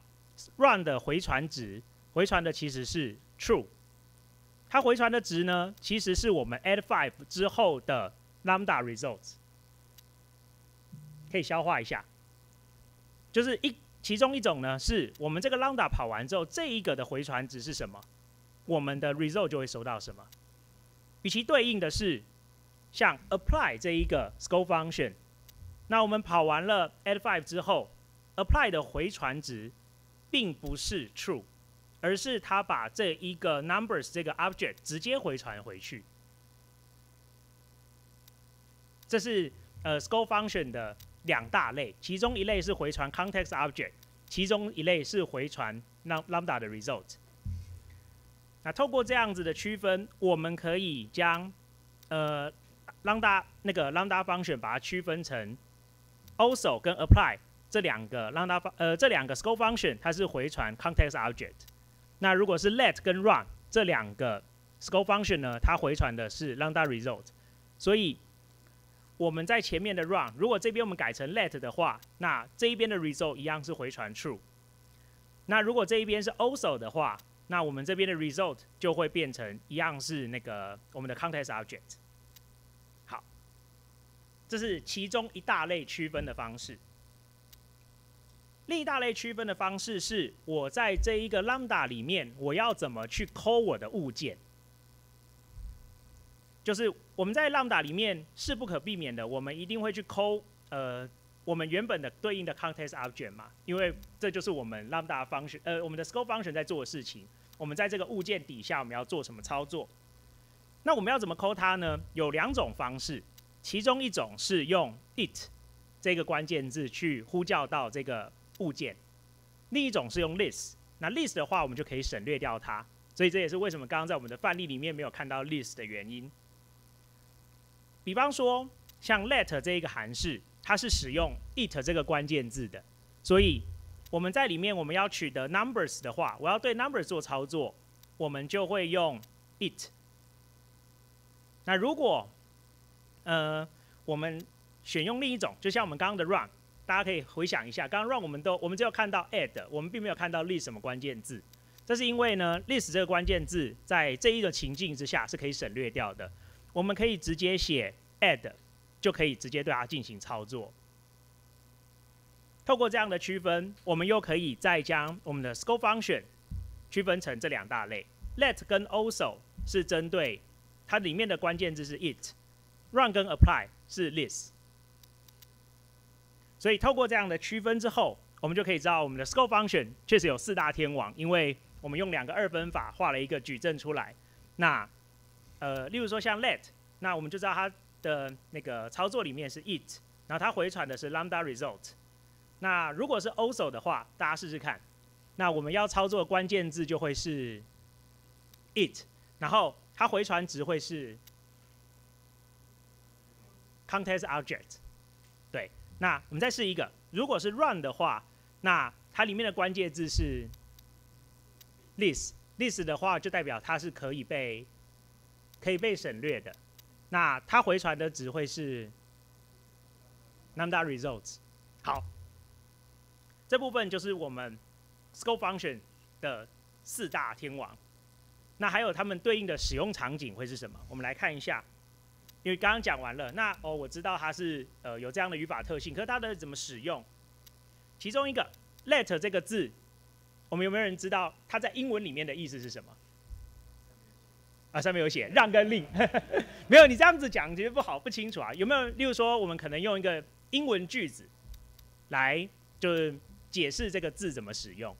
run 的回传值。回传的其实是 true，它回传的值呢，其实是我们 add five 之后的 lambda results，可以消化一下。就是一其中一种呢，是我们这个 lambda 跑完之后，这一个的回传值是什么，我们的 result 就会收到什么。与其对应的是像 apply 这一个 scope function，那我们跑完了 add five 之后，apply 的回传值并不是 true。而是它把这一个 numbers 这个 object 直接回传回去，这是呃 scope function 的两大类，其中一类是回传 context object，其中一类是回传 lambda 的 result。那透过这样子的区分，我们可以将呃 lambda 那个 lambda function 把它区分成 also 跟 apply 这两个 lambda 呃这两个 scope function，它是回传 context object。那如果是 let 跟 run 这两个 scope function 呢，它回传的是 lambda result，所以我们在前面的 run，如果这边我们改成 let 的话，那这一边的 result 一样是回传 true。那如果这一边是 also 的话，那我们这边的 result 就会变成一样是那个我们的 context object。好，这是其中一大类区分的方式。另一大类区分的方式是，我在这一个 lambda 里面，我要怎么去抠我的物件？就是我们在 lambda 里面是不可避免的，我们一定会去抠呃我们原本的对应的 context object 嘛，因为这就是我们 lambda function 呃我们的 scope function 在做的事情。我们在这个物件底下我们要做什么操作？那我们要怎么抠它呢？有两种方式，其中一种是用 it 这个关键字去呼叫到这个。物件，另一种是用 list，那 list 的话，我们就可以省略掉它，所以这也是为什么刚刚在我们的范例里面没有看到 list 的原因。比方说，像 let 这一个函式，它是使用 it 这个关键字的，所以我们在里面我们要取得 numbers 的话，我要对 numbers 做操作，我们就会用 it。那如果呃我们选用另一种，就像我们刚刚的 run。大家可以回想一下，刚刚 run 我们都我们只有看到 add，我们并没有看到 list 什么关键字。这是因为呢，list 这个关键字在这一个情境之下是可以省略掉的。我们可以直接写 add，就可以直接对它进行操作。透过这样的区分，我们又可以再将我们的 scope function 区分成这两大类。let 跟 also 是针对它里面的关键字是 it，run 跟 apply 是 list。所以透过这样的区分之后，我们就可以知道我们的 scope function 确实有四大天王，因为我们用两个二分法画了一个矩阵出来。那呃，例如说像 let，那我们就知道它的那个操作里面是 it，然后它回传的是 lambda result。那如果是 also 的话，大家试试看。那我们要操作的关键字就会是 it，然后它回传值会是 context object。对那我们再试一个，如果是 run 的话，那它里面的关键字是 list，list 的话就代表它是可以被可以被省略的。那它回传的值会是 lambda results。好，这部分就是我们 scope function 的四大天王。那还有他们对应的使用场景会是什么？我们来看一下。因为刚刚讲完了，那哦，我知道它是呃有这样的语法特性，可是它的怎么使用？其中一个 let 这个字，我们有没有人知道它在英文里面的意思是什么？啊，上面有写让跟令，没有你这样子讲其实不好不清楚啊。有没有？例如说，我们可能用一个英文句子来就是解释这个字怎么使用。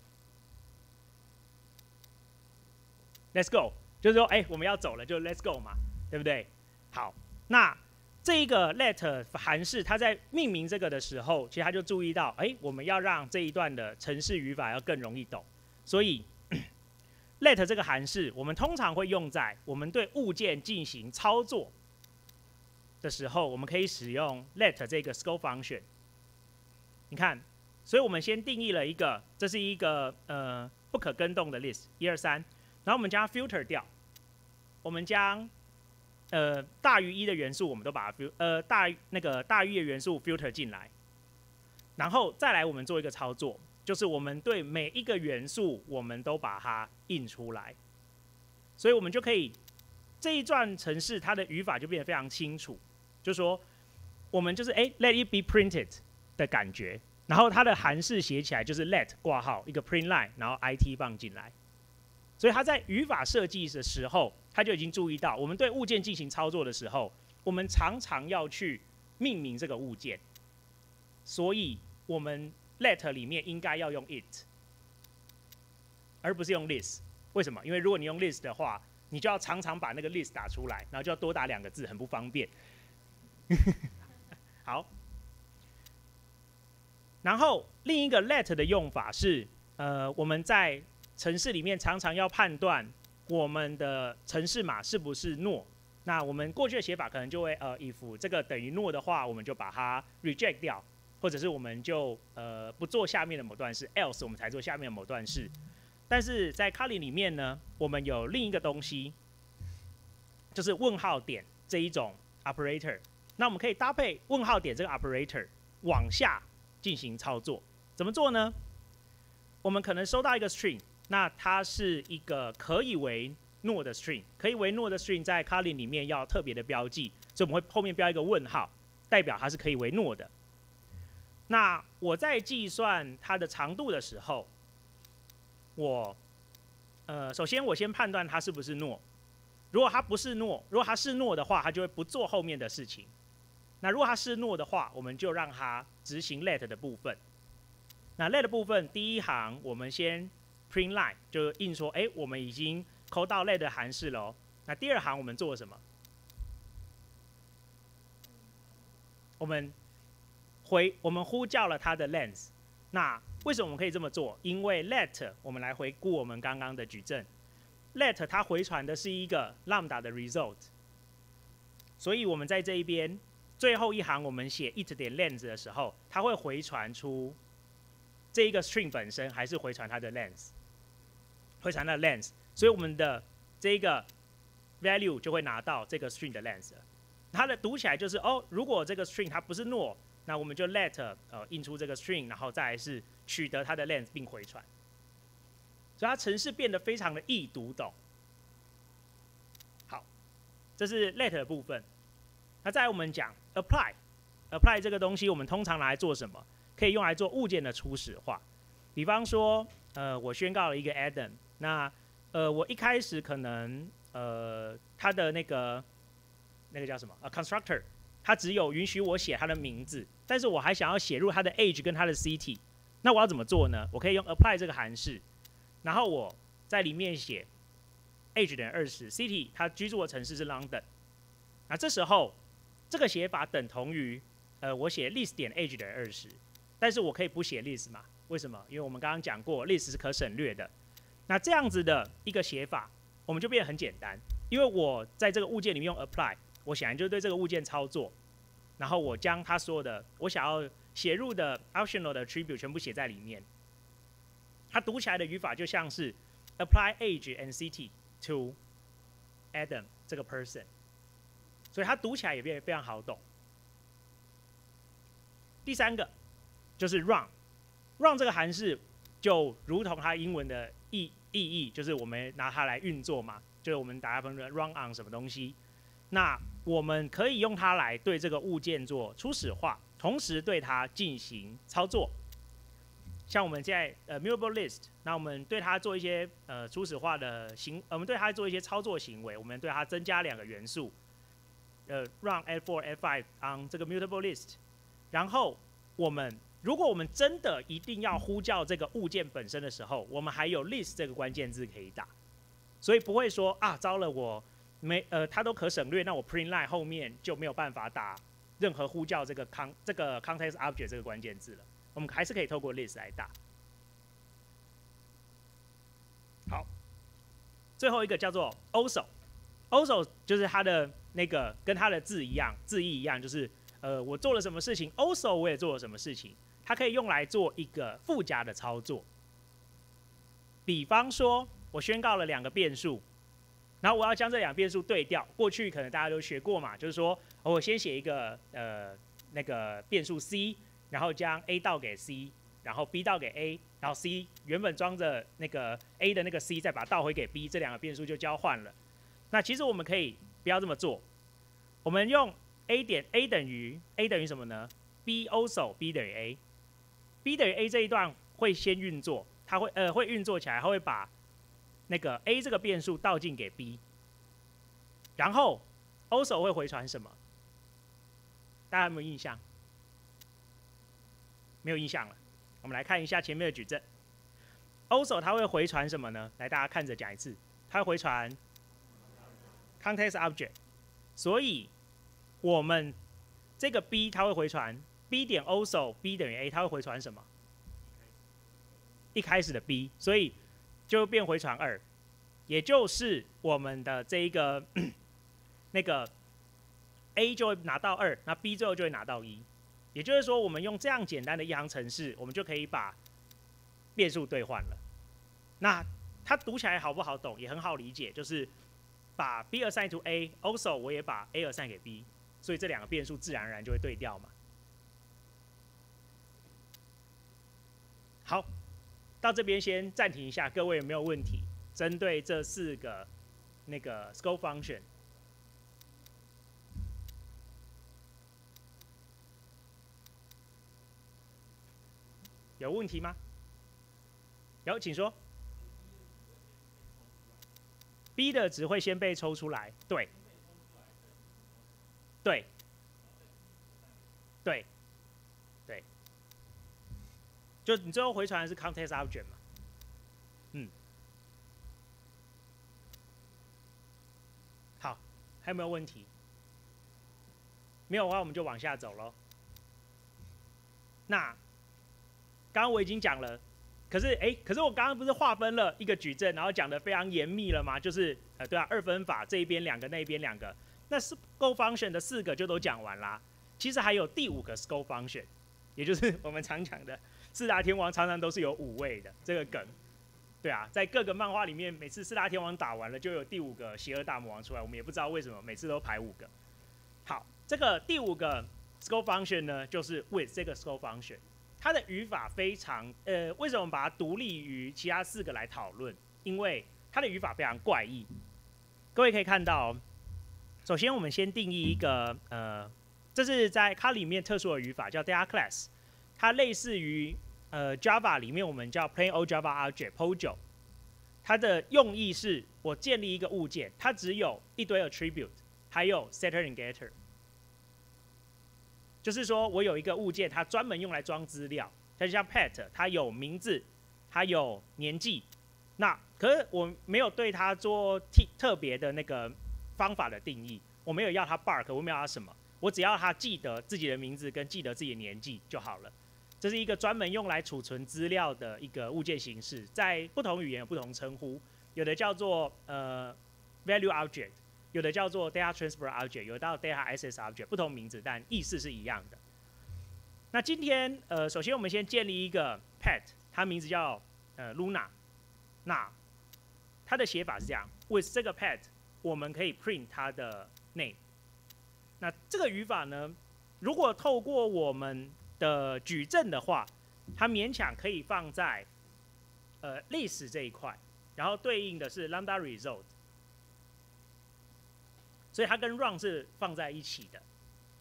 Let's go，就是说，哎，我们要走了，就 Let's go 嘛，对不对？好。那这一个 let 函式，它在命名这个的时候，其实它就注意到，哎，我们要让这一段的程式语法要更容易懂，所以 let 这个函式，我们通常会用在我们对物件进行操作的时候，我们可以使用 let 这个 scope function。你看，所以我们先定义了一个，这是一个呃不可更动的 list，一二三，然后我们将 filter 掉，我们将呃，大于一的元素，我们都把它 filter 呃大那个大于的元素 filter 进来，然后再来我们做一个操作，就是我们对每一个元素，我们都把它印出来，所以我们就可以这一段程式它的语法就变得非常清楚，就说我们就是哎 let it be printed 的感觉，然后它的函式写起来就是 let 挂号一个 print line，然后 it 放进来，所以它在语法设计的时候。他就已经注意到，我们对物件进行操作的时候，我们常常要去命名这个物件，所以我们 let 里面应该要用 it，而不是用 list。为什么？因为如果你用 list 的话，你就要常常把那个 list 打出来，然后就要多打两个字，很不方便。好，然后另一个 let 的用法是，呃，我们在城市里面常常要判断。我们的城市码是不是 NO？那我们过去的写法可能就会呃，if 这个等于 NO 的话，我们就把它 reject 掉，或者是我们就呃不做下面的某段式，else 我们才做下面的某段式。但是在 Cali 里面呢，我们有另一个东西，就是问号点这一种 operator。那我们可以搭配问号点这个 operator 往下进行操作。怎么做呢？我们可能收到一个 string。那它是一个可以为诺的 string，可以为诺的 string 在 Cali 里面要特别的标记，所以我们会后面标一个问号，代表它是可以为诺的。那我在计算它的长度的时候，我呃首先我先判断它是不是诺，如果它不是诺，如果它是诺的话，它就会不做后面的事情。那如果它是诺的话，我们就让它执行 let 的部分。那 let 的部分第一行我们先。print line 就印说，哎，我们已经抠到 let 的函式了。那第二行我们做什么？我们回我们呼叫了它的 length。那为什么我们可以这么做？因为 let 我们来回顾我们刚刚的矩阵，let 它回传的是一个 lambda 的 result。所以我们在这一边最后一行我们写 it 点 lens 的时候，它会回传出这一个 string 本身，还是回传它的 length？会传到 lens，所以我们的这个 value 就会拿到这个 string 的 lens，。它的读起来就是哦，如果这个 string 它不是 null，那我们就 let 呃印出这个 string，然后再来是取得它的 length 并回传。所以它程式变得非常的易读懂。好，这是 let 的部分。那再我们讲 apply，apply 这个东西我们通常来做什么？可以用来做物件的初始化。比方说，呃，我宣告了一个 Adam。那呃，我一开始可能呃，他的那个那个叫什么啊？constructor，他只有允许我写他的名字，但是我还想要写入他的 age 跟他的 city，那我要怎么做呢？我可以用 apply 这个函式，然后我在里面写 age 等于二十，city 他居住的城市是 London，那这时候这个写法等同于呃，我写 list 点 age 等于二十，但是我可以不写 list 嘛？为什么？因为我们刚刚讲过，list 是可省略的。那这样子的一个写法，我们就变得很简单，因为我在这个物件里面用 apply，我显然就对这个物件操作，然后我将它所有的我想要写入的 optional 的 attribute 全部写在里面。它读起来的语法就像是 apply age and city to Adam 这个 person。所以它读起来也变得非常好懂。第三个就是 run，run 这个函式就如同它英文的意意义，就是我们拿它来运作嘛，就是我们打分的 run on 什么东西。那我们可以用它来对这个物件做初始化，同时对它进行操作。像我们现在呃 mutable list，那我们对它做一些呃初始化的行，我们对它做一些操作行为，我们对它增加两个元素，呃 run f4 f5 on 这个 mutable list，然后我们如果我们真的一定要呼叫这个物件本身的时候，我们还有 list 这个关键字可以打，所以不会说啊糟了我没呃它都可省略，那我 print line 后面就没有办法打任何呼叫这个 con 这个 context object 这个关键字了。我们还是可以透过 list 来打。好，最后一个叫做 also，also 就是它的那个跟它的字一样，字义一样，就是呃我做了什么事情，also 我也做了什么事情，它可以用来做一个附加的操作。比方说，我宣告了两个变数，然后我要将这两变数对调。过去可能大家都学过嘛，就是说我先写一个呃那个变数 c。然后将 A 倒给 C，然后 B 倒给 A，然后 C 原本装着那个 A 的那个 C 再把它倒回给 B，这两个变数就交换了。那其实我们可以不要这么做，我们用 A 点 A 等于 A 等于什么呢？B also B 等于 A，B 等于 A 这一段会先运作，它会呃会运作起来，它会把那个 A 这个变数倒进给 B，然后 also 会回传什么？大家有没有印象？没有印象了，我们来看一下前面的矩阵。also 它会回传什么呢？来，大家看着讲一次，它会回传 context object。所以我们这个 b 它会回传 b 点 also b 等于 a，它会回传什么？一开始的 b，所以就变回传二，也就是我们的这一个 那个 a 就会拿到二，那 b 最后就会拿到一。也就是说，我们用这样简单的一行程式，我们就可以把变数兑换了。那它读起来好不好懂？也很好理解，就是把 b assign to a，also 我也把 a assign 给 b，所以这两个变数自然而然就会对调嘛。好，到这边先暂停一下，各位有没有问题？针对这四个那个 scope function。有问题吗？有，请说。B 的值会先被抽出来，对，对，对，就你最后回传的是 context object 嘛？嗯，好，还有没有问题？没有的话，我们就往下走喽。那。刚刚我已经讲了，可是哎，可是我刚刚不是划分了一个矩阵，然后讲的非常严密了吗？就是呃，对啊，二分法这一边两个，那一边两个，那 scope function 的四个就都讲完啦。其实还有第五个 scope function，也就是我们常讲的四大天王常常都是有五位的这个梗。对啊，在各个漫画里面，每次四大天王打完了，就有第五个邪恶大魔王出来，我们也不知道为什么每次都排五个。好，这个第五个 scope function 呢，就是 with 这个 scope function。它的语法非常，呃，为什么把它独立于其他四个来讨论？因为它的语法非常怪异。各位可以看到，首先我们先定义一个，呃，这是在它里面特殊的语法，叫 data class。它类似于，呃，Java 里面我们叫 plain old Java object POJO。它的用意是我建立一个物件，它只有一堆 attribute，还有 setter and getter。就是说我有一个物件，它专门用来装资料，它就像 pet，它有名字，它有年纪。那可是我没有对它做特特别的那个方法的定义，我没有要它 bark，我没有要它什么，我只要它记得自己的名字跟记得自己的年纪就好了。这是一个专门用来储存资料的一个物件形式，在不同语言有不同称呼，有的叫做呃 value object。有的叫做 data transfer object，有的叫 data access object，不同名字，但意思是一样的。那今天，呃，首先我们先建立一个 pet，它名字叫呃 Luna。那它的写法是这样：with 这个 pet，我们可以 print 它的 name。那这个语法呢，如果透过我们的矩阵的话，它勉强可以放在呃历史这一块，然后对应的是 lambda result，所以它跟 run 是放在一起的。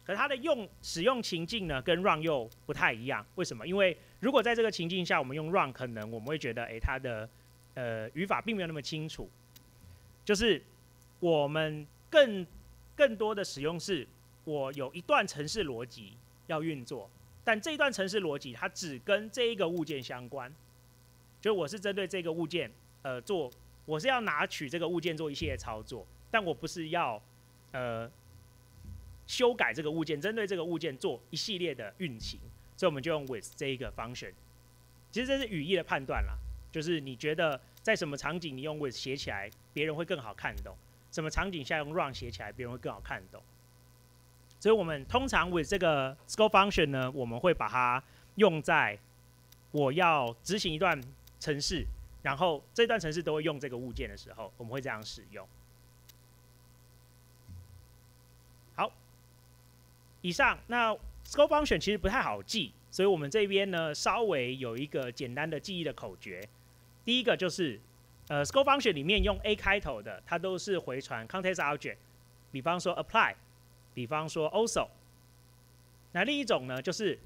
可它的用使用情境呢，跟 run 又不太一样。为什么？因为如果在这个情境下，我们用 run，可能我们会觉得，哎，它的呃语法并没有那么清楚。就是我们更更多的使用是，我有一段程式逻辑要运作，但这一段程式逻辑它只跟这一个物件相关，就我是针对这个物件呃做，我是要拿取这个物件做一系列操作，但我不是要呃修改这个物件，针对这个物件做一系列的运行，所以我们就用 with 这一个 function。其实这是语义的判断啦，就是你觉得在什么场景你用 with 写起来，别人会更好看懂；什么场景下用 run 写起来，别人会更好看懂。所以我们通常 with 这个 scope function 呢，我们会把它用在我要执行一段程式，然后这段程式都会用这个物件的时候，我们会这样使用。好，以上那 scope function 其实不太好记，所以我们这边呢稍微有一个简单的记忆的口诀。第一个就是呃 scope function 里面用 a 开头的，它都是回传 context object，比方说 apply，比方说 also。那另一种呢，就是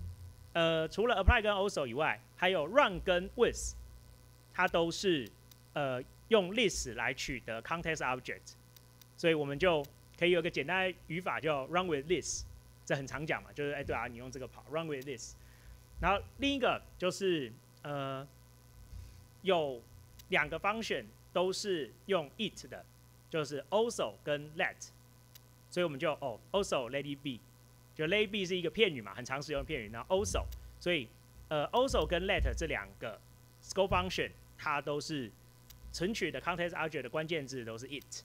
呃除了 apply 跟 also 以外，还有 run 跟 with，它都是呃用 list 来取得 context object，所以我们就可以有个简单的语法叫 run with list，这很常讲嘛，就是哎对啊，你用这个跑 run with list。然后另一个就是呃有两个 function 都是用 it 的，就是 also 跟 let，所以我们就哦 also let it be，就 let it be 是一个片语嘛，很常使用的片语，然后 also，所以呃 also 跟 let 这两个 scope function 它都是存取的 context object 的关键字都是 it，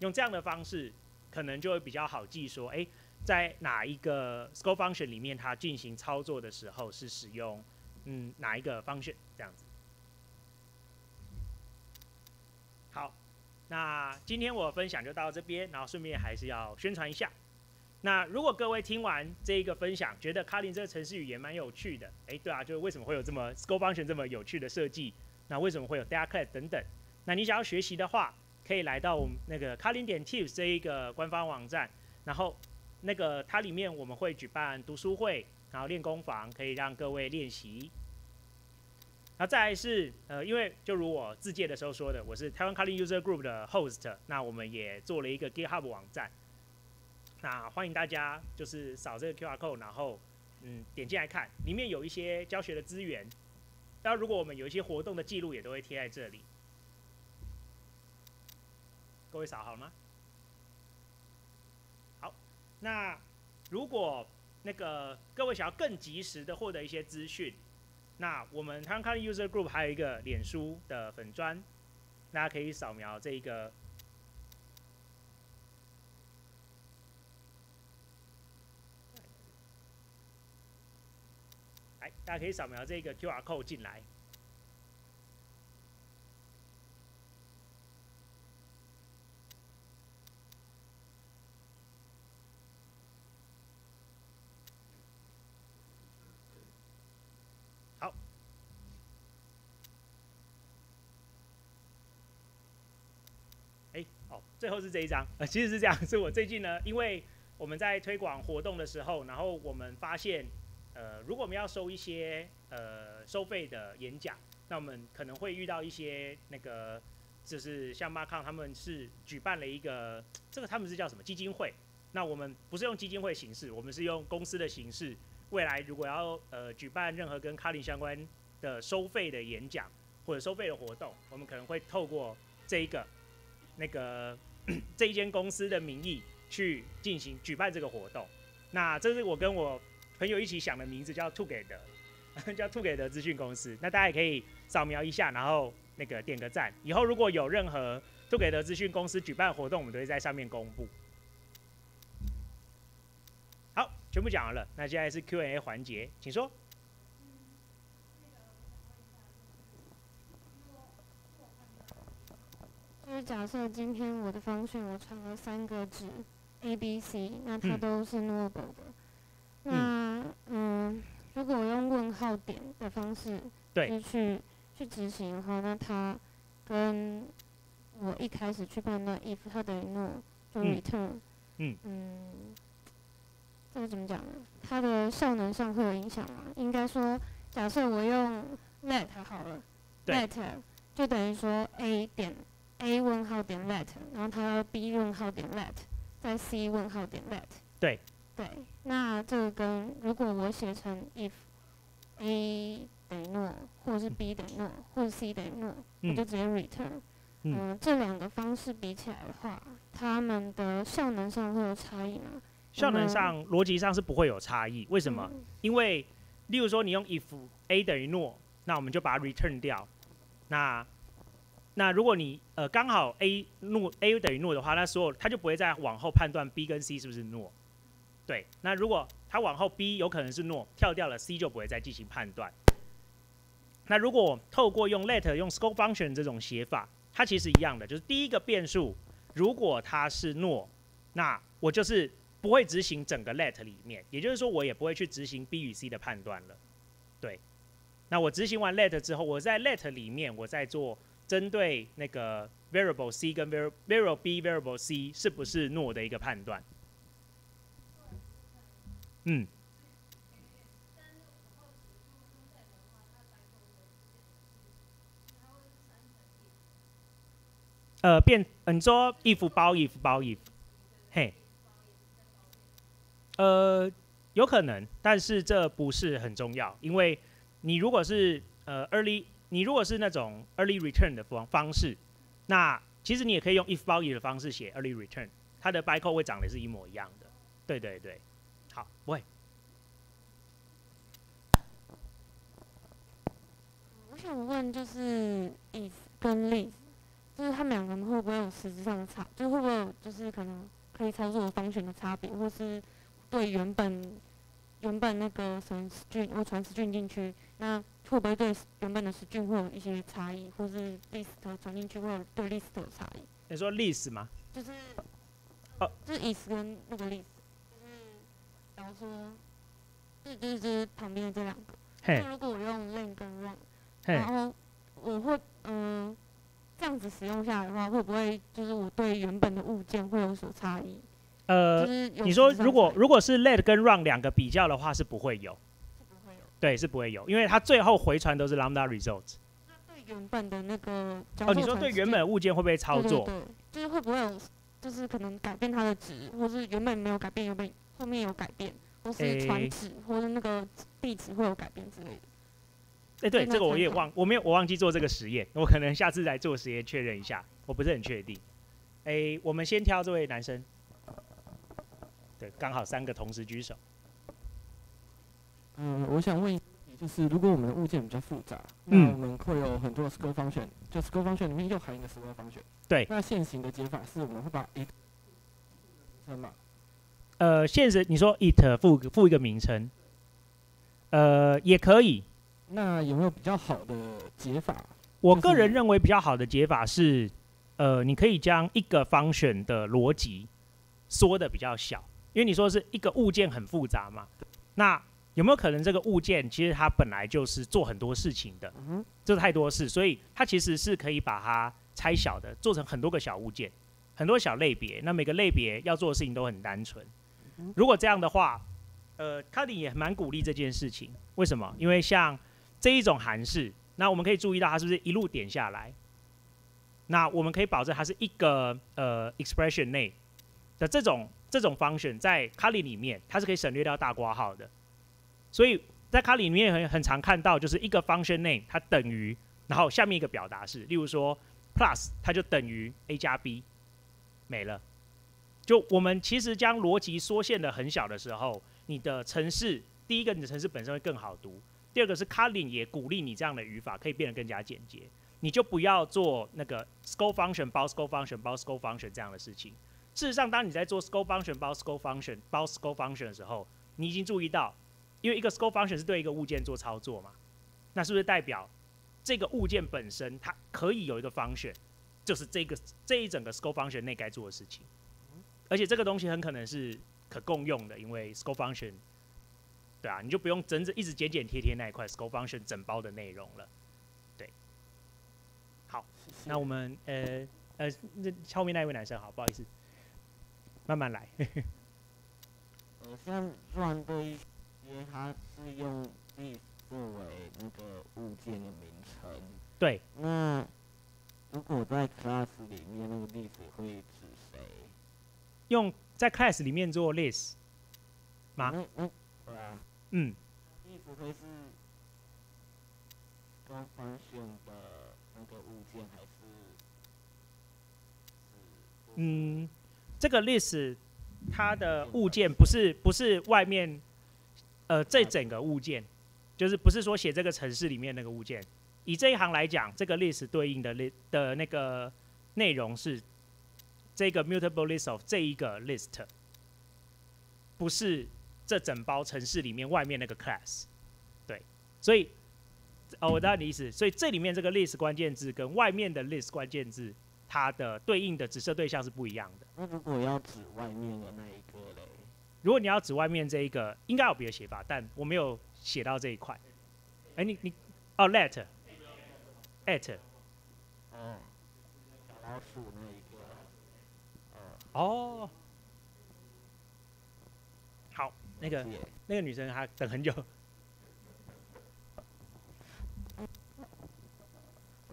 用这样的方式可能就会比较好记说，哎，在哪一个 scope function 里面它进行操作的时候是使用嗯哪一个 function 这样子。好，那今天我分享就到这边，然后顺便还是要宣传一下。那如果各位听完这一个分享，觉得卡林这个程式语言蛮有趣的，哎，对啊，就是为什么会有这么 s c o function 这么有趣的设计？那为什么会有 d a c a t 等等？那你想要学习的话，可以来到我们那个卡林点 tips 这一个官方网站，然后那个它里面我们会举办读书会，然后练功房，可以让各位练习。那再来是呃，因为就如我自介的时候说的，我是台湾 Kali User Group 的 host，那我们也做了一个 GitHub 网站，那欢迎大家就是扫这个 QR code，然后嗯点进来看，里面有一些教学的资源。那如果我们有一些活动的记录，也都会贴在这里。各位扫好了吗？好，那如果那个各位想要更及时的获得一些资讯，那我们台湾 Kotlin User Group 还有一个脸书的粉砖，大家可以扫描这个。大家可以扫描这个 QR code 进来。好。哎，哦，最后是这一张，呃，其实是这样，是我最近呢，因为我们在推广活动的时候，然后我们发现。呃，如果我们要收一些呃收费的演讲，那我们可能会遇到一些那个，就是像马康他们是举办了一个，这个他们是叫什么基金会？那我们不是用基金会形式，我们是用公司的形式。未来如果要呃举办任何跟卡林相关的收费的演讲或者收费的活动，我们可能会透过这一个那个这一间公司的名义去进行举办这个活动。那这是我跟我。朋友一起想的名字叫兔给德，叫兔给德 资讯公司。那大家也可以扫描一下，然后那个点个赞。以后如果有任何兔给德资讯公司举办活动，我们都会在上面公布。好，全部讲完了，那接下来是 Q&A 环节，请说。就是假设今天我的方讯我传了三个值，A、B、C，那它嗯。都是 knowable 的。那嗯，如果我用问号点的方式，去去执行的话，那它跟我一开始去判断 if 它等于 no 就嗯。return，嗯。嗯，这个怎么讲呢？它的效能上会有影响吗？应该说，假设我用 let 好了对，let 就等于说 A 点 A 问号点 let，然后它要 B 问号点 let，再 C 问号点 let。对。对，那这个跟如果我写成 if A 等于 no，或者是 B 等于 no，或者 C 等于 no，、我就嗯直接 return。嗯嗯、这两个方式比起来的话，它们的效能上会有差异吗？效能嗯上、逻辑上是不会有差异。为什么？嗯因为例如说你用 if a 等于 no，那我们就把它 return 掉。那那如果你呃刚好 a no a 等于 no 的话，那所有它就不会再往后判断 b 跟 c 是不是 no。对，那如果它往后 b 有可能是 no，跳掉了 c 就不会再进行判断。那如果透过用 let 用 scope function 这种写法，它其实一样的，就是第一个变数如果它是诺那我就是不会执行整个 let 里面，也就是说我也不会去执行 b 与 c 的判断了。对，那我执行完 let 之后，我在 let 里面我再做针对那个 variable c 跟 variable b variable c 是不是 no 的一个判断。嗯。呃，变，呃你说 if 包 if 包 if，嘿，呃，有可能，但是这不是很重要，因为你如果是呃 early，你如果是那种 early return 的方方式，那其实你也可以用 if 包 if 的方式写 early return，它的 bytecode 会长得是一模一样的。对对对，好，不会，我想问，就是 if 跟 list，就是他们两个会不会有实质上的差？就会不会有就是可能可以操作的方选的差别，或是对原本原本那个什么 string 我传 string 进去，那会不会对原本的 string 会有一些差异，或是 list 传进去会有对 list 有差异？你说 list 吗？就是哦就是 is 跟那个 list，就是假如说，就是就是就旁边的这两个。嘿就，如果我用 len 跟 run，然，后我会嗯、这样子使用下来的话，会不会就是我对原本的物件会有所差异？呃就，是你说如果如果是 let 跟 run 两个比较的话，是不会有，对，是不会有，因为它最后回传都是 lambda result。那对原本的那个哦，你说对原本物件会不会操作？就是会不会有，就是可能改变它的值，或是原本没有改变，原本后面有改变，或是诶传址或者那个地址会有改变之类的。哎、对，这个我也忘，我没有，我忘记做这个实验，我可能下次来做实验确认一下，我不是很确定。哎、我们先挑这位男生，对，刚好三个同时举手。嗯，我想问一个问题，就是如果我们的物件比较复杂，嗯那我们会有很多 scope function，就 scope function 里面又含一个 scope function。对那现行的解法是我们会把一个称嘛，呃，现实你说 it 附附一个名称，呃，也可以。那有没有比较好的解法？我个人认为比较好的解法是，呃，你可以将一个 function 的逻辑缩的比较小，因为你说是一个物件很复杂嘛，那有没有可能这个物件其实它本来就是做很多事情的，嗯哼，做太多事，所以它其实是可以把它拆小的，做成很多个小物件，很多小类别。那每个类别要做的事情都很单纯。如果这样的话，呃，卡迪也蛮鼓励这件事情。为什么？因为像这一种函式，那我们可以注意到它是不是一路点下来？那我们可以保证它是一个呃 expression 内的这种这种 function 在卡里里面，它是可以省略掉大括号的。所以在卡里面很很常看到，就是一个 function name 它等于，然后下面一个表达式，例如说 plus 它就等于 a 加 b，没了。就我们其实将逻辑缩限的很小的时候，你的程式第一个你的程式本身会更好读，第二个是 Kotlin 也鼓励你这样的语法可以变得更加简洁，你就不要做那个 scope function 包 scope function 包 scope function 这样的事情。事实上，当你在做 scope function 包 scope function 包 scope function 的时候，你已经注意到，因为一个 scope function 是对一个物件做操作嘛，那是不是代表这个物件本身它可以有一个 function，就是这个这一整个 scope function 内该做的事情？而且这个东西很可能是可共用的，因为 scope function，对啊，你就不用整整一直剪剪贴贴那一块 scope function 整包的内容了。对，好，那我们呃呃，那后面那位男生，好，不好意思，慢慢来。呃，像乱对一些它是用 this 作为那个物件的名称，对，那如果在 class 里面那个 list 会指谁？用在 class 里面做 list 吗？那那对啊嗯，，this 会是跟 function 的那个物件还是？嗯，这个 list 它的物件不是不是外面，呃，这整个物件，就是不是说写这个城市里面那个物件。以这一行来讲，这个 list 对应的那的那个内容是这个 mutable list of 这一个 list，不是这整包城市里面外面那个 class。对，所以哦，我知道你的意思。所以这里面这个 list 关键字跟外面的 list 关键字，它的对应的指涉对象是不一样的。那如果要指外面的那一个？如果你要指外面这一个，应该有别的写法，但我没有写到这一块。哎、你你哦，let at 哦，小老鼠那一个，呃，哦，好，那个那个女生她等很久。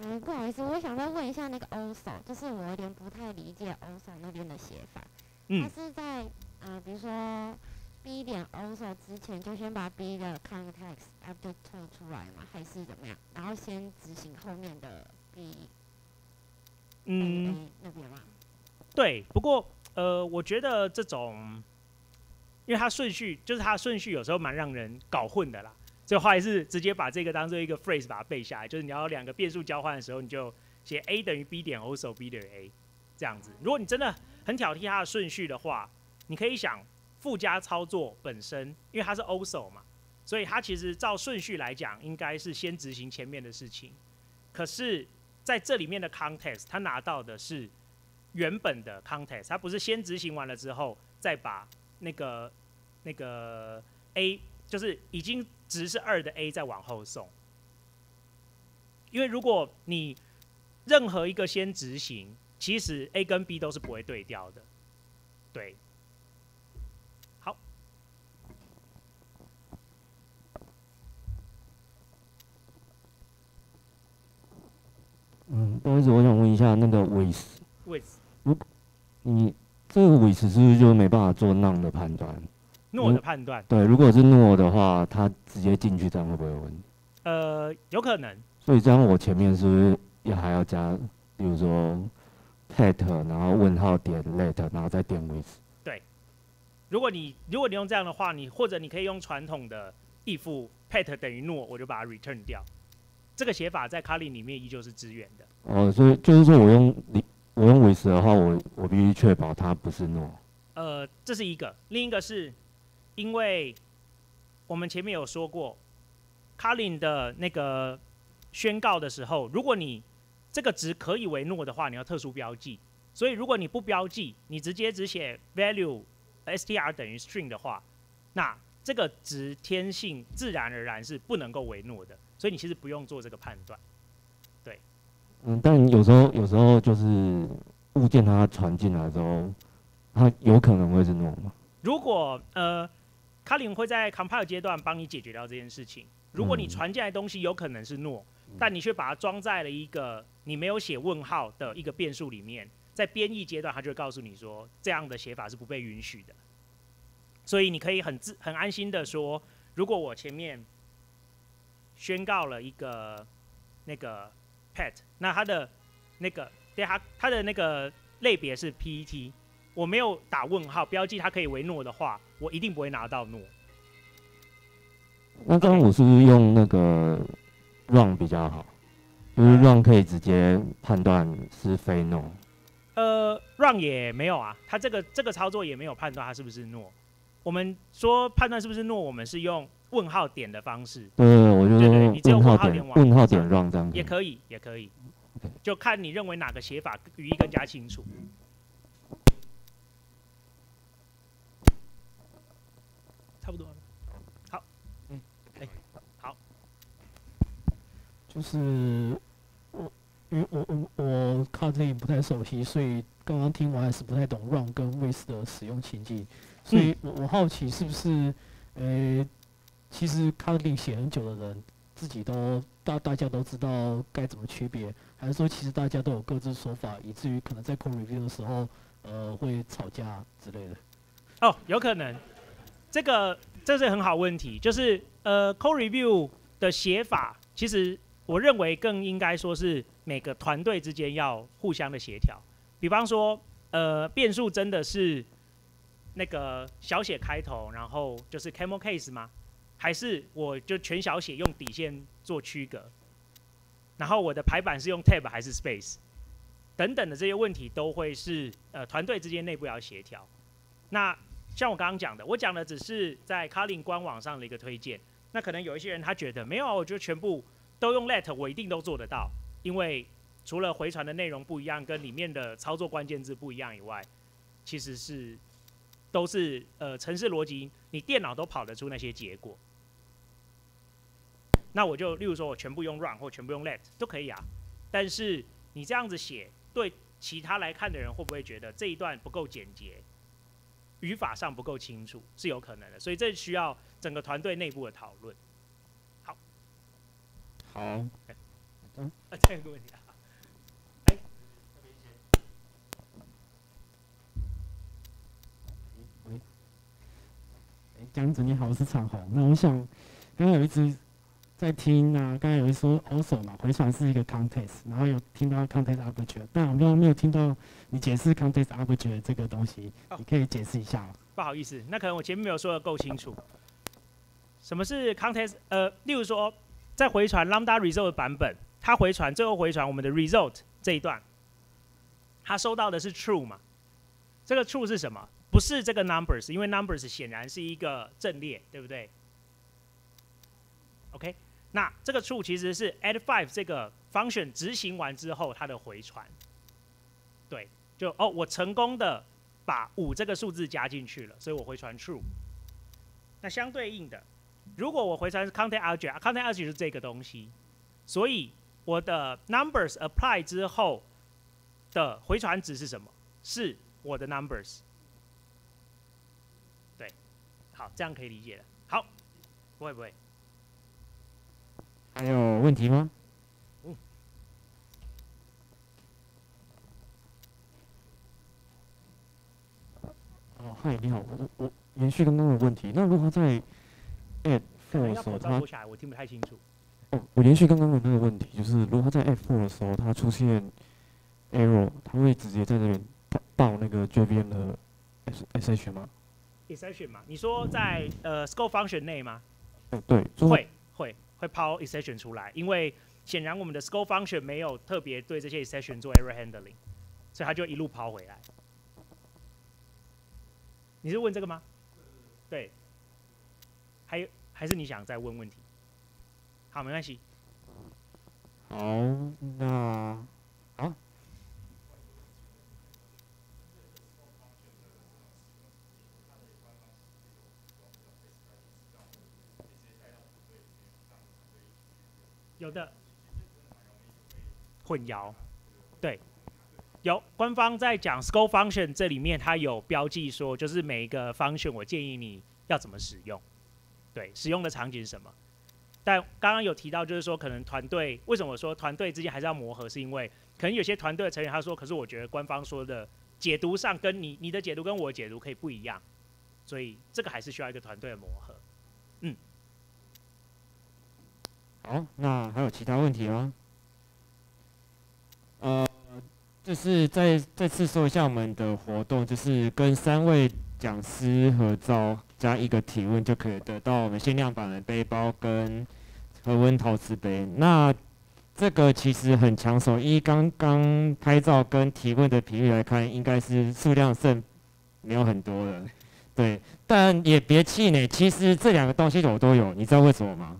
嗯，不好意思，我想再问一下那个 also，就是我有点不太理解 also 那边的写法。它嗯，是在呃，比如说 B 点 also 之前就先把 B 的 context update 做出来嘛？还是怎么样？然后先执行后面的 B 嗯，那边吗？对。不过呃，我觉得这种，因为它顺序就是它顺序有时候蛮让人搞混的啦。所以后来是直接把这个当做一个 phrase 把它背下来，就是你要两个变数交换的时候，你就写 A 等于 B 点 also B 等于 A 这样子。如果你真的很挑剔它的顺序的话，你可以想附加操作本身，因为它是 also 嘛，所以它其实照顺序来讲，应该是先执行前面的事情。可是在这里面的 context，它拿到的是原本的 context，它不是先执行完了之后再把那个那个 A 就是已经值是二的 A 再往后送。因为如果你任何一个先执行，其实 A 跟 B 都是不会对调的。对，嗯，不好意思，我想问一下那个 with，with 你这个 with 是不是就没办法做 none 的判断？诺的判断，对，如果是 no 的话，他直接进去这样会不会有问题？呃，有可能，所以这样我前面是不是也还要加，比如说 pet，然后问号点 let，然后再点 with？如果你如果你用这样的话，你或者你可以用传统的 if pet 等于诺，我就把它 return 掉。这个写法在 Kotlin 里面依旧是支援的。哦，所以就是说我用你我用 with 的话，我我必须确保它不是 no。呃，这是一个，另一个是因为我们前面有说过，Kotlin 的那个宣告的时候，如果你这个值可以为诺的话，你要特殊标记。所以如果你不标记，你直接只写 value str 等于 string 的话，那这个值天性自然而然是不能够为诺的。所以你其实不用做这个判断。对嗯，但有时候有时候就是物件它传进来之后，它有可能会是 no 嘛？如果呃，卡林会在 compile 阶段帮你解决掉这件事情。如果你嗯传进来的东西有可能是 no，、但你却把它装在了一个你没有写问号的一个变数里面，在编译阶段，它就会告诉你说这样的写法是不被允许的。所以你可以很自很安心的说，如果我前面宣告了一个那个 pet，那它的那个对它它的那个类别是 PET，我没有打问号标记它可以为诺的话，我一定不会拿到诺。那这样我是不是用那个 run 比较好？就是 run 可以直接判断是非 no。呃，run 也没有啊，它这个这个操作也没有判断它是不是诺。我们说判断是不是诺，我们是用问号点的方式，对对对，我就对对用你只有问号点问号点往问号上。点 run 这样子。也可以，也可以。OK，就看你认为哪个写法语义更加清楚。差不多了。好，嗯，哎，好，就是我，因为我我我 r t l 不太熟悉，所以刚刚听完还是不太懂 run 跟 with 的使用情境，所以我我好奇是不是，呃，其实 c a r t l 写很久的人自己都大大家都知道该怎么区别，还是说其实大家都有各自说法，以至于可能在 code review 的时候，呃，会吵架之类的。哦，有可能，这个这是很好问题，就是呃，code review 的写法，其实我认为更应该说是每个团队之间要互相的协调。比方说，呃，变数真的是那个小写开头，然后就是 camel case 吗？还是我就全小写用底线做区隔？然后我的排版是用 tab 还是 space？等等的这些问题都会是呃团队之间内部要协调。那像我刚刚讲的，我讲的只是在 c a r l i n 官网上的一个推荐。那可能有一些人他觉得没有，我觉得全部都用 Let，我一定都做得到。因为除了回传的内容不一样，跟里面的操作关键字不一样以外，其实是都是呃程式逻辑，你电脑都跑得出那些结果。那我就例如说我全部用 Run 或全部用 Let 都可以啊。但是你这样子写，对其他来看的人会不会觉得这一段不够简洁？语法上不够清楚是有可能的，所以这需要整个团队内部的讨论。好，好，啊，这个问题啊，哎，江子你好，我是长虹。那我想，刚刚有一直在听啊，刚才有人说 also 嘛，回传是一个 context，然后有听到 context object，但我刚刚没有听到你解释 context object 这个东西，你可以解释一下吗？不好意思，那可能我前面没有说的够清楚。什么是 context？呃，例如说，在回传 lambda result 的版本，它回传最后回传我们的 result 这一段，它收到的是 true 嘛？这个 true 是什么？不是这个 numbers，因为 numbers 显然是一个阵列，对不对？OK，那这个 true 其实是 add five 这个 function 执行完之后它的回传。对，就哦，我成功的把五这个数字加进去了，所以我回传 true。那相对应的，如果我回传是 content object，content object 是这个东西，所以我的 numbers apply 之后的回传值是什么？是我的 numbers。对，好，这样可以理解了。好，不会不会。还有问题吗？哦，嗨，你好，我我延续刚刚的问题，那如果在时候，它我听不太清楚。哦，我延续刚刚的那个问题，就是如果它在 add four 的时候，它出现 error，它会直接在这边报报那个 JVM 的 S SH 吗？exception 嘛，你说在呃 scope function 内吗？哦，对，就是会会会抛 exception 出来，因为显然我们的 scope function 没有特别对这些 exception 做 error handling，所以它就一路抛回来。你是问这个吗？对。还有还是你想再问问题？好，没关系。好，那有的。混淆，对，有官方在讲 scope function 这里面，它有标记说，就是每一个 function 我建议你要怎么使用，对，使用的场景是什么。但刚刚有提到，就是说可能团队为什么说团队之间还是要磨合，是因为可能有些团队的成员他说，可是我觉得官方说的解读上跟你你的解读跟我的解读可以不一样，所以这个还是需要一个团队的磨合。嗯。好，那还有其他问题吗？呃，就是再再次说一下我们的活动，就是跟三位讲师合照加一个提问，就可以得到我们限量版的背包跟恒温陶瓷杯。那这个其实很抢手，依刚刚拍照跟提问的频率来看，应该是数量剩没有很多了。对，但也别气馁，其实这两个东西我都有，你知道为什么吗？